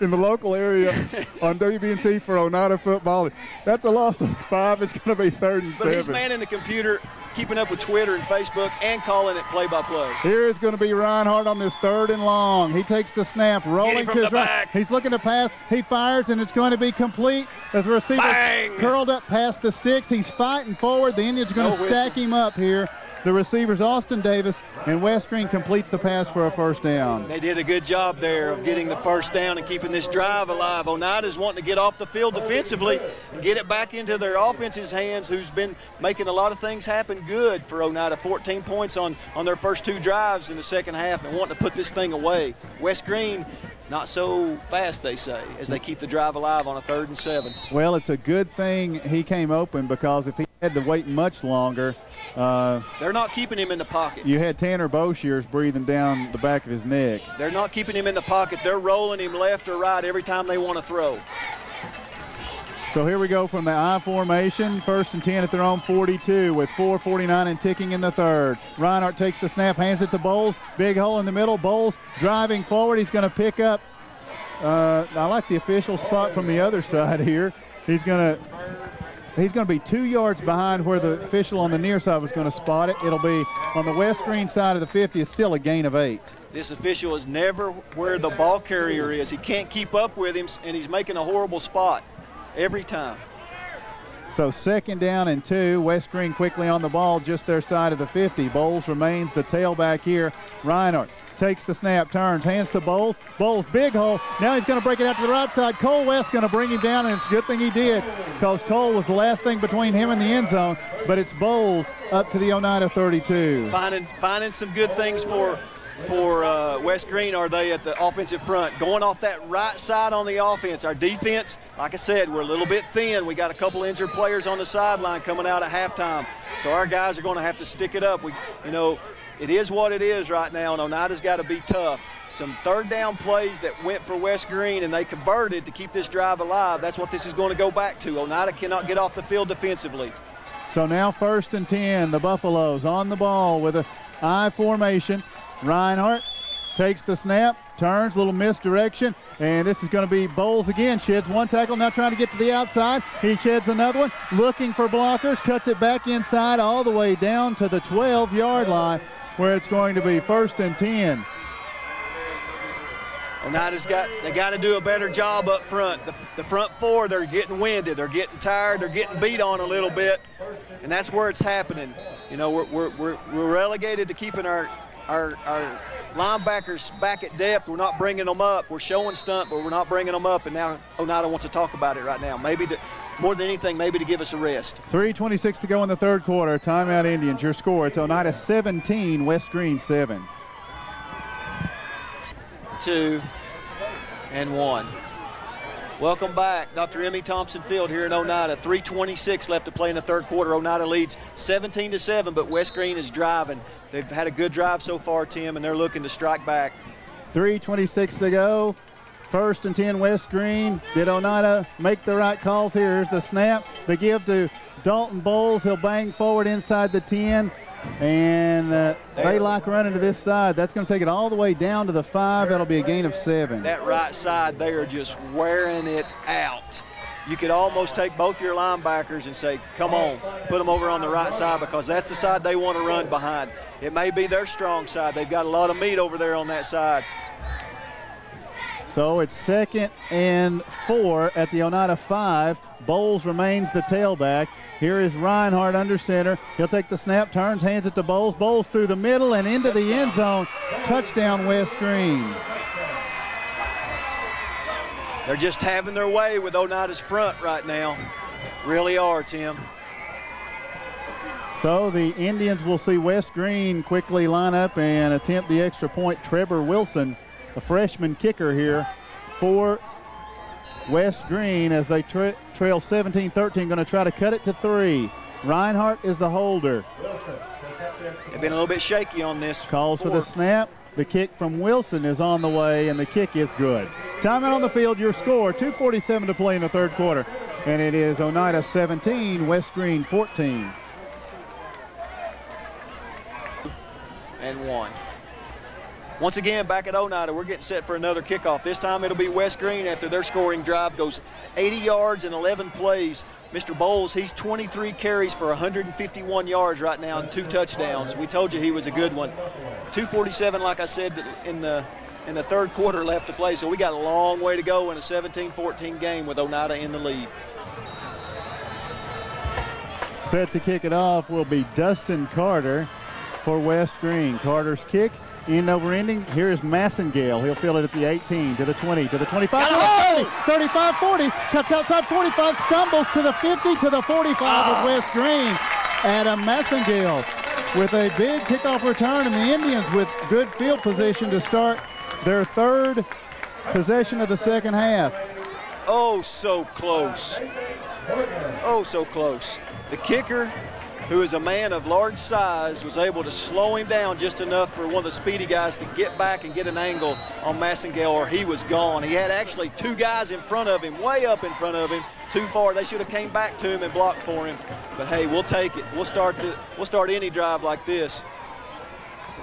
[SPEAKER 1] In the local area on WBNT for Oneida football, that's a loss of five. It's going to be third and
[SPEAKER 2] But he's manning the computer, keeping up with Twitter and Facebook, and calling it play-by-play.
[SPEAKER 1] Here is going to be Reinhardt on this third and long. He takes the snap, rolling to his right.
[SPEAKER 2] back.
[SPEAKER 1] He's looking to pass. He fires, and it's going to be complete as the receiver
[SPEAKER 2] Bang!
[SPEAKER 1] curled up past the sticks. He's fighting forward. The Indians are going to stack him up here. The receivers Austin Davis and West Greene completes the pass for a first down.
[SPEAKER 2] They did a good job there of getting the first down and keeping this drive alive. Oneida's wanting to get off the field defensively and get it back into their offense's hands, who's been making a lot of things happen good for Oneida. 14 points on, on their first two drives in the second half and wanting to put this thing away. West Greene, not so fast, they say, as they keep the drive alive on a third and seven.
[SPEAKER 1] Well, it's a good thing he came open because if he had to wait much longer, uh,
[SPEAKER 2] They're not keeping him in the pocket.
[SPEAKER 1] you had Tanner Boshears breathing down the back of his neck.
[SPEAKER 2] They're not keeping him in the pocket. They're rolling him left or right every time they want to throw.
[SPEAKER 1] So here we go from the I formation, first and 10 at their own 42 with 4.49 and ticking in the third. Reinhardt takes the snap, hands it to Bowles. Big hole in the middle. Bowles driving forward. He's going to pick up. Uh, I like the official spot from the other side here. He's going to he's going to be two yards behind where the official on the near side was going to spot it. It'll be on the West Greene side of the 50. It's still a gain of eight.
[SPEAKER 2] This official is never where the ball carrier is. He can't keep up with him, and he's making a horrible spot every time.
[SPEAKER 1] So second down and two. West Greene quickly on the ball, just their side of the 50. Bowles remains the tailback here. Reinhardt takes the snap, turns, hands to Bowles. Bowles, big hole. Now he's going to break it out to the right side. Cole West going to bring him down, and it's a good thing he did because Cole was the last thing between him and the end zone. But it's Bowles up to the Oneida 32.
[SPEAKER 2] Finding, finding some good things for for uh, West Greene are they at the offensive front. Going off that right side on the offense. Our defense, like I said, we're a little bit thin. We got a couple injured players on the sideline coming out at halftime. So our guys are going to have to stick it up. We, you know, it is what it is right now, and Oneida's got to be tough. Some third down plays that went for West Greene, and they converted to keep this drive alive. That's what this is going to go back to. Oneida cannot get off the field defensively.
[SPEAKER 1] So now first and 10, the Buffaloes on the ball with a I formation. Reinhardt takes the snap, turns, a little misdirection, and this is going to be Bowles again. Sheds one tackle, now trying to get to the outside. He sheds another one, looking for blockers, cuts it back inside all the way down to the 12 yard line where it's going to be first and 10.
[SPEAKER 2] Oneida's got they got to do a better job up front. The, the front four, they're getting winded, they're getting tired, they're getting beat on a little bit, and that's where it's happening. You know, we're, we're, we're relegated to keeping our our, our linebackers back at depth. We're not bringing them up. We're showing stunt, but we're not bringing them up. And now Oneida wants to talk about it right now. Maybe to, more than anything, maybe to give us a rest.
[SPEAKER 1] 3.26 to go in the third quarter. Timeout Indians. Your score, it's Oneida 17, West Greene 7.
[SPEAKER 2] Two and one. Welcome back, Dr. M.E. Thompson Field here in Oneida. 3:26 left to play in the third quarter. Oh Oneida leads 17 to 7, but West Greene is driving. They've had a good drive so far, Tim, and they're looking to strike back.
[SPEAKER 1] 3.26 to go. First and 10 West Greene. Did oh Oneida make the right calls here? Here's the snap. The give to Dalton Bowles. He'll bang forward inside the 10. And uh, they like running to this side. That's going to take it all the way down to the five. That'll be a gain of seven.
[SPEAKER 2] That right side, they are just wearing it out. You could almost take both your linebackers and say, come on, put them over on the right side because that's the side they want to run behind. It may be their strong side. They've got a lot of meat over there on that side.
[SPEAKER 1] So it's second and four at the Oneida five. Bowles remains the tailback. Here is Reinhardt under center. He'll take the snap, turns, hands it to Bowles. Bowles through the middle and into the end zone. Touchdown West Greene.
[SPEAKER 2] They're just having their way with Oneida's front right now. Really are, Tim.
[SPEAKER 1] So the Indians will see West Greene quickly line up and attempt the extra point. Trevor Wilson, a freshman kicker here for West Greene as they tra trail 17-13, going to try to cut it to three. Reinhardt is the holder.
[SPEAKER 2] They've been a little bit shaky on this.
[SPEAKER 1] Calls for the snap. The kick from Wilson is on the way, and the kick is good. Timeout on the field, your score, 2.47 to play in the third quarter. And it is Oneida 17, West Greene 14.
[SPEAKER 2] And one. Once again, back at Oneida, we're getting set for another kickoff. This time it'll be West Greene after their scoring drive goes 80 yards and 11 plays. Mr. Bowles, he's 23 carries for 151 yards right now and two touchdowns. We told you he was a good one. 247, like I said, in the in the third quarter left to play. So we got a long way to go in a 17-14 game with Oneida in the lead.
[SPEAKER 1] Set to kick it off will be Dustin Carter for West Greene. Carter's kick end over ending. Here is Massengale. He'll field it at the 18, to the 20, to the 25, to the 30, 35, 40. Cuts outside 45, stumbles to the 50, to the 45 oh. of ah. West Greene. Adam Massengale with a big kickoff return, and the Indians with good field position to start their third possession of the second half.
[SPEAKER 2] Oh, so close. Oh, so close. The kicker who is a man of large size, was able to slow him down just enough for one of the speedy guys to get back and get an angle on Massengale, or he was gone. He had actually two guys in front of him, way up in front of him, too far. They should have came back to him and blocked for him. But hey, we'll take it. We'll start the, we'll start any drive like this.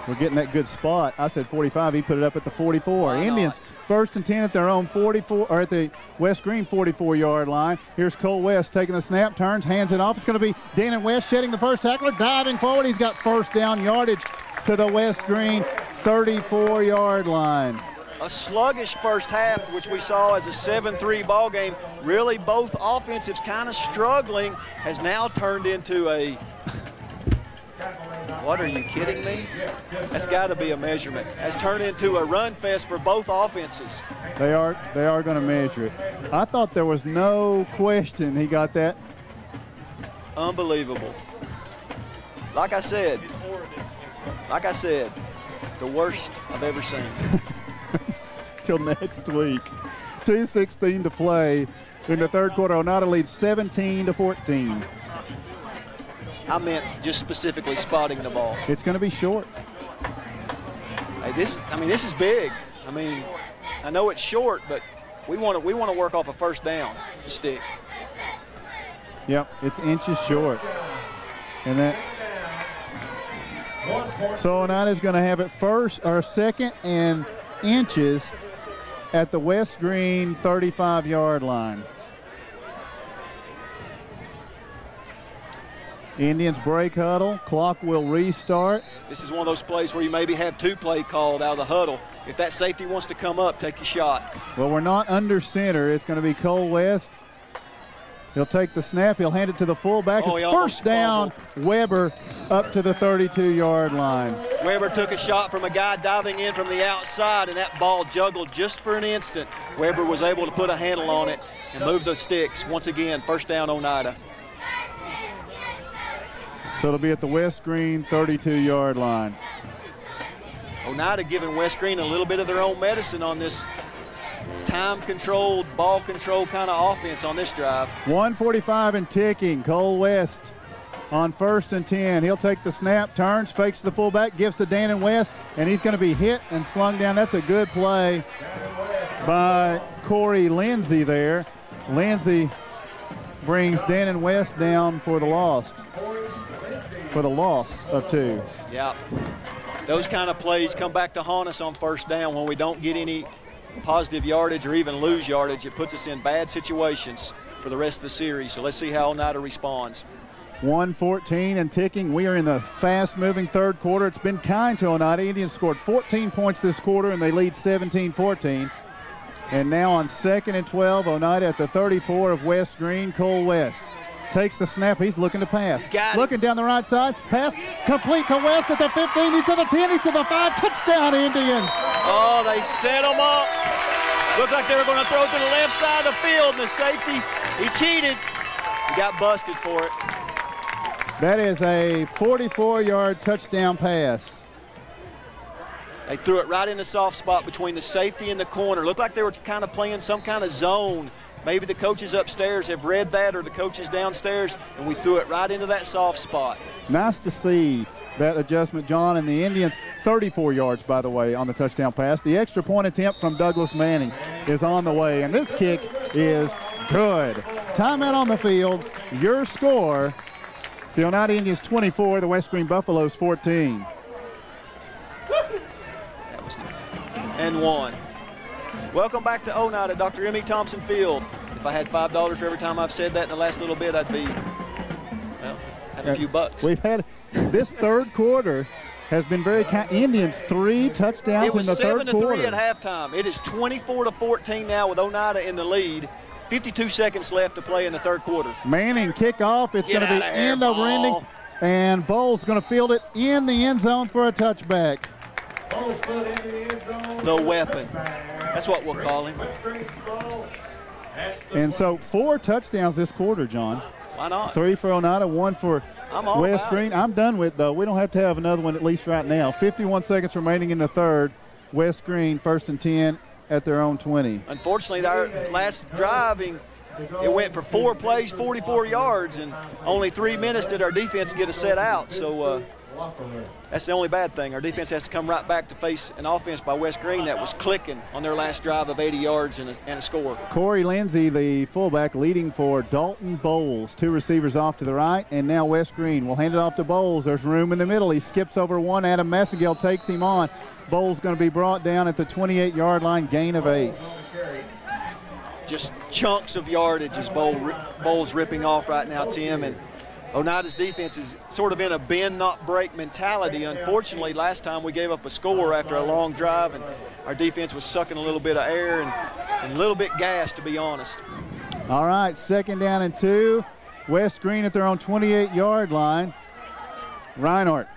[SPEAKER 1] We're getting that good spot. I said 45. He put it up at the 44. Why Indians? First and 10 at their own 44, or at the West Greene 44 yard line. Here's Cole West taking the snap, turns, hands it off. It's going to be Dannon West shedding the first tackler, diving forward. He's got first down yardage to the West Greene 34 yard line
[SPEAKER 2] a sluggish first half, which we saw as a 7-3 ball game. Really, both offensives kind of struggling, has now turned into a. What are you kidding me? That's got to be a measurement. Has turned into a run fest for both offenses.
[SPEAKER 1] They are they are going to measure it. I thought there was no question he got that.
[SPEAKER 2] Unbelievable. Like I said, like I said, the worst I've ever seen.
[SPEAKER 1] till next week. 2.16 to play in the third quarter. Oneida leads 17 to 14.
[SPEAKER 2] I meant just specifically spotting the ball.
[SPEAKER 1] It's going to be short.
[SPEAKER 2] Hey, this, I mean, this is big. I mean, I know it's short, but we want to we want to work off a first down stick.
[SPEAKER 1] Yep, it's inches short, and that. So is going to have it first or second and inches at the West Greene 35 yard line. Indians break huddle. Clock will restart.
[SPEAKER 2] This is one of those plays where you maybe have two play called out of the huddle. If that safety wants to come up, take your shot.
[SPEAKER 1] Well, we're not under center. It's going to be Cole West He'll take the snap. He'll hand it to the fullback.
[SPEAKER 2] Oh,
[SPEAKER 1] it's first down. Fumbled. Weber up to the 32-yard line.
[SPEAKER 2] Weber took a shot from a guy diving in from the outside, and that ball juggled just for an instant. Weber was able to put a handle on it and move the sticks. Once again, first down Oneida.
[SPEAKER 1] So it'll be at the West Greene 32-yard line.
[SPEAKER 2] Oneida giving West Greene a little bit of their own medicine on this time controlled, ball control kind of offense on this drive.
[SPEAKER 1] 145 and ticking. Cole West on first and 10. He'll take the snap, turns, fakes the fullback, gives to Dannon West, and he's going to be hit and slung down. That's a good play by Corey Lindsay there. Lindsay brings Dannon West down for the loss. For the loss of two.
[SPEAKER 2] Yeah. Those kind of plays come back to haunt us on first down when we don't get any positive yardage or even lose yardage, it puts us in bad situations for the rest of the series. So let's see how Oneida responds.
[SPEAKER 1] 114 and ticking. We are in the fast-moving third quarter. It's been kind to Oneida. Indians scored 14 points this quarter, and they lead 17-14. And now on second and 12, Oneida at the 34 of West Greene, Cole West takes the snap. He's looking to pass. Looking down the right side. Pass complete to West at the 15. He's to the 10. He's to the 5. Touchdown, Indians.
[SPEAKER 2] Oh, they set him up. Looked like they were going to throw to the left side of the field. And the safety, he cheated. He got busted for it.
[SPEAKER 1] That is a 44-yard touchdown pass.
[SPEAKER 2] They threw it right in the soft spot between the safety and the corner. Looked like they were kind of playing some kind of zone Maybe the coaches upstairs have read that or the coaches downstairs, and we threw it right into that soft spot.
[SPEAKER 1] Nice to see that adjustment, John. And the Indians, 34 yards, by the way, on the touchdown pass. The extra point attempt from Douglas Manning is on the way, and this kick is good. Timeout on the field. Your score, the Oneida Indians 24, the West Greene Buffaloes 14.
[SPEAKER 2] That was and one. Welcome back to Oneida, Dr. M.E. Thompson Field. If I had $5 for every time I've said that in the last little bit, I'd be, well, had a few bucks.
[SPEAKER 1] We've had this third quarter has been very kind. Indians three touchdowns in the third
[SPEAKER 2] quarter. It was seven to three at halftime. It is 24 to 14 now with Oneida in the lead. 52 seconds left to play in the third quarter.
[SPEAKER 1] Manning kickoff. It's going to be end over ending, and Bowles going to field it in the end zone for a touchback.
[SPEAKER 2] The weapon. That's what we'll call him.
[SPEAKER 1] And so four touchdowns this quarter, John.
[SPEAKER 2] Why not?
[SPEAKER 1] Three for Oneida, one for West Greene.
[SPEAKER 2] It.
[SPEAKER 1] I'm done with though. We don't have to have another one at least right now. 51 seconds remaining in the third. West Greene first and 10 at their own 20.
[SPEAKER 2] Unfortunately, our last driving, it went for four plays, 44 yards, and only three minutes did our defense get a set out. So. Uh, that's the only bad thing. Our defense has to come right back to face an offense by West Greene that was clicking on their last drive of 80 yards and a, and a score.
[SPEAKER 1] Corey Lindsay, the fullback, leading for Dalton Bowles. Two receivers off to the right, and now West Greene will hand it off to Bowles. There's room in the middle. He skips over one. Adam Massengill takes him on. Bowles going to be brought down at the 28-yard line, gain of eight.
[SPEAKER 2] Just chunks of yardage as Bowl, Bowles ripping off right now, Tim. And Oneida's defense is sort of in a bend, not break mentality. Unfortunately, last time we gave up a score after a long drive, and our defense was sucking a little bit of air and, and a little bit gas, to be honest.
[SPEAKER 1] All right, second down and two. West Greene at their own 28-yard line. Reinhardt.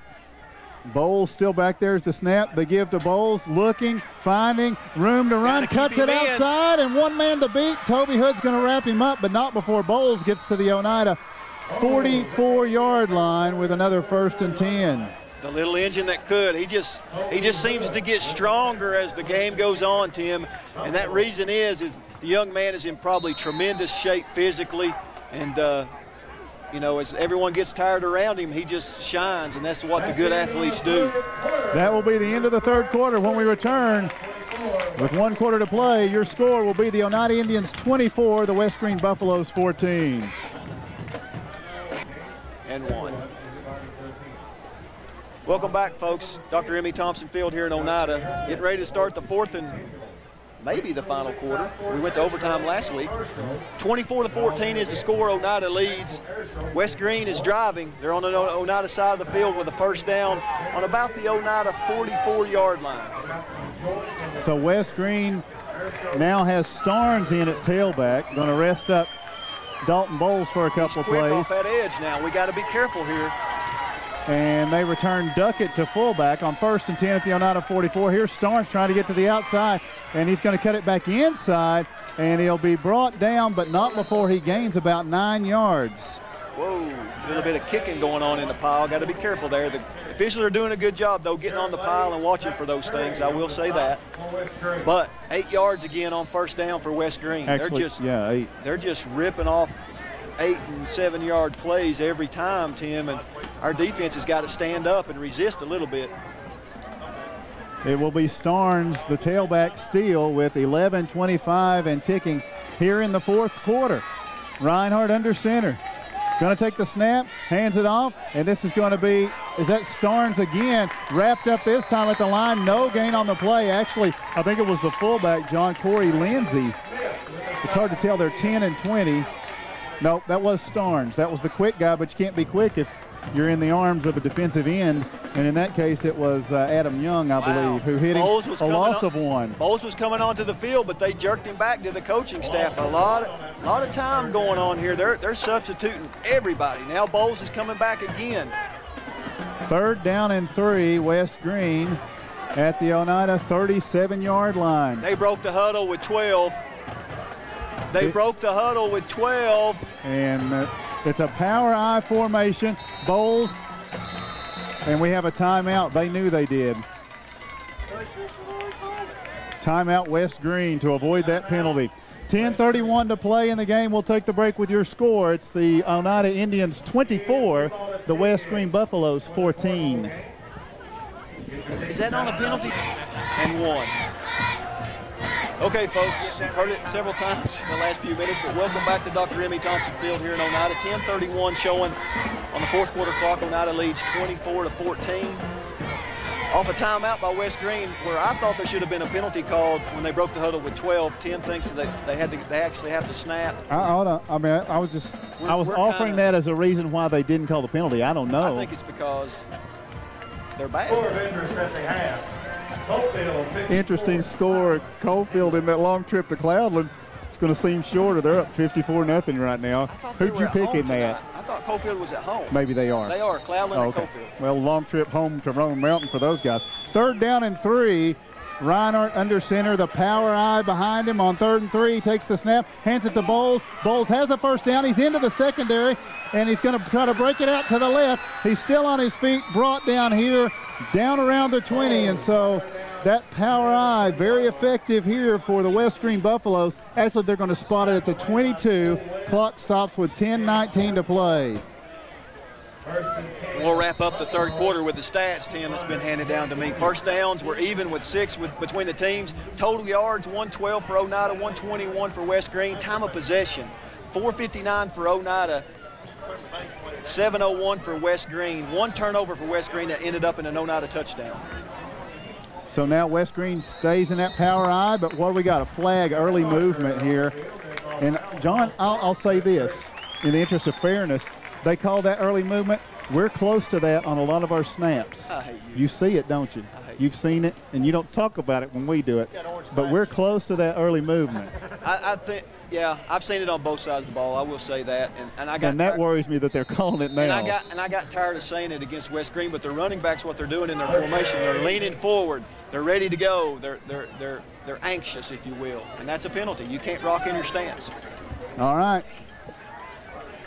[SPEAKER 1] Bowles still back there as the snap. They give to Bowles, looking, finding, room to run, cuts it outside, and one man to beat. Toby Hood's going to wrap him up, but not before Bowles gets to the Oneida 44-yard line with another first and 10.
[SPEAKER 2] The little engine that could. He just he just seems to get stronger as the game goes on, Tim. And that reason is is the young man is in probably tremendous shape physically, and uh, you know, as everyone gets tired around him, he just shines, and that's what the good athletes do.
[SPEAKER 1] That will be the end of the third quarter. When we return, with one quarter to play, your score will be the Oneida Indians 24, the West Greene Buffaloes 14.
[SPEAKER 2] And one. Welcome back, folks. Dr. M.E. Thompson Field here in Oneida. Getting ready to start the fourth and maybe the final quarter. We went to overtime last week. 24 to 14 is the score. Oneida leads. West Greene is driving. They're on the Oneida side of the field with a first down on about the Oneida 44-yard line.
[SPEAKER 1] So West Greene now has Starnes in at tailback. Going to rest up Dalton Bowles for a couple plays.
[SPEAKER 2] off that edge now. We got to be careful here.
[SPEAKER 1] And they return Duckett to fullback on first and 10 at the Oneida 44. Here's Starnes trying to get to the outside, and he's going to cut it back inside, and he'll be brought down, but not before he gains about nine yards.
[SPEAKER 2] Whoa, a little bit of kicking going on in the pile. Got to be careful there. The officials are doing a good job, though, getting on the pile and watching for those things. I will say that. But eight yards again on first down for West Greene.
[SPEAKER 1] Actually,
[SPEAKER 2] they're just
[SPEAKER 1] yeah, eight.
[SPEAKER 2] They're just ripping off eight and seven yard plays every time, Tim, and our defense has got to stand up and resist a little bit.
[SPEAKER 1] It will be Starnes, the tailback steal with 11-25 and ticking here in the fourth quarter. Reinhardt under center. Going to take the snap, hands it off, and this is going to be, is that Starnes again, wrapped up this time at the line. No gain on the play. Actually, I think it was the fullback, John Corey Lindsay. It's hard to tell. They're 10 and 20. Nope, that was Starnes. That was the quick guy, but you can't be quick if you're in the arms of the defensive end. And in that case, it was uh, Adam Young, I
[SPEAKER 2] Wow.
[SPEAKER 1] believe, who hit him
[SPEAKER 2] Bowles was
[SPEAKER 1] a loss
[SPEAKER 2] up-
[SPEAKER 1] of one.
[SPEAKER 2] Bowles was coming onto the field, but they jerked him back to the coaching staff. A lot, a lot of time going on here. They're they're substituting everybody. Now Bowles is coming back again.
[SPEAKER 1] Third down and three, West Greene at the Oneida 37-yard line.
[SPEAKER 2] They broke the huddle with 12. They
[SPEAKER 1] It-
[SPEAKER 2] broke the huddle with 12.
[SPEAKER 1] And uh, it's a power I formation. Bowles, and we have a timeout. They knew they did. Timeout West Greene to avoid that penalty. 10:31 to play in the game. We'll take the break with your score. It's the Oneida Indians 24, the West Greene Buffaloes 14.
[SPEAKER 2] Is that on a penalty? And one. Okay, folks, you've heard it several times in the last few minutes, but welcome back to Dr. M.E. Thompson Field here in Oneida. 10:31 showing on the fourth quarter clock. Oneida leads 24 to 14. Off a timeout by West Greene, where I thought there should have been a penalty called when they broke the huddle with 12. Tim thinks that they had to, they actually have to snap.
[SPEAKER 1] I, I, I mean, I was just, I
[SPEAKER 2] We're-
[SPEAKER 1] was offering
[SPEAKER 2] kinda-
[SPEAKER 1] that as a reason why they didn't call the penalty. I don't know.
[SPEAKER 2] I think it's because they're bad.
[SPEAKER 4] Score of interest that they have. Hopefield, 54.
[SPEAKER 1] Interesting score. Coalfield in that long trip to Cloudland. It's going to seem shorter. They're up 54 nothing right now.
[SPEAKER 2] I thought they
[SPEAKER 1] Who'd you pick
[SPEAKER 2] home
[SPEAKER 1] in that?
[SPEAKER 2] tonight. I thought Coalfield was at home.
[SPEAKER 1] Maybe they are.
[SPEAKER 2] They are, Cloudland
[SPEAKER 1] Oh,
[SPEAKER 2] and
[SPEAKER 1] okay.
[SPEAKER 2] Coalfield.
[SPEAKER 1] Well, long trip home to Roan Mountain for those guys. Third down and three. Reinhardt under center, the power I behind him on third and three. Takes the snap, hands it to Bowles. Bowles has a first down. He's into the secondary, and he's going to try to break it out to the left. He's still on his feet, brought down here, down around the 20, and so that power I very effective here for the West Greene Buffaloes. Actually, they're going to spot it at the 22. Clock stops with 10:19 to play.
[SPEAKER 2] We'll wrap up the third quarter with the stats, Tim, that's been handed down to me. First downs were even with six with, between the teams. Total yards, 112 for Oneida, 121 for West Greene. Time of possession, 459 for Oneida, 701 for West Greene. One turnover for West Greene that ended up in an Oneida touchdown.
[SPEAKER 1] So now West Greene stays in that power I, but what we got? A flag, early movement here. And John, I'll, I'll say this, in the interest of fairness, they call that early movement. We're close to that on a lot of our snaps.
[SPEAKER 2] You.
[SPEAKER 1] You see it, don't you?
[SPEAKER 2] hate
[SPEAKER 1] You've seen it, and you don't talk about it when we do it. But we're close to that early movement.
[SPEAKER 2] I, I think, yeah, I've seen it on both sides of the ball. I will say that, and, and I got
[SPEAKER 1] And that worries me that they're calling it now.
[SPEAKER 2] And I got and I got tired of saying it against West Greene, but their running backs, what they're doing in their formation, they're leaning forward, they're ready to go, they're they're they're they're anxious, if you will, and that's a penalty. You can't rock in your stance.
[SPEAKER 1] All right.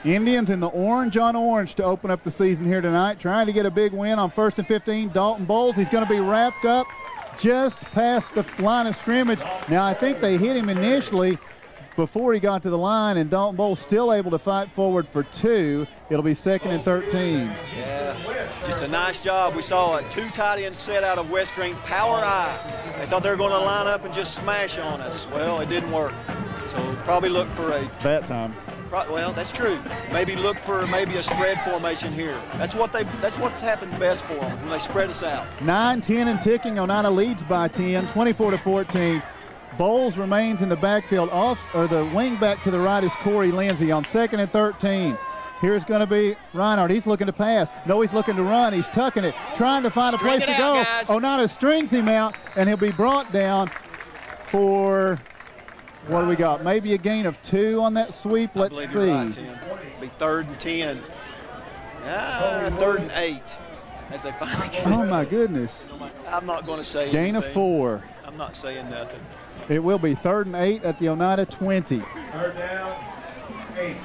[SPEAKER 1] Indians in the orange on orange to open up the season here tonight, trying to get a big win on first and 15. Dalton Bowles, he's going to be wrapped up just past the line of scrimmage. Now, I think they hit him initially before he got to the line, and Dalton Bowles still able to fight forward for two. It'll be second and 13.
[SPEAKER 2] Yeah, just a nice job. We saw a two tight end set out of West Greene, power I. They thought they were going to line up and just smash on us. Well, it didn't work. So probably look for a
[SPEAKER 1] That time.
[SPEAKER 2] Pro- Well, that's true. Maybe look for maybe a spread formation here. That's what they. That's what's happened best for them when they spread us out.
[SPEAKER 1] 9 10 and ticking. Oneida leads by 10, 24 to 14. Bowles remains in the backfield. Off or the wing back to the right is Corey Lindsay on second and 13. Here's going to be Reinhardt. He's looking to pass. No, he's looking to run. He's tucking it, trying to find
[SPEAKER 2] String
[SPEAKER 1] a place to
[SPEAKER 2] out,
[SPEAKER 1] go.
[SPEAKER 2] guys.
[SPEAKER 1] Oh, Oneida strings him out, and he'll be brought down for what do we got? Maybe a gain of two on that sweep. Let's
[SPEAKER 2] believe
[SPEAKER 1] see.
[SPEAKER 2] you're right, Tim. Be third and ten. Ah, third and eight. As they finally get.
[SPEAKER 1] oh my goodness!
[SPEAKER 2] I'm not going to say
[SPEAKER 1] Gain of four.
[SPEAKER 2] I'm not saying nothing.
[SPEAKER 1] It will be third and eight at the Oneida 20.
[SPEAKER 4] Third down, eight.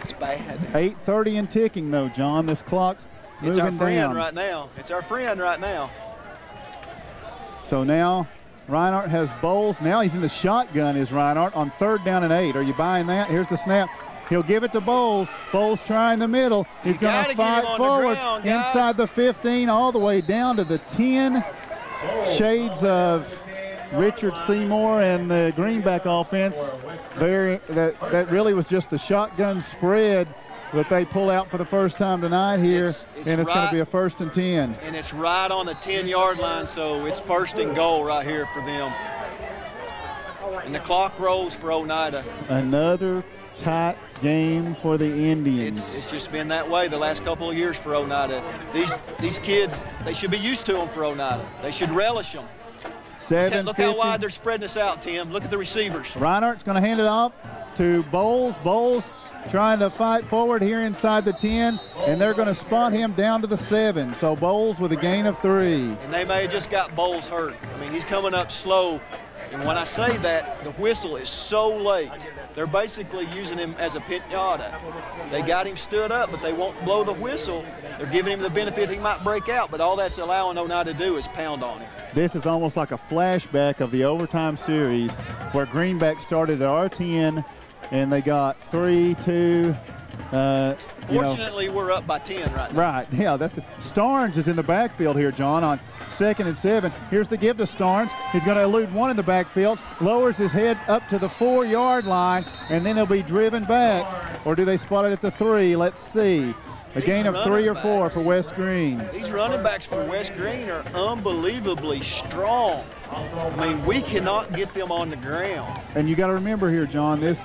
[SPEAKER 2] It's bad.
[SPEAKER 1] 8:30 and ticking though, John. This clock
[SPEAKER 2] It's our friend
[SPEAKER 1] down.
[SPEAKER 2] right now. It's our friend right now.
[SPEAKER 1] So now Reinhardt has Bowles. Now he's in the shotgun. Is Reinhardt on third down and eight? Are you buying that? Here's the snap. He'll give it to Bowles. Bowles trying the middle. He's going to fight
[SPEAKER 2] on the
[SPEAKER 1] forward
[SPEAKER 2] ground,
[SPEAKER 1] inside the 15, all the way down to the 10. Shades of Richard Seymour and the Greenback offense. There, that that really was just the shotgun spread that they pull out for the first time tonight here,
[SPEAKER 2] It's- it's
[SPEAKER 1] and it's going to be a first and 10.
[SPEAKER 2] And it's right on the 10 yard line, so it's first and goal right here for them. And the clock rolls for Oneida.
[SPEAKER 1] Another tight game for the Indians.
[SPEAKER 2] It's, it's just been that way the last couple of years for Oneida. These these kids, they should be used to them for Oneida. They should relish them.
[SPEAKER 1] Seven
[SPEAKER 2] Look how wide they're spreading this out, Tim. Look at the receivers.
[SPEAKER 1] Reinhardt's going to hand it off to Bowles. Bowles trying to fight forward here inside the 10, and they're going to spot him down to the 7. So Bowles with a gain of three.
[SPEAKER 2] And they may have just got Bowles hurt. I mean, he's coming up slow. And when I say that, the whistle is so late. They're basically using him as a pinata. They got him stood up, but they won't blow the whistle. They're giving him the benefit he might break out, but all that's allowing Oneida to do is pound on him.
[SPEAKER 1] This is almost like a flashback of the overtime series where Greenback started at our 10, and they got three, two, uh, you know,
[SPEAKER 2] Fortunately, we're up by 10 right now.
[SPEAKER 1] Right, yeah, that's it. Starnes is in the backfield here, John, on second and seven. Here's the give to Starnes. He's going to elude one in the backfield, lowers his head up to the four-yard line, and then he'll be driven back. Or do they spot it at the three? Let's see. A gain of three or four for West Greene.
[SPEAKER 2] These running backs for West Greene are unbelievably strong. I mean, we cannot get them on the ground.
[SPEAKER 1] And you got to remember here, John, this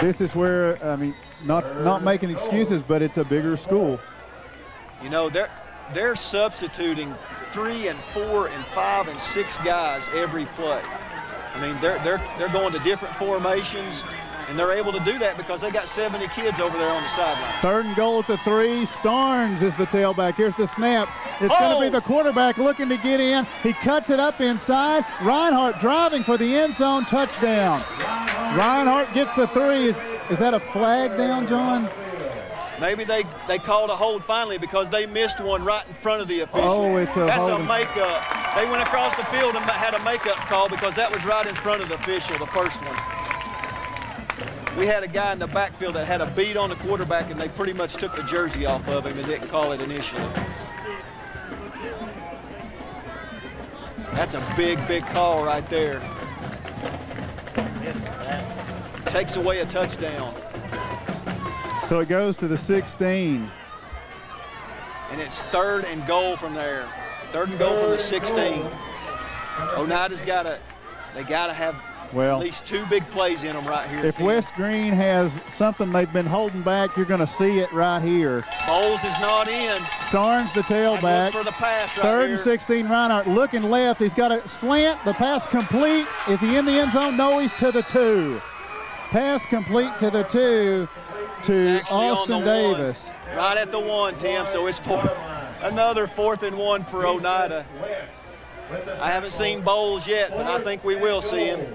[SPEAKER 1] this is where I mean, not not making excuses, but it's a bigger school.
[SPEAKER 2] You know, they're they're substituting three and four and five and six guys every play. I mean, they're they're they're going to different formations, and they're able to do that because they got 70 kids over there on the sideline.
[SPEAKER 1] Third and goal at the three. Starnes is the tailback. Here's the snap. It's going
[SPEAKER 2] Oh!
[SPEAKER 1] to be the quarterback looking to get in. He cuts it up inside. Reinhardt driving for the end zone touchdown. Reinhardt gets the three. Is, is that a flag down, John?
[SPEAKER 2] Maybe they they called a hold finally because they missed one right in front of the official.
[SPEAKER 1] Oh, it's a
[SPEAKER 2] That's
[SPEAKER 1] holding.
[SPEAKER 2] a makeup. They went across the field and had a makeup call because that was right in front of the official, the first one. We had a guy in the backfield that had a beat on the quarterback, and they pretty much took the jersey off of him and didn't call it initially. That's a big, big call right there. Takes away a touchdown.
[SPEAKER 1] So it goes to the 16.
[SPEAKER 2] And it's third and goal from there. Third and goal from the 16. Oneida's got to, they got to have
[SPEAKER 1] Well,
[SPEAKER 2] at least two big plays in them right here.
[SPEAKER 1] if. West Greene has something they've been holding back, you're going to see it right here.
[SPEAKER 2] Bowles is not in.
[SPEAKER 1] Starnes the tailback.
[SPEAKER 2] for the pass right
[SPEAKER 1] Third
[SPEAKER 2] here.
[SPEAKER 1] and 16, Reinhardt looking left. He's got a slant. The pass complete. Is he in the end zone? No, he's to the two. Pass complete to the two to Austin
[SPEAKER 2] the one.
[SPEAKER 1] Davis.
[SPEAKER 2] Right at the one, Tim. So it's for another fourth and one for Oneida. I haven't seen Bowles yet, but I think we will see him.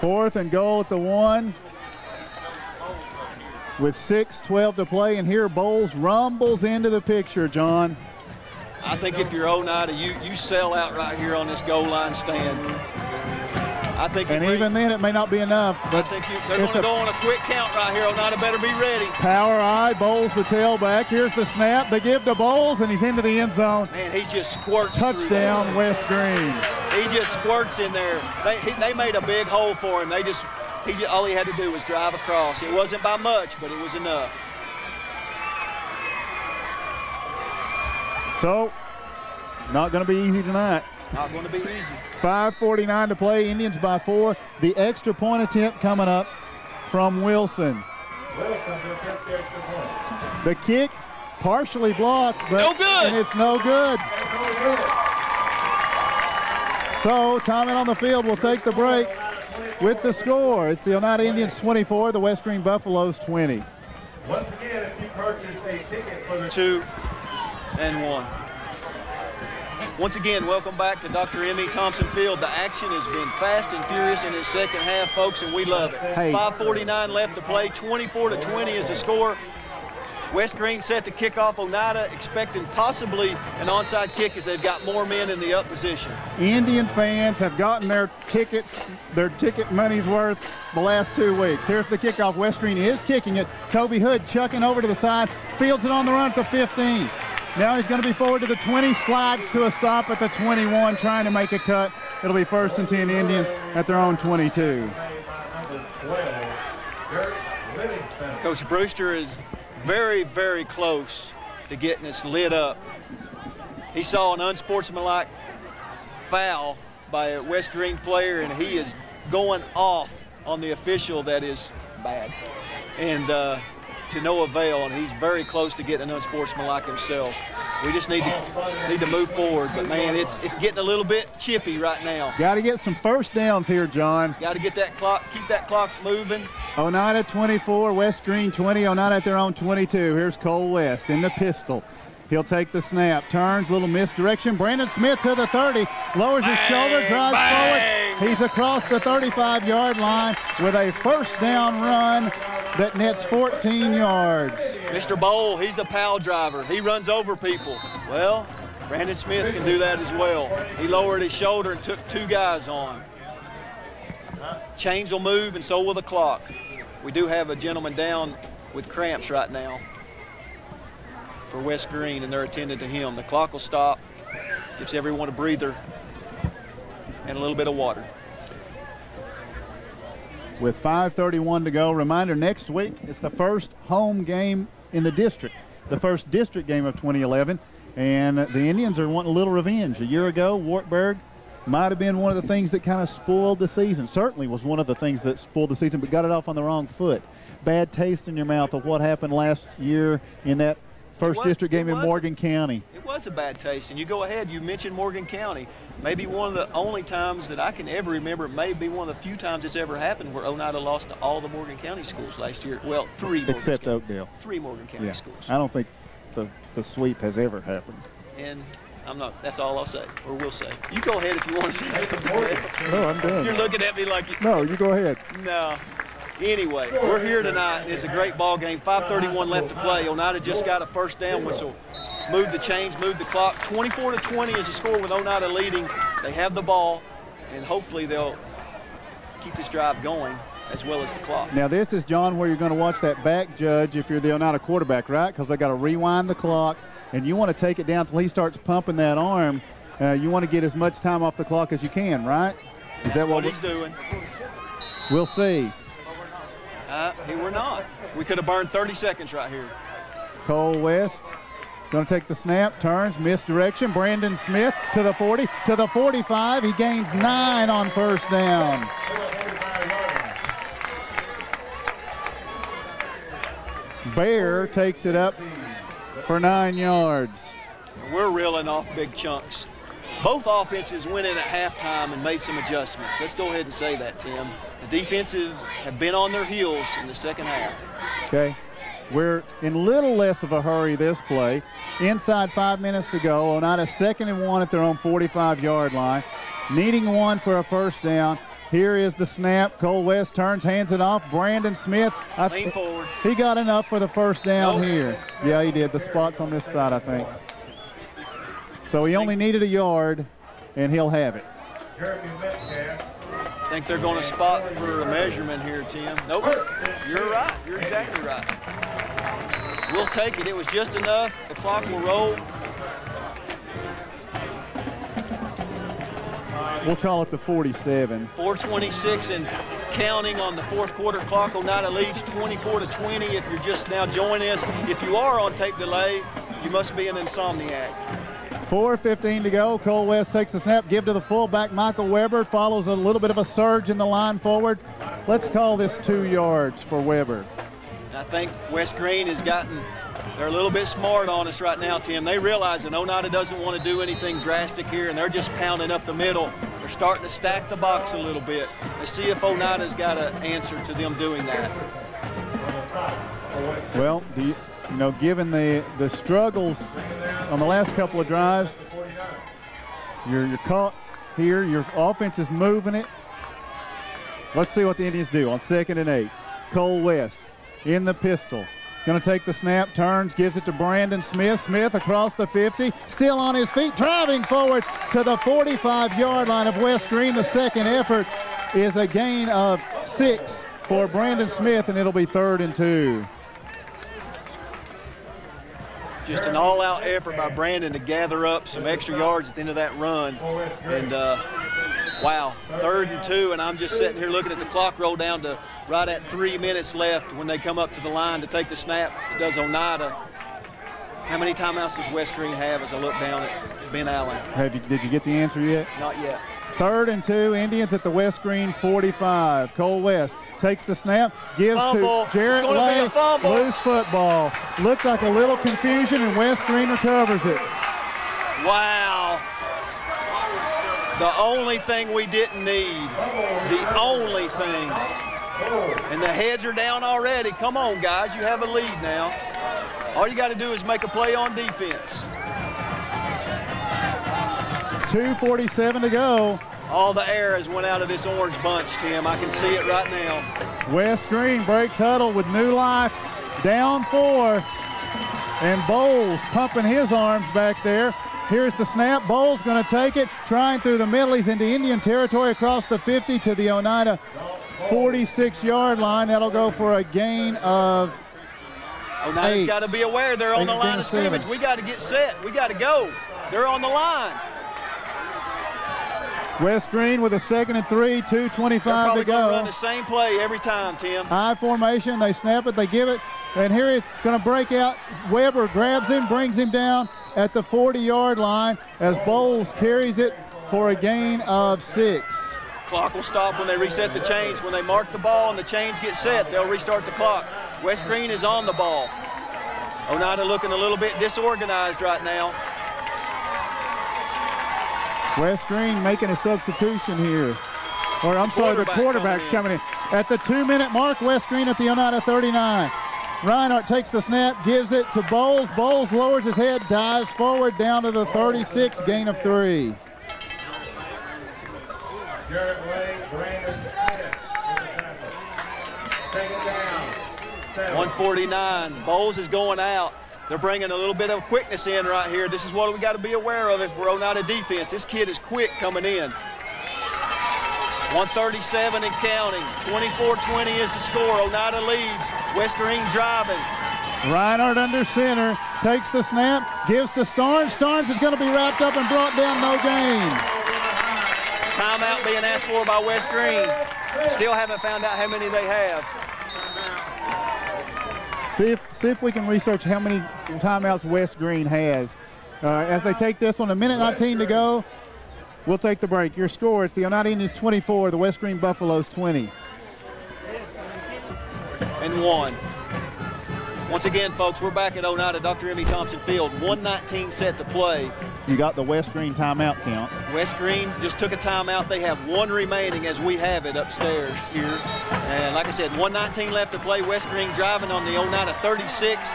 [SPEAKER 1] Fourth and goal at the one. With 6-12 to play, and here Bowles rumbles into the picture, John.
[SPEAKER 2] I think if you're oh Oneida, you you sell out right here on this goal line stand. I think
[SPEAKER 1] And even then, it may not be enough,
[SPEAKER 2] I
[SPEAKER 1] but
[SPEAKER 2] think you, they're going to go on a quick count right here. Oneida better be ready.
[SPEAKER 1] power I. Bowles the tailback. Here's the snap. They give to Bowles, and he's into the end zone.
[SPEAKER 2] Man, he just squirts.
[SPEAKER 1] Touchdown, West
[SPEAKER 2] Greene. He just squirts in there. They, he, they made a big hole for him. They just, he just, all he had to do was drive across. It wasn't by much, but it was enough.
[SPEAKER 1] So, not going to be easy tonight.
[SPEAKER 2] Not going to be easy.
[SPEAKER 1] 5.49 to play. Indians by four. The extra point attempt coming up from Wilson. The kick partially blocked, but
[SPEAKER 2] No good.
[SPEAKER 1] and it's no good. So, timing on the field will take the break with the score. It's the Oneida Indians 24, the West Greene Buffaloes 20.
[SPEAKER 4] Once again, if you purchased a ticket for the
[SPEAKER 2] two and one. Once again, welcome back to Dr. M.E. Thompson Field. The action has been fast and furious in the second half, folks, and we love it.
[SPEAKER 1] Hey.
[SPEAKER 2] 5.49 left to play. 24 to 20 is the score. West Greene set to kick off Oneida, expecting possibly an onside kick as they've got more men in the up position.
[SPEAKER 1] Indian fans have gotten their tickets, their ticket money's worth the last two weeks. Here's the kickoff. West Greene is kicking it. Toby Hood chucking over to the side, fields it on the run at the 15. Now he's going to be forward to the 20, slides to a stop at the 21, trying to make a cut. It'll be first and 10 Indians at their own 22.
[SPEAKER 4] number 12, Dirk Livingston.
[SPEAKER 2] Coach Brewster is very, very close to getting us lit up. He saw an unsportsmanlike foul by a West Greene player, and he is going off on the official that is bad. And uh, to no avail, and he's very close to getting an unsportsmanlike himself. We just need to need to move forward, but man, it's it's getting a little bit chippy right now.
[SPEAKER 1] Got to get some first downs here, John.
[SPEAKER 2] Got to get that clock, keep that clock moving.
[SPEAKER 1] Oneida 24, West Greene 20, Oneida at their own 22. Here's Cole West in the pistol. He'll take the snap, turns, little misdirection. Brandon Smith to the 30, lowers his shoulder, drives
[SPEAKER 2] bang.
[SPEAKER 1] forward. He's across the 35 yard line with a first down run that nets 14 yards.
[SPEAKER 2] Mr. Bowl, he's a pal driver. He runs over people. Well, Brandon Smith can do that as well. He lowered his shoulder and took two guys on. Chains will move and so will the clock. We do have a gentleman down with cramps right now for West Greene, and they're attending to him. The clock will stop, gives everyone a breather and a little bit of water.
[SPEAKER 1] With 5.31 to go, reminder next week it's the first home game in the district, the first district game of 2011. And the Indians are wanting a little revenge. A year ago, Wartburg might have been one of the things that kind of spoiled the season. Certainly was one of the things that spoiled the season, but got it off on the wrong foot. Bad taste in your mouth of what happened last year in that first
[SPEAKER 2] was-
[SPEAKER 1] district game
[SPEAKER 2] it
[SPEAKER 1] in
[SPEAKER 2] was.
[SPEAKER 1] Morgan County.
[SPEAKER 2] It was a bad taste, and you go ahead. You mentioned Morgan County. Maybe one of the only times that I can ever remember. maybe one of the few times it's ever happened where Oneida lost to all the Morgan County schools last year. Well, three. Morgan
[SPEAKER 1] Except
[SPEAKER 2] County,
[SPEAKER 1] Oakdale.
[SPEAKER 2] Three Morgan County
[SPEAKER 1] Yeah.
[SPEAKER 2] schools.
[SPEAKER 1] I don't think the, the sweep has ever happened.
[SPEAKER 2] And I'm not. That's all I'll say, or will say. You go ahead if you want to say something.
[SPEAKER 1] No, I'm done.
[SPEAKER 2] You're looking at me like you,
[SPEAKER 1] No, you go ahead.
[SPEAKER 2] no. Anyway, we're here tonight. It's a great ball game. 5:31 left to play. Oneida just got a first down whistle. Move the chains, move the clock. 24 to 20 is the score with Oneida leading. They have the ball, and hopefully they'll keep this drive going as well as the clock.
[SPEAKER 1] Now this is John, where you're going to watch that back judge if you're the Oneida quarterback, right? Because they got to rewind the clock, and you want to take it down until he starts pumping that arm. Uh, you want to get as much time off the clock as you can, right? Is that
[SPEAKER 2] what
[SPEAKER 1] what
[SPEAKER 2] he's doing.
[SPEAKER 1] we'll see?
[SPEAKER 2] Uh, we're not. We could have burned 30 seconds right here.
[SPEAKER 1] Cole West Going to take the snap, turns, misdirection. Brandon Smith to the 40, to the 45. He gains nine on first down. Bear takes it up for nine yards.
[SPEAKER 2] We're reeling off big chunks. Both offenses went in at halftime and made some adjustments. Let's go ahead and say that, Tim. The defensives have been on their heels in the second half.
[SPEAKER 1] Okay. We're in little less of a hurry this play. Inside five minutes to go. Oneida second and one at their own 45-yard line. Needing one for a first down. Here is the snap. Cole West turns, hands it off. Brandon Smith.
[SPEAKER 2] I Lean forward.
[SPEAKER 1] He got enough for the first down
[SPEAKER 2] nope.
[SPEAKER 1] here. Yeah, he did. The spot's on this side, I think. So he only needed a yard, and he'll have it.
[SPEAKER 2] I think they're going to spot for a measurement here, Tim. Nope. You're right. You're exactly right. We'll take it. It was just enough. The clock will roll.
[SPEAKER 1] We'll call it the 47.
[SPEAKER 2] 426 and counting on the fourth quarter clock. Oneida leads 24 to 20. If you're just now joining us, if you are on tape delay, you must be an insomniac.
[SPEAKER 1] 4.15 to go. Cole West takes the snap, give to the fullback. Michael Weber follows a little bit of a surge in the line forward. Let's call this two yards for Weber.
[SPEAKER 2] I think West Greene has gotten they're a little bit smart on us right now, Tim. They realize that Oneida doesn't want to do anything drastic here, and they're just pounding up the middle. They're starting to stack the box a little bit. Let's see if Oneida's got an answer to them doing that.
[SPEAKER 1] Well, you, you know, given the, the struggles on the last couple of drives, you're, you're caught here. Your offense is moving it. Let's see what the Indians do on second and eight. Cole West in the pistol. Going to take the snap, turns, gives it to Brandon Smith. Smith across the 50, still on his feet, driving forward to the 45-yard line of West Greene. The second effort is a gain of six for Brandon Smith, and it'll be third and two.
[SPEAKER 2] Just an all-out effort by Brandon to gather up some extra yards at the end of that run. And, uh, wow, third and two, and I'm just sitting here looking at the clock roll down to right at three minutes left when they come up to the line to take the snap. It does Oneida. How many timeouts does West Greene have as I look down at Ben Allen?
[SPEAKER 1] Have you, did you get the answer yet?
[SPEAKER 2] Not yet.
[SPEAKER 1] Third and two, Indians at the West Greene 45. Cole West takes the snap, gives
[SPEAKER 2] fumble.
[SPEAKER 1] to Jarrett Lay. Loose football. Looked like a little confusion, and West Greene recovers it.
[SPEAKER 2] Wow. The only thing we didn't need, the only thing and the heads are down already. Come on, guys. You have a lead now. All you got to do is make a play on defense.
[SPEAKER 1] 2.47 to go.
[SPEAKER 2] All the air has went out of this orange bunch, Tim. I can see it right now.
[SPEAKER 1] West Greene breaks huddle with new life. Down four. And Bowles pumping his arms back there. Here's the snap. Bowles going to take it. Trying through the middle. He's into Indian territory across the 50 to the Oneida 46-yard line. That'll go for a gain of
[SPEAKER 2] Oneida's got to be aware they're on the line of scrimmage. We got to get set. We got to go. They're on the line.
[SPEAKER 1] West Greene with a second and three, 2.25 to go.
[SPEAKER 2] run the same play every time, Tim.
[SPEAKER 1] High formation. They snap it. They give it. And here he's going to break out. Weber grabs him, brings him down at the 40-yard line as Bowles carries it for a gain of six.
[SPEAKER 2] Clock will stop when they reset the chains. When they mark the ball and the chains get set, they'll restart the clock. West Greene is on the ball. Oneida looking a little bit disorganized right now.
[SPEAKER 1] West Greene making a substitution here. Or I'm sorry, the quarterback's coming in. coming in. At the two-minute mark, West Greene at the Oneida 39. Reinhardt takes the snap, gives it to Bowles. Bowles lowers his head, dives forward down to the 36, gain of three. Garrett Way, Brandon
[SPEAKER 2] Smith. 149. Bowles is going out. They're bringing a little bit of quickness in right here. This is what we got to be aware of if we're Oneida defense. This kid is quick coming in. 137 and counting. 24-20 is the score. Oneida leads. West Greene driving.
[SPEAKER 1] Reinhardt under center, takes the snap, gives to Starnes. Starnes is going to be wrapped up and brought down, no gain.
[SPEAKER 2] Timeout being asked for by West Greene. Still haven't found out how many they have.
[SPEAKER 1] See if see if we can research how many timeouts West Greene has. Uh, as they take this one, a minute 19 to go. We'll take the break. Your score: it's the Oneida Indians 24, the West Greene Buffaloes 20.
[SPEAKER 2] and one. Once again, folks, we're back at oh Oneida, Dr. M.E. Thompson Field. 119 set to play.
[SPEAKER 1] You got the West Greene timeout count.
[SPEAKER 2] West Greene just took a timeout. They have one remaining as we have it upstairs here. And like I said, 119 left to play. West Greene driving on the oh Oneida 36.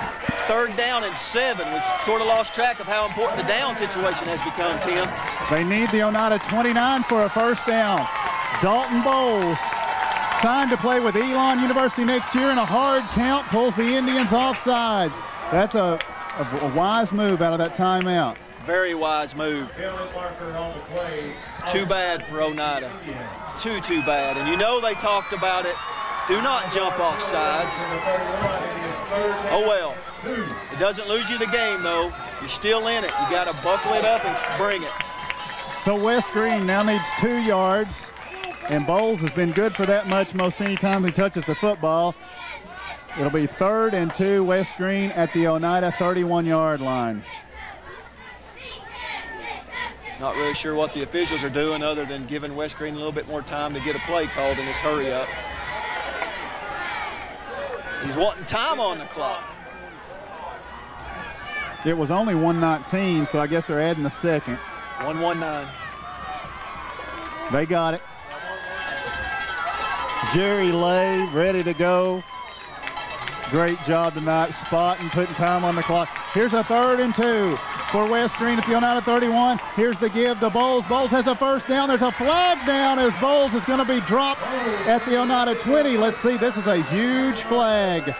[SPEAKER 2] Third down and seven. We've sort of lost track of how important the down situation has become, Tim.
[SPEAKER 1] They need the oh Oneida 29 for a first down. Dalton Bowles signed to play with Elon University next year and a hard count, pulls the Indians off sides. That's a, a, a wise move out of that timeout.
[SPEAKER 2] Very wise move.
[SPEAKER 4] Penalty marker on the play.
[SPEAKER 2] Too bad for Oneida. Too, too bad. And you know they talked about it. Do not jump off sides. Oh well. It doesn't lose you the game though. You're still in it. You got to buckle it up and bring it.
[SPEAKER 1] So West Greene now needs two yards, and Bowles has been good for that much most any time he touches the football. It'll be third and two, West Greene at the Oneida 31-yard line.
[SPEAKER 2] Not really sure what the officials are doing other than giving West Greene a little bit more time to get a play called in this hurry up. He's wanting time on the clock.
[SPEAKER 1] It was only 119, so I guess they're adding the second.
[SPEAKER 2] 119.
[SPEAKER 1] They got it. Jerry Lay ready to go. Great job tonight, spotting, putting time on the clock. Here's a third and two for West Greene at the Oneida 31. Here's the give to Bowles. Bowles has a first down. There's a flag down as Bowles is going to be dropped at the Oneida 20. Let's see, this is a huge flag.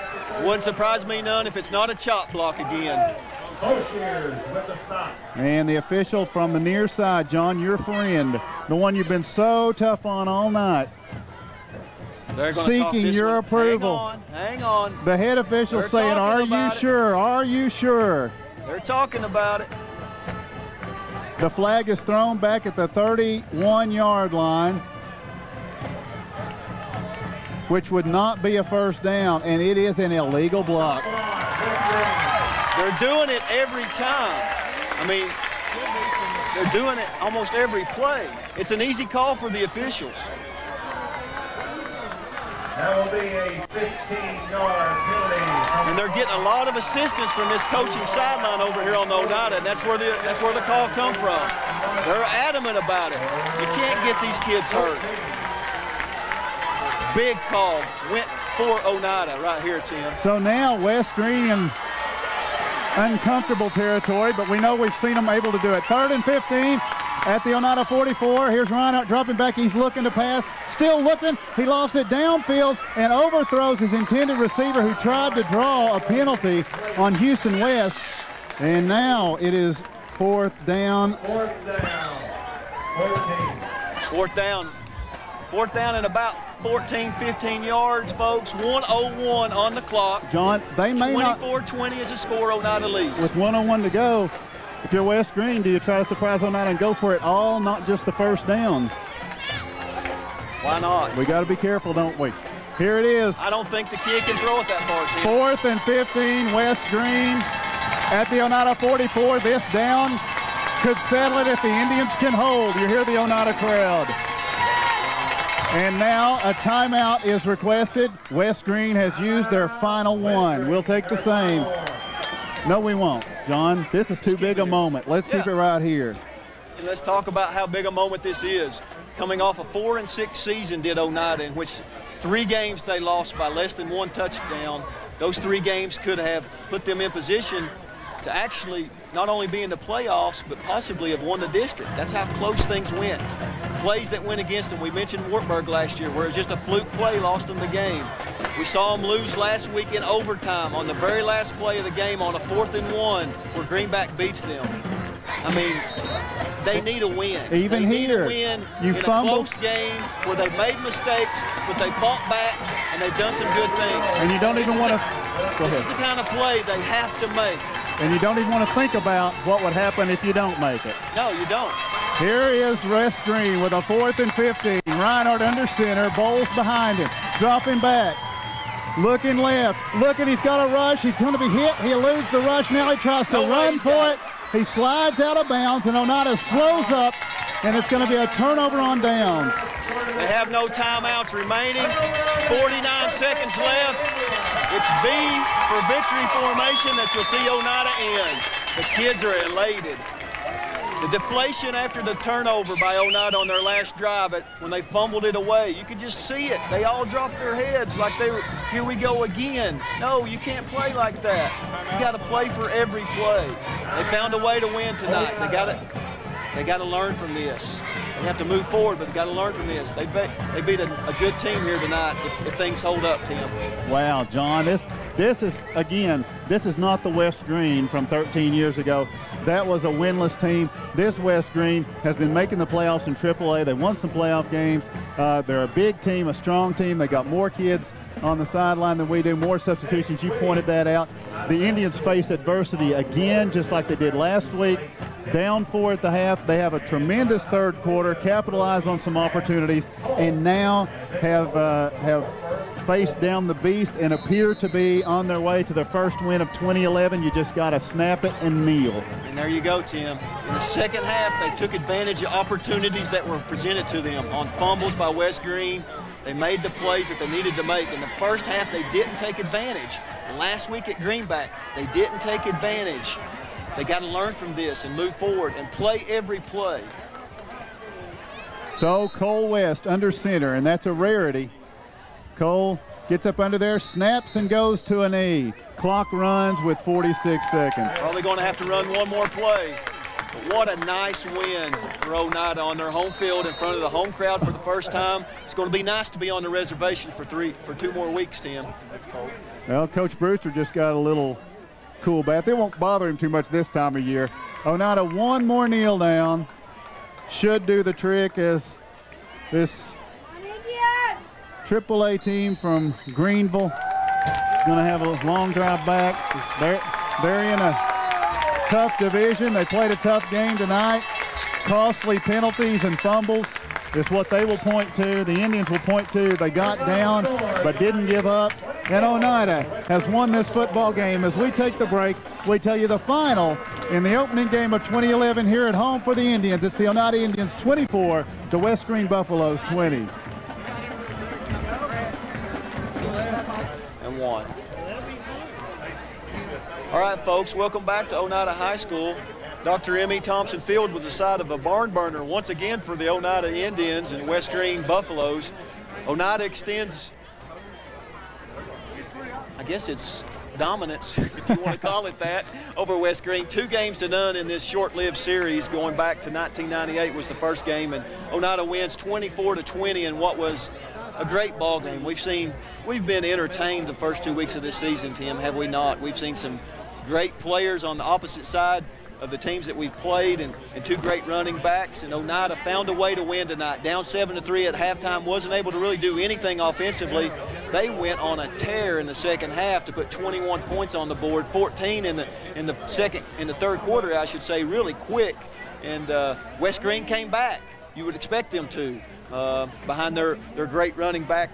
[SPEAKER 2] Wouldn't surprise me none if it's not a chop block again.
[SPEAKER 4] Boshears with the stop.
[SPEAKER 1] And the official from the near side, John, your friend, the one you've been so tough on all night. Seeking your approval.
[SPEAKER 2] Hang on, hang on.
[SPEAKER 1] The head official
[SPEAKER 2] They're
[SPEAKER 1] saying, Are you
[SPEAKER 2] about it."
[SPEAKER 1] sure? Are you sure?
[SPEAKER 2] They're talking about it.
[SPEAKER 1] The flag is thrown back at the 31 yard line, which would not be a first down, and it is an illegal block.
[SPEAKER 2] They're doing it every time. I mean, they're doing it almost every play. It's an easy call for the officials.
[SPEAKER 4] That will be a 15-yard penalty.
[SPEAKER 2] And they're getting a lot of assistance from this coaching sideline over here on the Oneida, and that's where the that's where the call come from. They're adamant about it. You can't get these kids hurt. Big call went for Oneida right here, Tim.
[SPEAKER 1] So now West Greene in uncomfortable territory, but we know we've seen them able to do it. Third and 15 at the Oneida 44. Here's Reinhardt dropping back. He's looking to pass. Still looking. He lost it downfield and overthrows his intended receiver who tried to draw a penalty on Houston West. And now it is fourth down.
[SPEAKER 4] Fourth down. 14.
[SPEAKER 2] Fourth down. Fourth down and about 14, 15 yards, folks. 101 on the clock.
[SPEAKER 1] John, they may not,
[SPEAKER 2] 24-20 is the score. Oneida leads.
[SPEAKER 1] with 101 to go, if you're West Greene, do you try to surprise Oneida and go for it all, not just the first down?
[SPEAKER 2] Why not?
[SPEAKER 1] We got to be careful, don't we? Here it is.
[SPEAKER 2] I don't think the kid can throw it that far, Tim.
[SPEAKER 1] Fourth and 15, West Greene at the Oneida 44. This down could settle it if the Indians can hold. You hear the Oneida crowd. And now a timeout is requested. West Greene has used their final one. We'll take the same. No, we won't. John, this is too big a moment. Let's keep it right here.
[SPEAKER 2] And let's talk about how big a moment this is. Coming off a four and six season did Oneida, in which three games they lost by less than one touchdown. Those three games could have put them in position to actually not only be in the playoffs, but possibly have won the district. That's how close things went. Plays that went against them. We mentioned Wartburg last year, where it was just a fluke play lost them the game. We saw them lose last week in overtime on the very last play of the game on a fourth and one, where Greenback beats them. I mean, they need a win.
[SPEAKER 1] Even
[SPEAKER 2] they
[SPEAKER 1] here,
[SPEAKER 2] win
[SPEAKER 1] you
[SPEAKER 2] in
[SPEAKER 1] fumbled.
[SPEAKER 2] a close game where they made mistakes, but they fought back and they've done some good things.
[SPEAKER 1] And you don't
[SPEAKER 2] This
[SPEAKER 1] even want to.
[SPEAKER 2] This is the kind of play they have to make.
[SPEAKER 1] And you don't even want to think about what would happen if you don't make it.
[SPEAKER 2] No, you don't.
[SPEAKER 1] Here is West Greene with a fourth and 15. Reinhardt under center. Bowles behind him. Dropping back. Looking left. Looking, he's got a rush. He's going to be hit. He eludes the rush. Now he tries to
[SPEAKER 2] No
[SPEAKER 1] run for it. He slides out of bounds, and Oneida slows up, and it's going to be a turnover on downs.
[SPEAKER 2] They have no timeouts remaining. 49 seconds left. It's V for victory formation that you'll see Oneida in. The kids are elated. The deflation after the turnover by Oneida on their last drive, it, when they fumbled it away, you could just see it. They all dropped their heads like they were, here we go again. No, you can't play like that. You got to play for every play. They found a way to win tonight. They got to, they got to learn from this. They have to move forward, but they got to learn from this. They beat, they beat a, a good team here tonight if, if things hold up, Tim.
[SPEAKER 1] Wow, John, this this is again, this is not the West Greene from 13 years ago. That was a winless team. This West Greene has been making the playoffs in AAA. They won some playoff games. Uh, they're a big team, a strong team. They got more kids on the sideline than we do, more substitutions. You pointed that out. The Indians face adversity again, just like they did last week. Down four at the half. They have a tremendous third quarter, capitalize on some opportunities, and now have uh, have faced down the beast and appear to be on their way to their first win of 2011. You just got to snap it and kneel.
[SPEAKER 2] And there you go, Tim. In the second half, they took advantage of opportunities that were presented to them on fumbles by West Greene. They made the plays that they needed to make. In the first half, they didn't take advantage. Last week at Greenback, they didn't take advantage. They got to learn from this and move forward and play every play.
[SPEAKER 1] So Cole West under center, and that's a rarity. Cole gets up under there, snaps and goes to an a knee. Clock runs with 46 seconds.
[SPEAKER 2] Probably going to have to run one more play. But what a nice win for Oneida on their home field in front of the home crowd for the first time. It's going to be nice to be on the reservation for three, for two more weeks, Tim.
[SPEAKER 1] Well, Coach Brewster just got a little cool bath. It won't bother him too much this time of year. Oneida one more kneel down. Should do the trick as this AAA team from Greeneville going to have a long drive back. They're, they're in a tough division. They played a tough game tonight. Costly penalties and fumbles is what they will point to. The Indians will point to. They got down but didn't give up. And Oneida has won this football game. As we take the break, we tell you the final in the opening game of 2011 here at home for the Indians. It's the Oneida Indians 24, the West Greene Buffaloes 20.
[SPEAKER 2] One. All right, folks, welcome back to Oneida High School. Dr. M.E. Thompson Field was the site of a barn burner once again for the Oneida Indians and West Greene Buffaloes. Oneida extends, I guess it's dominance, if you want to call it that, over West Greene. Two games to none in this short-lived series going back to 1998 was the first game, and Oneida wins 24 to 20 in what was a great ball game. We've seen, we've been entertained the first two weeks of this season, Tim, have we not? We've seen some great players on the opposite side of the teams that we've played and, and two great running backs. And Oneida found a way to win tonight. Down 7 to 3 at halftime, wasn't able to really do anything offensively. They went on a tear in the second half to put 21 points on the board, 14 in the in the second in the third quarter, I should say, really quick. And uh, West Greene came back. You would expect them to uh, behind their their great running back.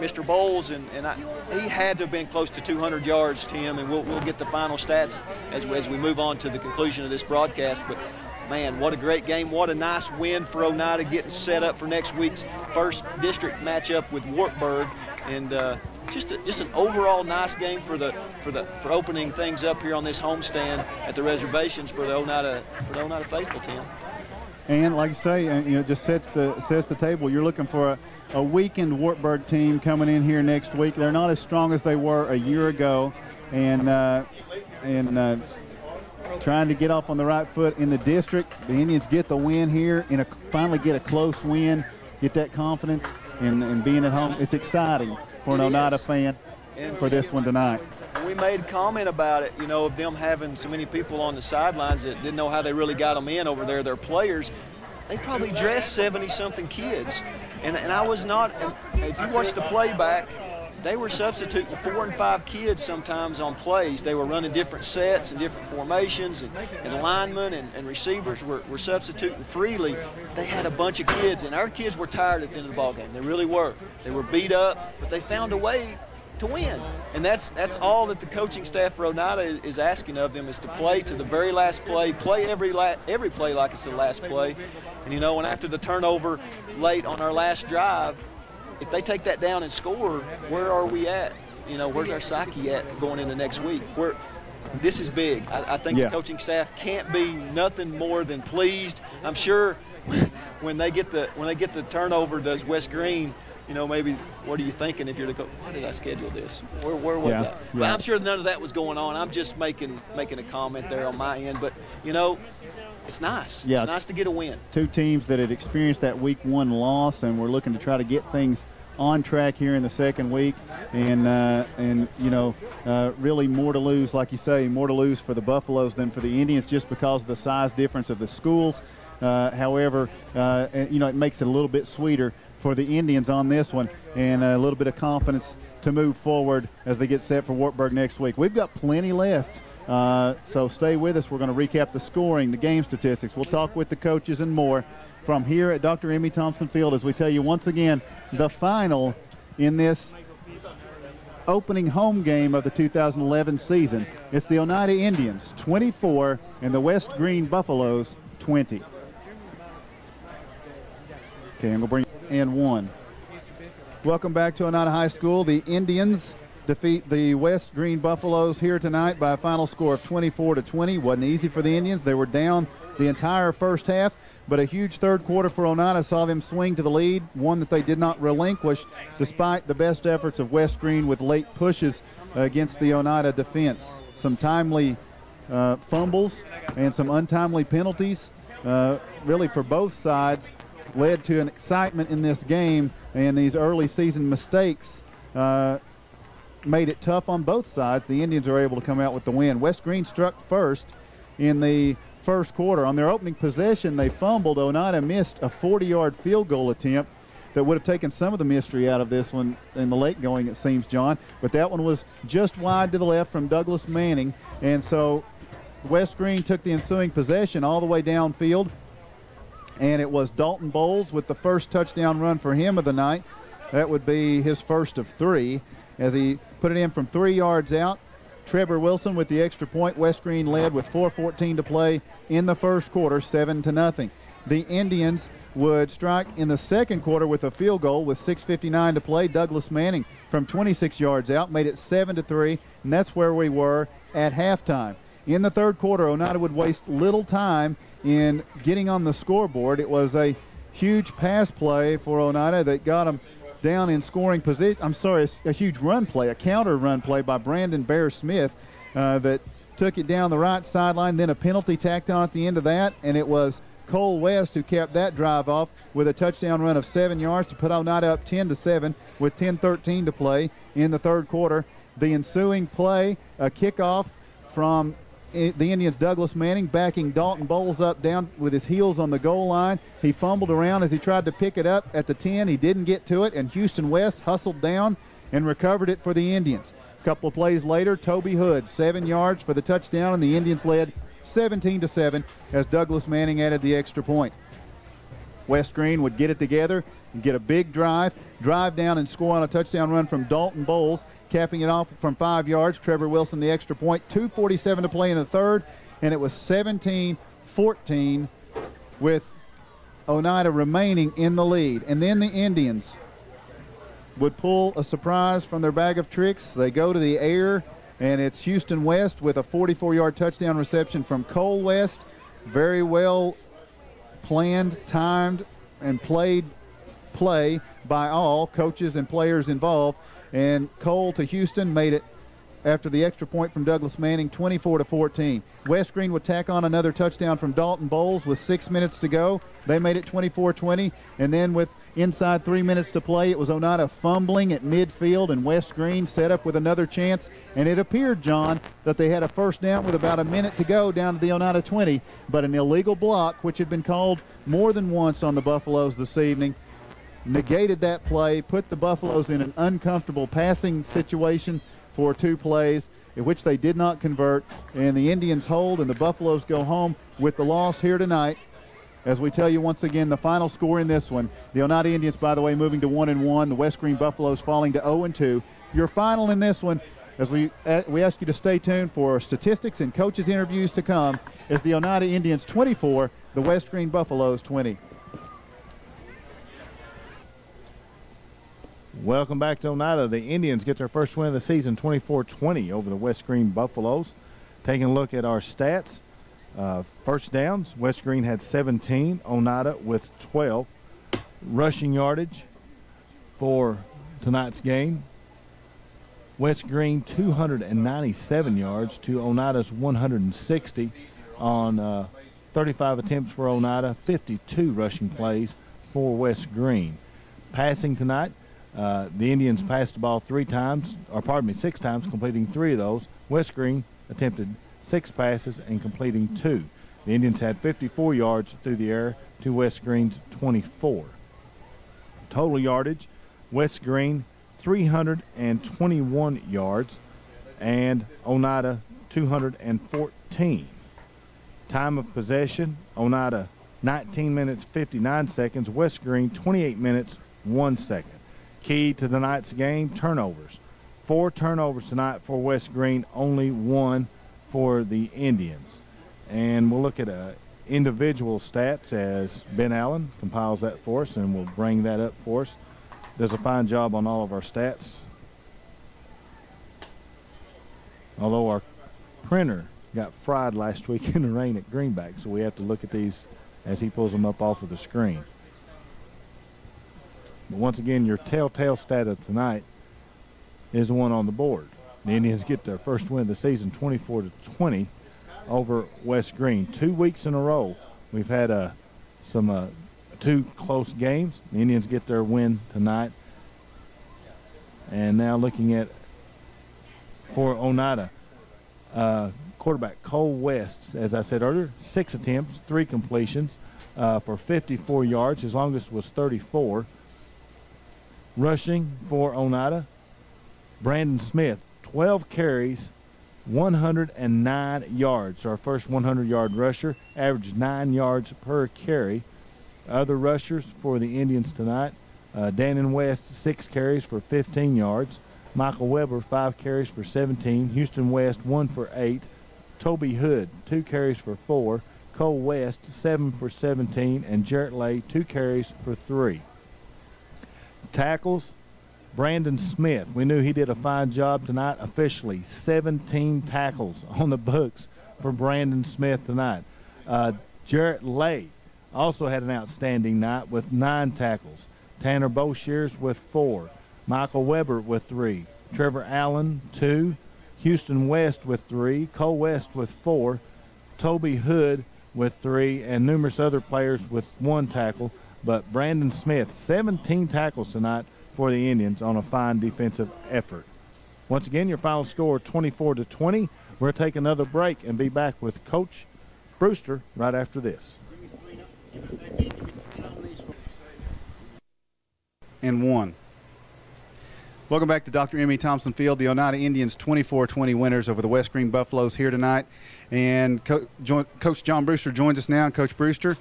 [SPEAKER 2] Mr. Bowles, and, and I, he had to have been close to 200 yards, Tim, and we'll, we'll get the final stats as, as we move on to the conclusion of this broadcast. But man, what a great game. What a nice win for Oneida getting set up for next week's first district matchup with Wartburg. And uh, just a, just an overall nice game for the for the for opening things up here on this homestand at the reservations for the Oneida for the Oneida faithful, Tim.
[SPEAKER 1] And like you say, uh, you know, just sets the sets the table. You're looking for a, a weakened Wartburg team coming in here next week. They're not as strong as they were a year ago, and uh, and uh, trying to get off on the right foot in the district. The Indians get the win here and a, finally get a close win, get that confidence, and, and being at home. It's exciting for an Oneida fan for this one tonight.
[SPEAKER 2] We made comment about it, you know, of them having so many people on the sidelines that didn't know how they really got them in over there, their players. They probably dressed 70 something kids. And, and I was not, if you watch the playback, they were substituting four and five kids sometimes on plays. They were running different sets and different formations, and, and linemen and, and receivers were, were substituting freely. They had a bunch of kids, and our kids were tired at the end of the ball game. They really were. They were beat up, but they found a way to win. And that's that's all that the coaching staff for Oneida is asking of them is to play to the very last play, play every la- every play like it's the last play. And you know, and after the turnover late on our last drive, if they take that down and score, where are we at? You know, where's our psyche at going into next week? Where this is big. I, I think
[SPEAKER 1] Yeah.
[SPEAKER 2] the coaching staff can't be nothing more than pleased. I'm sure when they get the when they get the turnover, does West Greene, you know, maybe what are you thinking if you're coach? Why did I schedule this? Where, where was
[SPEAKER 1] Yeah,
[SPEAKER 2] that? But
[SPEAKER 1] yeah.
[SPEAKER 2] I'm sure none of that was going on. I'm just making making a comment there on my end. But you know, it's nice.
[SPEAKER 1] Yeah.
[SPEAKER 2] It's nice to get a win.
[SPEAKER 1] two teams that had experienced that week one loss and we're looking to try to get things on track here in the second week and uh, and you know uh, really more to lose like you say more to lose for the buffaloes than for the indians just because of the size difference of the schools uh, however uh, you know it makes it a little bit sweeter for the indians on this one and a little bit of confidence to move forward as they get set for wartburg next week we've got plenty left uh, so stay with us. We're going to recap the scoring, the game statistics. We'll talk with the coaches and more from here at Dr. M.E. Thompson Field as we tell you once again the final in this opening home game of the 2011 season. It's the Oneida Indians 24 and the West Greene Buffaloes 20. Okay, I'm going to bring and one. Welcome back to Oneida High School. The Indians defeat the West Greene Buffaloes here tonight by a final score of 24 to 20. Wasn't easy for the Indians. They were down the entire first half, but a huge third quarter for Oneida saw them swing to the lead, one that they did not relinquish despite the best efforts of West Greene with late pushes against the Oneida defense. Some timely uh, fumbles and some untimely penalties, uh, really for both sides, led to an excitement in this game, and these early season mistakes uh, made it tough on both sides. The Indians are able to come out with the win. West Greene struck first in the first quarter. On their opening possession, they fumbled. Oneida missed a 40-yard field goal attempt that would have taken some of the mystery out of this one in the late going, it seems, John. But that one was just wide to the left from Douglas Manning. And so West Greene took the ensuing possession all the way downfield. And it was Dalton Bowles with the first touchdown run for him of the night. That would be his first of three as he put it in from three yards out. Trevor Wilson with the extra point. West Greene led with 4:14 to play in the first quarter, seven to nothing. The Indians would strike in the second quarter with a field goal with 6:59 to play. Douglas Manning from 26 yards out made it seven to three, and that's where we were at halftime. In the third quarter, Oneida would waste little time in getting on the scoreboard. It was a huge pass play for Oneida that got them down in scoring position. I'm sorry, a huge run play, a counter run play by Brandon Bear Smith uh, that took it down the right sideline. Then a penalty tacked on at the end of that, and it was Cole West who kept that drive off with a touchdown run of seven yards to put Oneida up 10 to seven with 10:13 to play in the third quarter. The ensuing play, a kickoff from the Indians' Douglas Manning backing Dalton Bowles up down with his heels on the goal line. He fumbled around as he tried to pick it up at the 10. He didn't get to it, and Houston West hustled down and recovered it for the Indians. A couple of plays later, Toby Hood, seven yards for the touchdown, and the Indians led 17 to 7 as Douglas Manning added the extra point. West Greene would get it together and get a big drive, drive down and score on a touchdown run from Dalton Bowles, capping it off from five yards. Trevor Wilson, the extra point, 2.47 to play in the third, and it was 17 14 with Oneida remaining in the lead. And then the Indians would pull a surprise from their bag of tricks. They go to the air, and it's Houston West with a 44 yard touchdown reception from Cole West. Very well planned, timed, and played play by all coaches and players involved. And Cole to Houston made it after the extra point from Douglas Manning, 24 to 14. West Greene would tack on another touchdown from Dalton Bowles with six minutes to go. They made it 24-20, and then with inside three minutes to play, it was Oneida fumbling at midfield, and West Greene set up with another chance. And it appeared, John, that they had a first down with about a minute to go down to the Oneida 20, but an illegal block, which had been called more than once on the Buffaloes this evening, negated that play, put the Buffaloes in an uncomfortable passing situation for two plays, in which they did not convert. And the Indians hold, and the Buffaloes go home with the loss here tonight. as we tell you once again the final score in this one. The Oneida Indians, by the way, moving to 1 and 1. The West Greene Buffaloes falling to 0 and 2. Your final in this one, as we, uh, we ask you to stay tuned for statistics and coaches' interviews to come, is the Oneida Indians 24, the West Greene Buffaloes 20.
[SPEAKER 5] Welcome back to Oneida. The Indians get their first win of the season 24 20 over the West Greene Buffaloes. Taking a look at our stats. Uh, first downs, West Greene had 17, Oneida with 12. Rushing yardage for tonight's game. West Greene 297 yards to Oneida's 160 on uh, 35 attempts for Oneida, 52 rushing plays for West Greene. Passing tonight, uh, the Indians passed the ball three times, or pardon me, six times, completing three of those. West Greene attempted six passes and completing two. The Indians had 54 yards through the air to West Greene's 24. Total yardage, West Greene 321 yards and Oneida 214. Time of possession, Oneida 19 minutes 59 seconds, West Greene 28 minutes 1 second. Key to tonight's game, turnovers. Four turnovers tonight for West Greene, only one for the Indians. And we'll look at uh, individual stats as Ben Allen compiles that for us, and we'll bring that up for us. Does a fine job on all of our stats. Although our printer got fried last week in the rain at Greenback, so we have to look at these as he pulls them up off of the screen. But once again, your telltale stat of tonight is the one on the board. The Indians get their first win of the season, 24 to 20, over West Greene. Two weeks in a row, we've had uh, some uh, two close games. The Indians get their win tonight. And now looking at for Oneida, uh, quarterback Cole West, as I said earlier, six attempts, three completions uh, for 54 yards. His longest was 34. Rushing for Oneida, Brandon Smith, 12 carries, 109 yards. Our first 100 yard rusher, averaged nine yards per carry. Other rushers for the Indians tonight, uh, Dannon West, six carries for 15 yards. Michael Weber, five carries for 17. Houston West, one for eight. Toby Hood, two carries for four. Cole West, seven for 17. And Jarrett Lay, two carries for three. Tackles, Brandon Smith. We knew he did a fine job tonight officially. 17 tackles on the books for Brandon Smith tonight. Uh, Jarrett Lay also had an outstanding night with nine tackles. Tanner Boshears with four. Michael Weber with three. Trevor Allen, two. Houston West with three. Cole West with four. Toby Hood with three. And numerous other players with one tackle. But Brandon Smith, 17 tackles tonight for the Indians on a fine defensive effort. Once again, your final score 24 to 20. We'll take another break and be back with Coach Brewster right after this.
[SPEAKER 1] And one. Welcome back to Dr. M.E. Thompson Field. The Oneida Indians 24-20 winners over the West Greene Buffaloes here tonight. And Co- Coach John Brewster joins us now. Coach Brewster,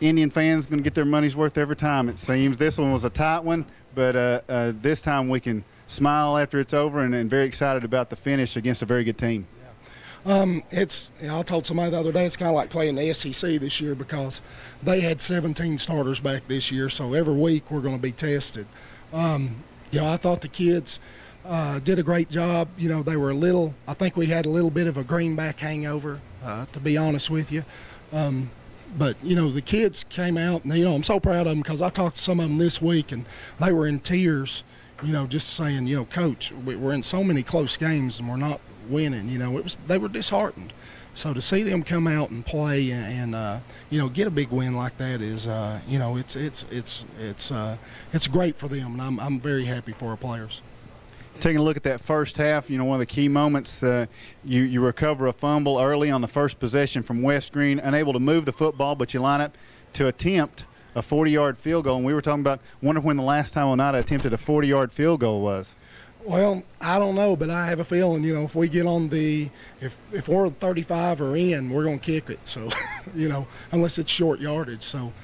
[SPEAKER 1] Indian fans going to get their money's worth every time, it seems. This one was a tight one, but uh, uh, this time we can smile after it's over and, and, very excited about the finish against a very good team.
[SPEAKER 6] Um, it's you know, I told somebody the other day it's kind of like playing the SEC this year because they had 17 starters back this year, so every week we're going to be tested. Um, you know, I thought the kids uh, did a great job. You know, they were a little. I think we had a little bit of a greenback hangover, uh, to be honest with you. Um, but you know the kids came out and you know i'm so proud of them because i talked to some of them this week and they were in tears you know just saying you know coach we're in so many close games and we're not winning you know it was they were disheartened. So to see them come out and play and, uh, you know get a big win like that is uh, you know it's it's it's it's uh, it's great for them and I'm, I'm very happy for our players
[SPEAKER 1] taking a look at that first half, you know, one of the key moments, uh, you, you recover a fumble early on the first possession from West Greene, unable to move the football, but you line up to attempt a 40 yard field goal. And we were talking about, wonder when the last time Oneida attempted a 40 yard field goal was.
[SPEAKER 3] Well, I don't know, but I have a feeling, you know, if we get on the, if if we're 35 or in, we're going to kick it. So, you know, unless it's short yardage. So,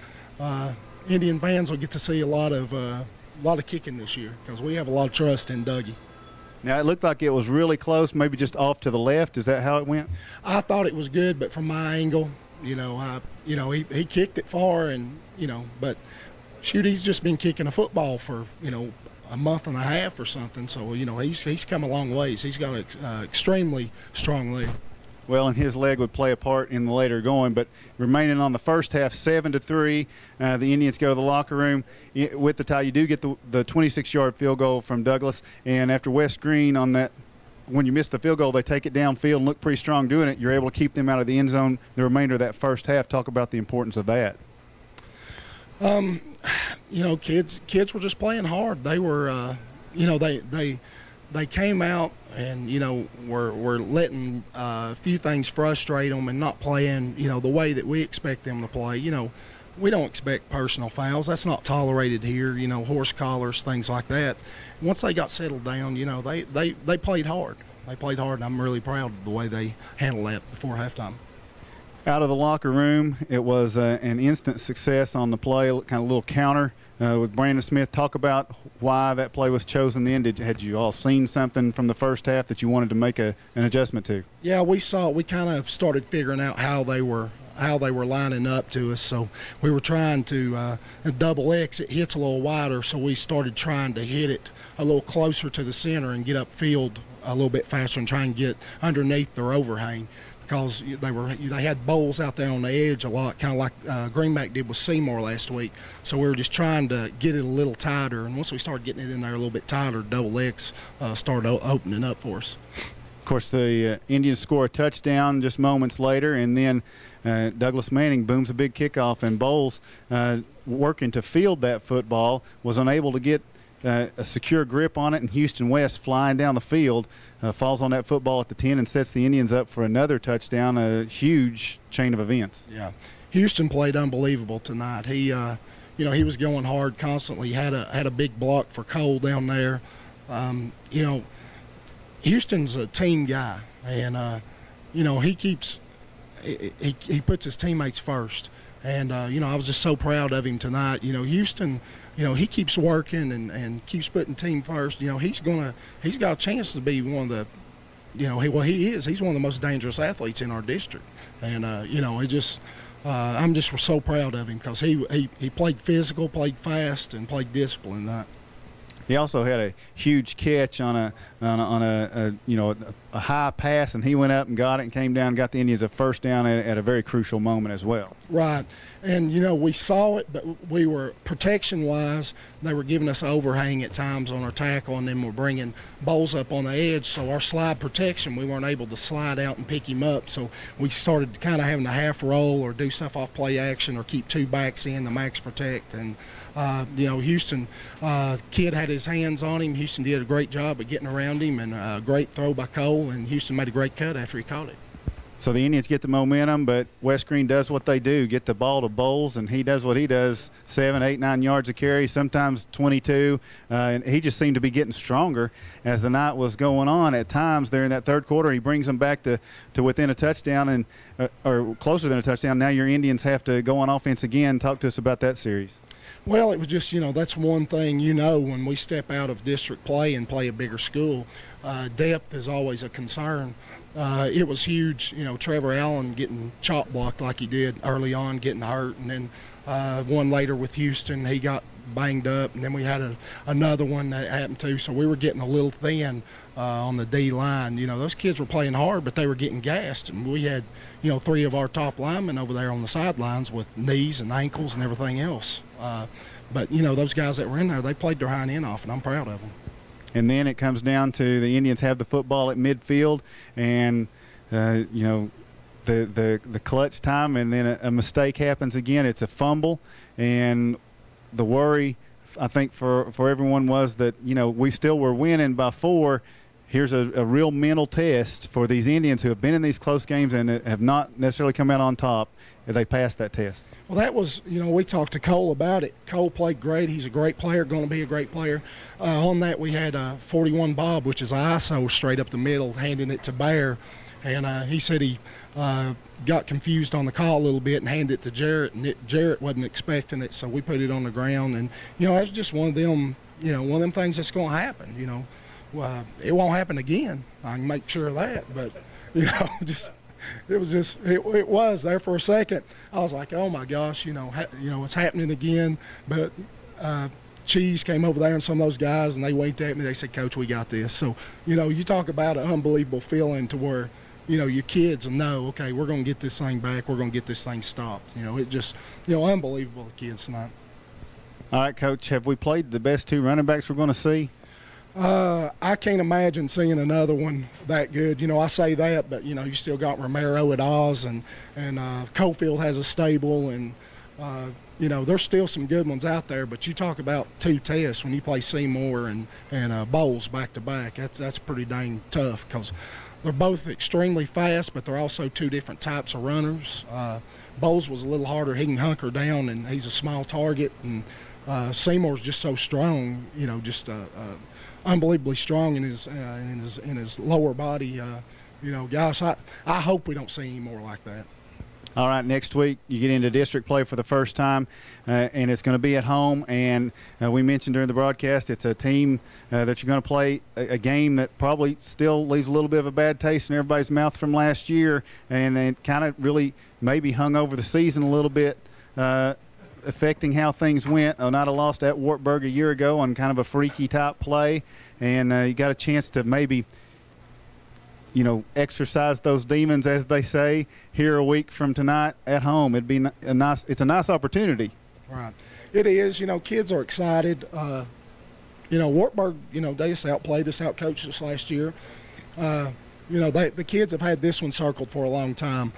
[SPEAKER 3] uh, Indian fans will get to see a lot of uh, a lot of kicking this year because we have a lot of trust in Dougie.
[SPEAKER 1] Now it looked like it was really close, maybe just off to the left. Is that how it went?
[SPEAKER 3] I thought it was good, but from my angle, you know, I, you know, he, he kicked it far, and you know, but shoot, he's just been kicking a football for you know a month and a half or something. So you know, he's he's come a long ways. He's got an uh, extremely strong leg.
[SPEAKER 1] Well, and his leg would play a part in the later going, but remaining on the first half, seven to three, uh, the Indians go to the locker room with the tie. You do get the the 26-yard field goal from Douglas, and after West Greene on that when you miss the field goal, they take it downfield and look pretty strong doing it. You're able to keep them out of the end zone the remainder of that first half. Talk about the importance of that.
[SPEAKER 3] Um, you know, kids kids were just playing hard. They were, uh, you know, they they they came out and you know were were letting uh, a few things frustrate them and not playing you know the way that we expect them to play. You know, we don't expect personal fouls. That's not tolerated here. You know, horse collars, things like that. Once they got settled down, you know, they they they played hard. They played hard, and I'm really proud of the way they handled that before halftime
[SPEAKER 1] out of the locker room. It was uh, an instant success on the play, kind of little counter uh, with Brandon Smith. Talk about why that play was chosen then. Did had you all seen something from the first half that you wanted to make a, an adjustment to?
[SPEAKER 3] Yeah, we saw. We kind of started figuring out how they were how they were lining up to us. So we were trying to uh, double X. It hits a little wider, so we started trying to hit it a little closer to the center and get upfield a little bit faster and try and get underneath their overhang because they were they had Bowles out there on the edge a lot, kind of like uh, Greenback did with Seymour last week. So we were just trying to get it a little tighter, and once we started getting it in there a little bit tighter, double X uh, started opening up for us.
[SPEAKER 1] Of course, the uh, Indians score a touchdown just moments later, and then uh, Douglas Manning booms a big kickoff, and Bowles, uh, working to field that football, was unable to get uh, a secure grip on it, and Houston West flying down the field uh, falls on that football at the 10 and sets the Indians up for another touchdown, a huge chain of events.
[SPEAKER 3] Yeah. Houston played unbelievable tonight. He, uh, you know, he was going hard constantly. Had a had a big block for Cole down there. Um, you know, Houston's a team guy, and uh, you know he keeps he, he, he puts his teammates first. And uh, you know, I was just so proud of him tonight. You know, Houston you know, he keeps working and, and keeps putting team first. You know, he's gonna he's got a chance to be one of the, you know, he well he is. He's one of the most dangerous athletes in our district, and uh, you know, it just. Uh, I'm just so proud of him because he, he he played physical, played fast, and played discipline. That
[SPEAKER 1] he also had a huge catch on a on a, on a, a you know a, a, high pass, and he went up and got it and came down and got the Indians a first down at, at, a very crucial moment as well.
[SPEAKER 3] Right, and you know we saw it, but we were protection wise, they were giving us overhang at times on our tackle, and then we're bringing Bowles up on the edge, so our slide protection we weren't able to slide out and pick him up, so we started kind of having to half roll or do stuff off play action or keep two backs in the max protect and uh, you know, Houston uh, kid had his hands on him. Houston did a great job at getting around him, and a great throw by Cole. And Houston made a great cut after he caught it.
[SPEAKER 1] So the Indians get the momentum, but West Greene does what they do, get the ball to Bowles, and he does what he does, seven, eight, nine yards of carry, sometimes 22. Uh, and he just seemed to be getting stronger as the night was going on. At times there in that third quarter, he brings them back to, to within a touchdown and uh, or closer than a touchdown. Now your Indians have to go on offense again. Talk to us about that series.
[SPEAKER 3] Well, it was just, you know, that's one thing, you know, when we step out of district play and play a bigger school, uh, depth is always a concern. Uh, it was huge, you know, Trevor Allen getting chop blocked like he did early on, getting hurt, and then uh, one later with Houston, he got banged up, and then we had a, another one that happened too. So we were getting a little thin uh, on the D line. You know, those kids were playing hard, but they were getting gassed, and we had, you know, three of our top linemen over there on the sidelines with knees and ankles and everything else. Uh, but you know, those guys that were in there, they played their hind end off, and I'm proud of them.
[SPEAKER 1] And then it comes down to the Indians have the football at midfield, and uh, you know, the the the clutch time, and then a, a mistake happens again. It's a fumble, and the worry, I think for for everyone was that you know we still were winning by four here's a, a real mental test for these Indians who have been in these close games and have not necessarily come out on top they pass that test.
[SPEAKER 3] Well, that was, you know, we talked to Cole about it. Cole played great. He's a great player, going to be a great player. Uh, on that, we had uh, 41 Bob, which is ISO straight up the middle, handing it to Bear. And uh, he said he uh, got confused on the call a little bit and handed it to Jarrett, and it, Jarrett wasn't expecting it, so we put it on the ground. And, you know, that's just one of them, you know, one of them things that's going to happen, you know. It won't happen again. I can make sure of that. But, you know, just it was just it, it, was there for a second. I was like, oh my gosh, you know, ha, you know, it's happening again. But uh, Cheese came over there and some of those guys, and they winked at me. They said, Coach, we got this. So you know, you talk about an unbelievable feeling to where you know your kids know, okay, we're going to get this thing back. We're going to get this thing stopped. You know, it just you know, unbelievable the kids tonight.
[SPEAKER 1] All right, Coach, have we played the best two running backs we're going to see?
[SPEAKER 3] Uh, I can't imagine seeing another one that good. You know, I say that, but you know, you still got Romero at Oz, and and uh, Coalfield has a stable, and uh, you know, there's still some good ones out there. But you talk about two tests when you play Seymour and and uh, Bowles back to back. That's that's pretty dang tough because they're both extremely fast, but they're also two different types of runners. Uh, Bowles was a little harder; he can hunker down, and he's a small target, and uh, Seymour's just so strong. You know, just uh, unbelievably strong in his uh, in his in his lower body. Uh, you know, gosh, I I hope we don't see any more like that.
[SPEAKER 1] All right, next week you get into district play for the first time, uh, and it's going to be at home. And uh, we mentioned during the broadcast, it's a team uh, that you're going to play a, a, game that probably still leaves a little bit of a bad taste in everybody's mouth from last year, and it kind of really maybe hung over the season a little bit. Uh, affecting how things went. Oneida lost at Wartburg a year ago on kind of a freaky type play, and uh, you got a chance to maybe, you know, exercise those demons, as they say, here a week from tonight at home. It'd be a nice. It's a nice opportunity.
[SPEAKER 3] Right, it is. You know, kids are excited. Uh, you know, Wartburg. You know, they just outplayed us, outcoached us last year. Uh, you know, they, the kids have had this one circled for a long time.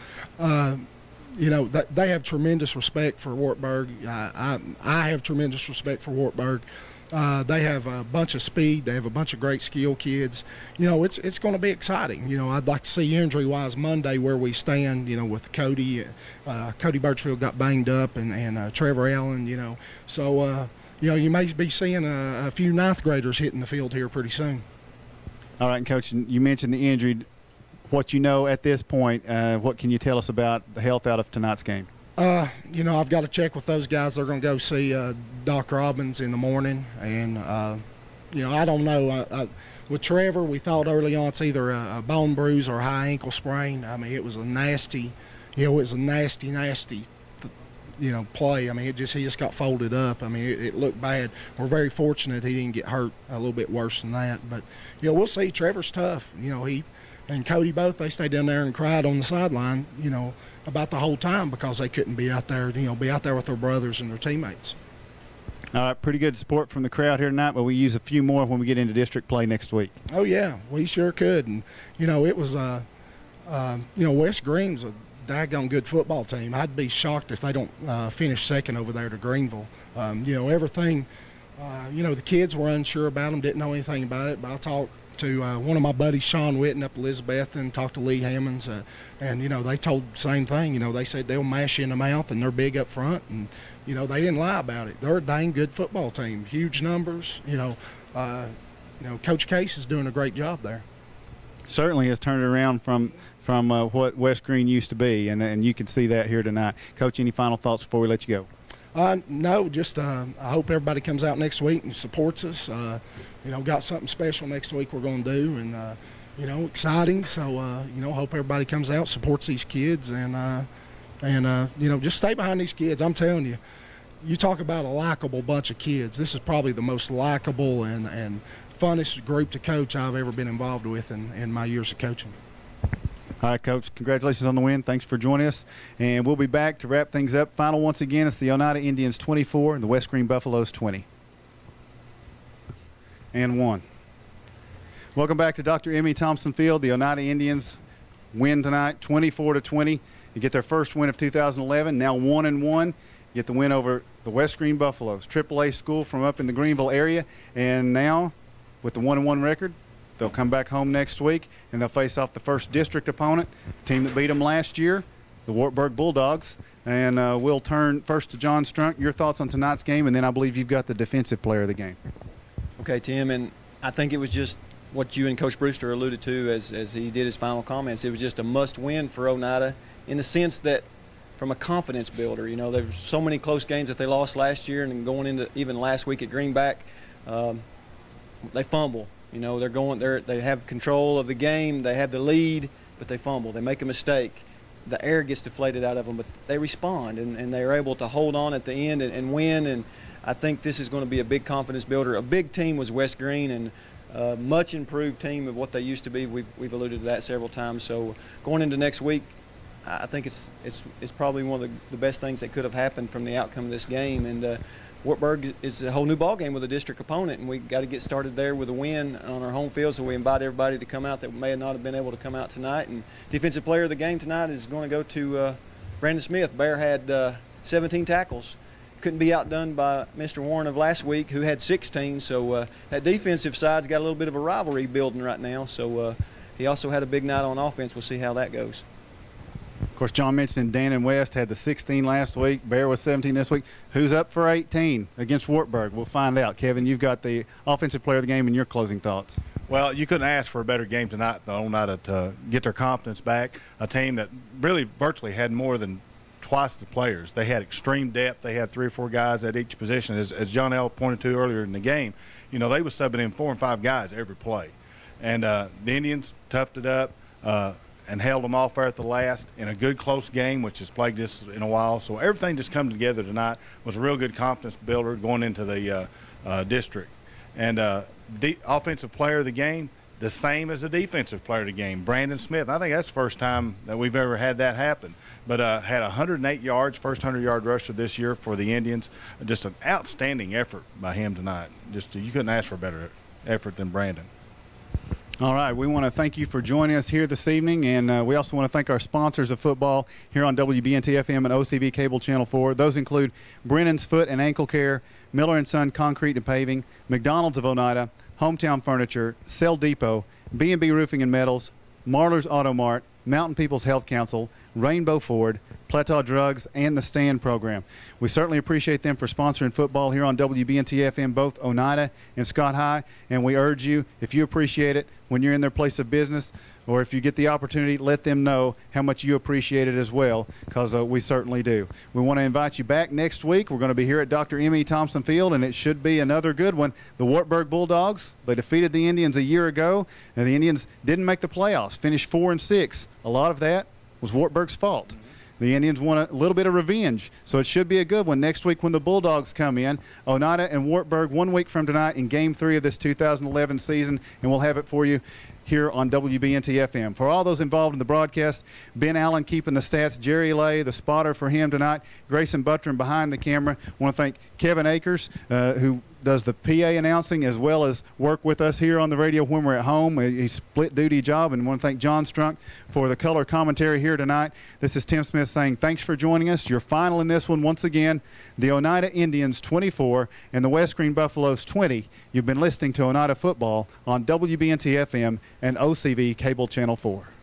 [SPEAKER 3] You know, they have tremendous respect for Wartburg. I, I, I have tremendous respect for Wartburg. Uh, they have a bunch of speed. They have a bunch of great skill kids. You know, it's it's going to be exciting. You know, I'd like to see injury-wise Monday where we stand. You know, with Cody, uh, Cody Birchfield got banged up, and and uh, Trevor Allen. You know, so uh, you know you may be seeing a, a, few ninth graders hitting the field here pretty soon.
[SPEAKER 1] All right, Coach, you mentioned the injury what you know at this point, uh, what can you tell us about the health out of tonight's game?
[SPEAKER 3] Uh, you know, I've got to check with those guys. They're going to go see uh, Doc Robbins in the morning, and uh, you know, I don't know. Uh, with Trevor, we thought early on it's either a, a, bone bruise or a high ankle sprain. I mean, it was a nasty, you know, it was a nasty, nasty, you know, play. I mean, it just he just got folded up. I mean, it, it looked bad. We're very fortunate he didn't get hurt a little bit worse than that. But you know, we'll see. Trevor's tough. You know, he and Cody both they stayed down there and cried on the sideline, you know, about the whole time because they couldn't be out there, you know, be out there with their brothers and their teammates.
[SPEAKER 1] All right, pretty good support from the crowd here tonight, but we use a few more when we get into district play next week.
[SPEAKER 3] Oh yeah, we sure could, and you know it was, uh, uh, you know, West Greene's a daggone good football team. I'd be shocked if they don't uh, finish second over there to Greeneville. Um, you know everything. Uh, you know the kids were unsure about them, didn't know anything about it, but I talked to uh, one of my buddies, Sean Witten, up Elizabeth, and talked to Lee Hammonds, uh, and you know they told the same thing. You know they said they'll mash you in the mouth and they're big up front, and you know they didn't lie about it. They're a dang good football team, huge numbers. You know, uh, you know Coach Case is doing a great job there.
[SPEAKER 1] Certainly has turned it around from from uh, what West Greene used to be, and and you can see that here tonight. Coach, any final thoughts before we let you go?
[SPEAKER 3] Uh, no, just uh, I hope everybody comes out next week and supports us. Uh, you know, got something special next week we're going to do, and uh, you know, exciting. So uh, you know, hope everybody comes out, supports these kids, and uh, and uh, you know, just stay behind these kids. I'm telling you, you talk about a likable bunch of kids. This is probably the most likable and and funnest group to coach I've ever been involved with in, in my years of coaching.
[SPEAKER 1] All right, Coach. Congratulations on the win. Thanks for joining us. And we'll be back to wrap things up. Final once again, it's the Oneida Indians 24 and the West Greene Buffaloes 20 and one. Welcome back to Dr. M.E. Thompson Field. The Oneida Indians win tonight, 24 to 20. You get their first win of 2011. Now one and one. You get the win over the West Greene Buffaloes, AAA school from up in the Greeneville area, and now with the one and one record, They'll come back home next week and they'll face off the first district opponent, the team that beat them last year, the Wartburg Bulldogs. And uh, we'll turn first to John Strunk. Your thoughts on tonight's game, and then I believe you've got the defensive player of the game.
[SPEAKER 2] Okay, Tim, and I think it was just what you and Coach Brewster alluded to as, as he did his final comments. It was just a must-win for Oneida in the sense that from a confidence builder, you know, there's so many close games that they lost last year and going into even last week at Greenback, um, they fumble. You know, they're going, they they have control of the game, they have the lead, but they fumble, they make a mistake the air gets deflated out of them, but they respond and, and they're able to hold on at the end and, and win. And I think this is going to be a big confidence builder. A big team was West Greene and a much improved team of what they used to be. We've, we've alluded to that several times. So going into next week, I think it's, it's, it's probably one of the, the best things that could have happened from the outcome of this game. And uh, Wartburg is a whole new ball game with a district opponent, and we got to get started there with a win on our home field. So we invite everybody to come out that may not have been able to come out tonight. And defensive player of the game tonight is going to go to uh, Brandon Smith. Bear had uh, 17 tackles. Couldn't be outdone by Mr. Warren of last week, who had 16. So uh, that defensive side's got a little bit of a rivalry building right now. So uh, he also had a big night on offense. We'll see how that goes.
[SPEAKER 1] Of course, John mentioned Dannon West had the 16 last week. Bear was 17 this week. Who's up for 18 against Wartburg? We'll find out. Kevin, you've got the offensive player of the game and your closing thoughts.
[SPEAKER 5] Well, you couldn't ask for a better game tonight, though, not to get their confidence back. A team that really virtually had more than twice the players. They had extreme depth. They had three or four guys at each position. As, as John L. pointed to earlier in the game, you know, they were subbing in four and five guys every play. And uh, the Indians toughed it up. Uh, and held them off there at the last in a good close game, which has plagued us in a while. So everything just come together tonight was a real good confidence builder going into the uh, uh, district. And uh, offensive player of the game, the same as the defensive player of the game, Brandon Smith. I think that's the first time that we've ever had that happen. But uh, had 108 yards, first 100 yard rusher this year for the Indians. Just an outstanding effort by him tonight. Just you couldn't ask for a better effort than Brandon.
[SPEAKER 1] All right, we want to thank you for joining us here this evening, and uh, we also want to thank our sponsors of football here on WBNT FM and OCB Cable Channel 4. Those include Brennan's Foot and Ankle Care, Miller and Son Concrete and Paving, McDonald's of Oneida, Hometown Furniture, Cell Depot, B&B Roofing and Metals, Marlar's Auto Mart, Mountain People's Health Council, Rainbow Ford, Plateau Drugs, and the Stand program. We certainly appreciate them for sponsoring football here on WBNT FM, both Oneida and Scott High. And we urge you, if you appreciate it, when you're in their place of business, or if you get the opportunity, let them know how much you appreciate it as well, because uh, we certainly do. We want to invite you back next week. We're going to be here at Dr. M.E. Thompson Field, and it should be another good one. The Wartburg Bulldogs, they defeated the Indians a year ago, and the Indians didn't make the playoffs, finished four and six. A lot of that was Wartburg's fault. The Indians want a little bit of revenge, so it should be a good one next week when the Bulldogs come in. Oneida and Wartburg one week from tonight in Game Three of this 2011 season, and we'll have it for you here on WBNT FM. For all those involved in the broadcast, Ben Allen keeping the stats, Jerry Lay, the spotter for him tonight, Grayson Buttram behind the camera. I want to thank Kevin Akers, uh, who does the PA announcing as well as work with us here on the radio when we're at home. He's split duty job, and I want to thank John Strunk for the color commentary here tonight. This is Tim Smith saying thanks for joining us. Your final in this one once again, the Oneida Indians 24 and the West Greene Buffaloes 20. You've been listening to Oneida football on WBNT FM and OCV Cable Channel 4.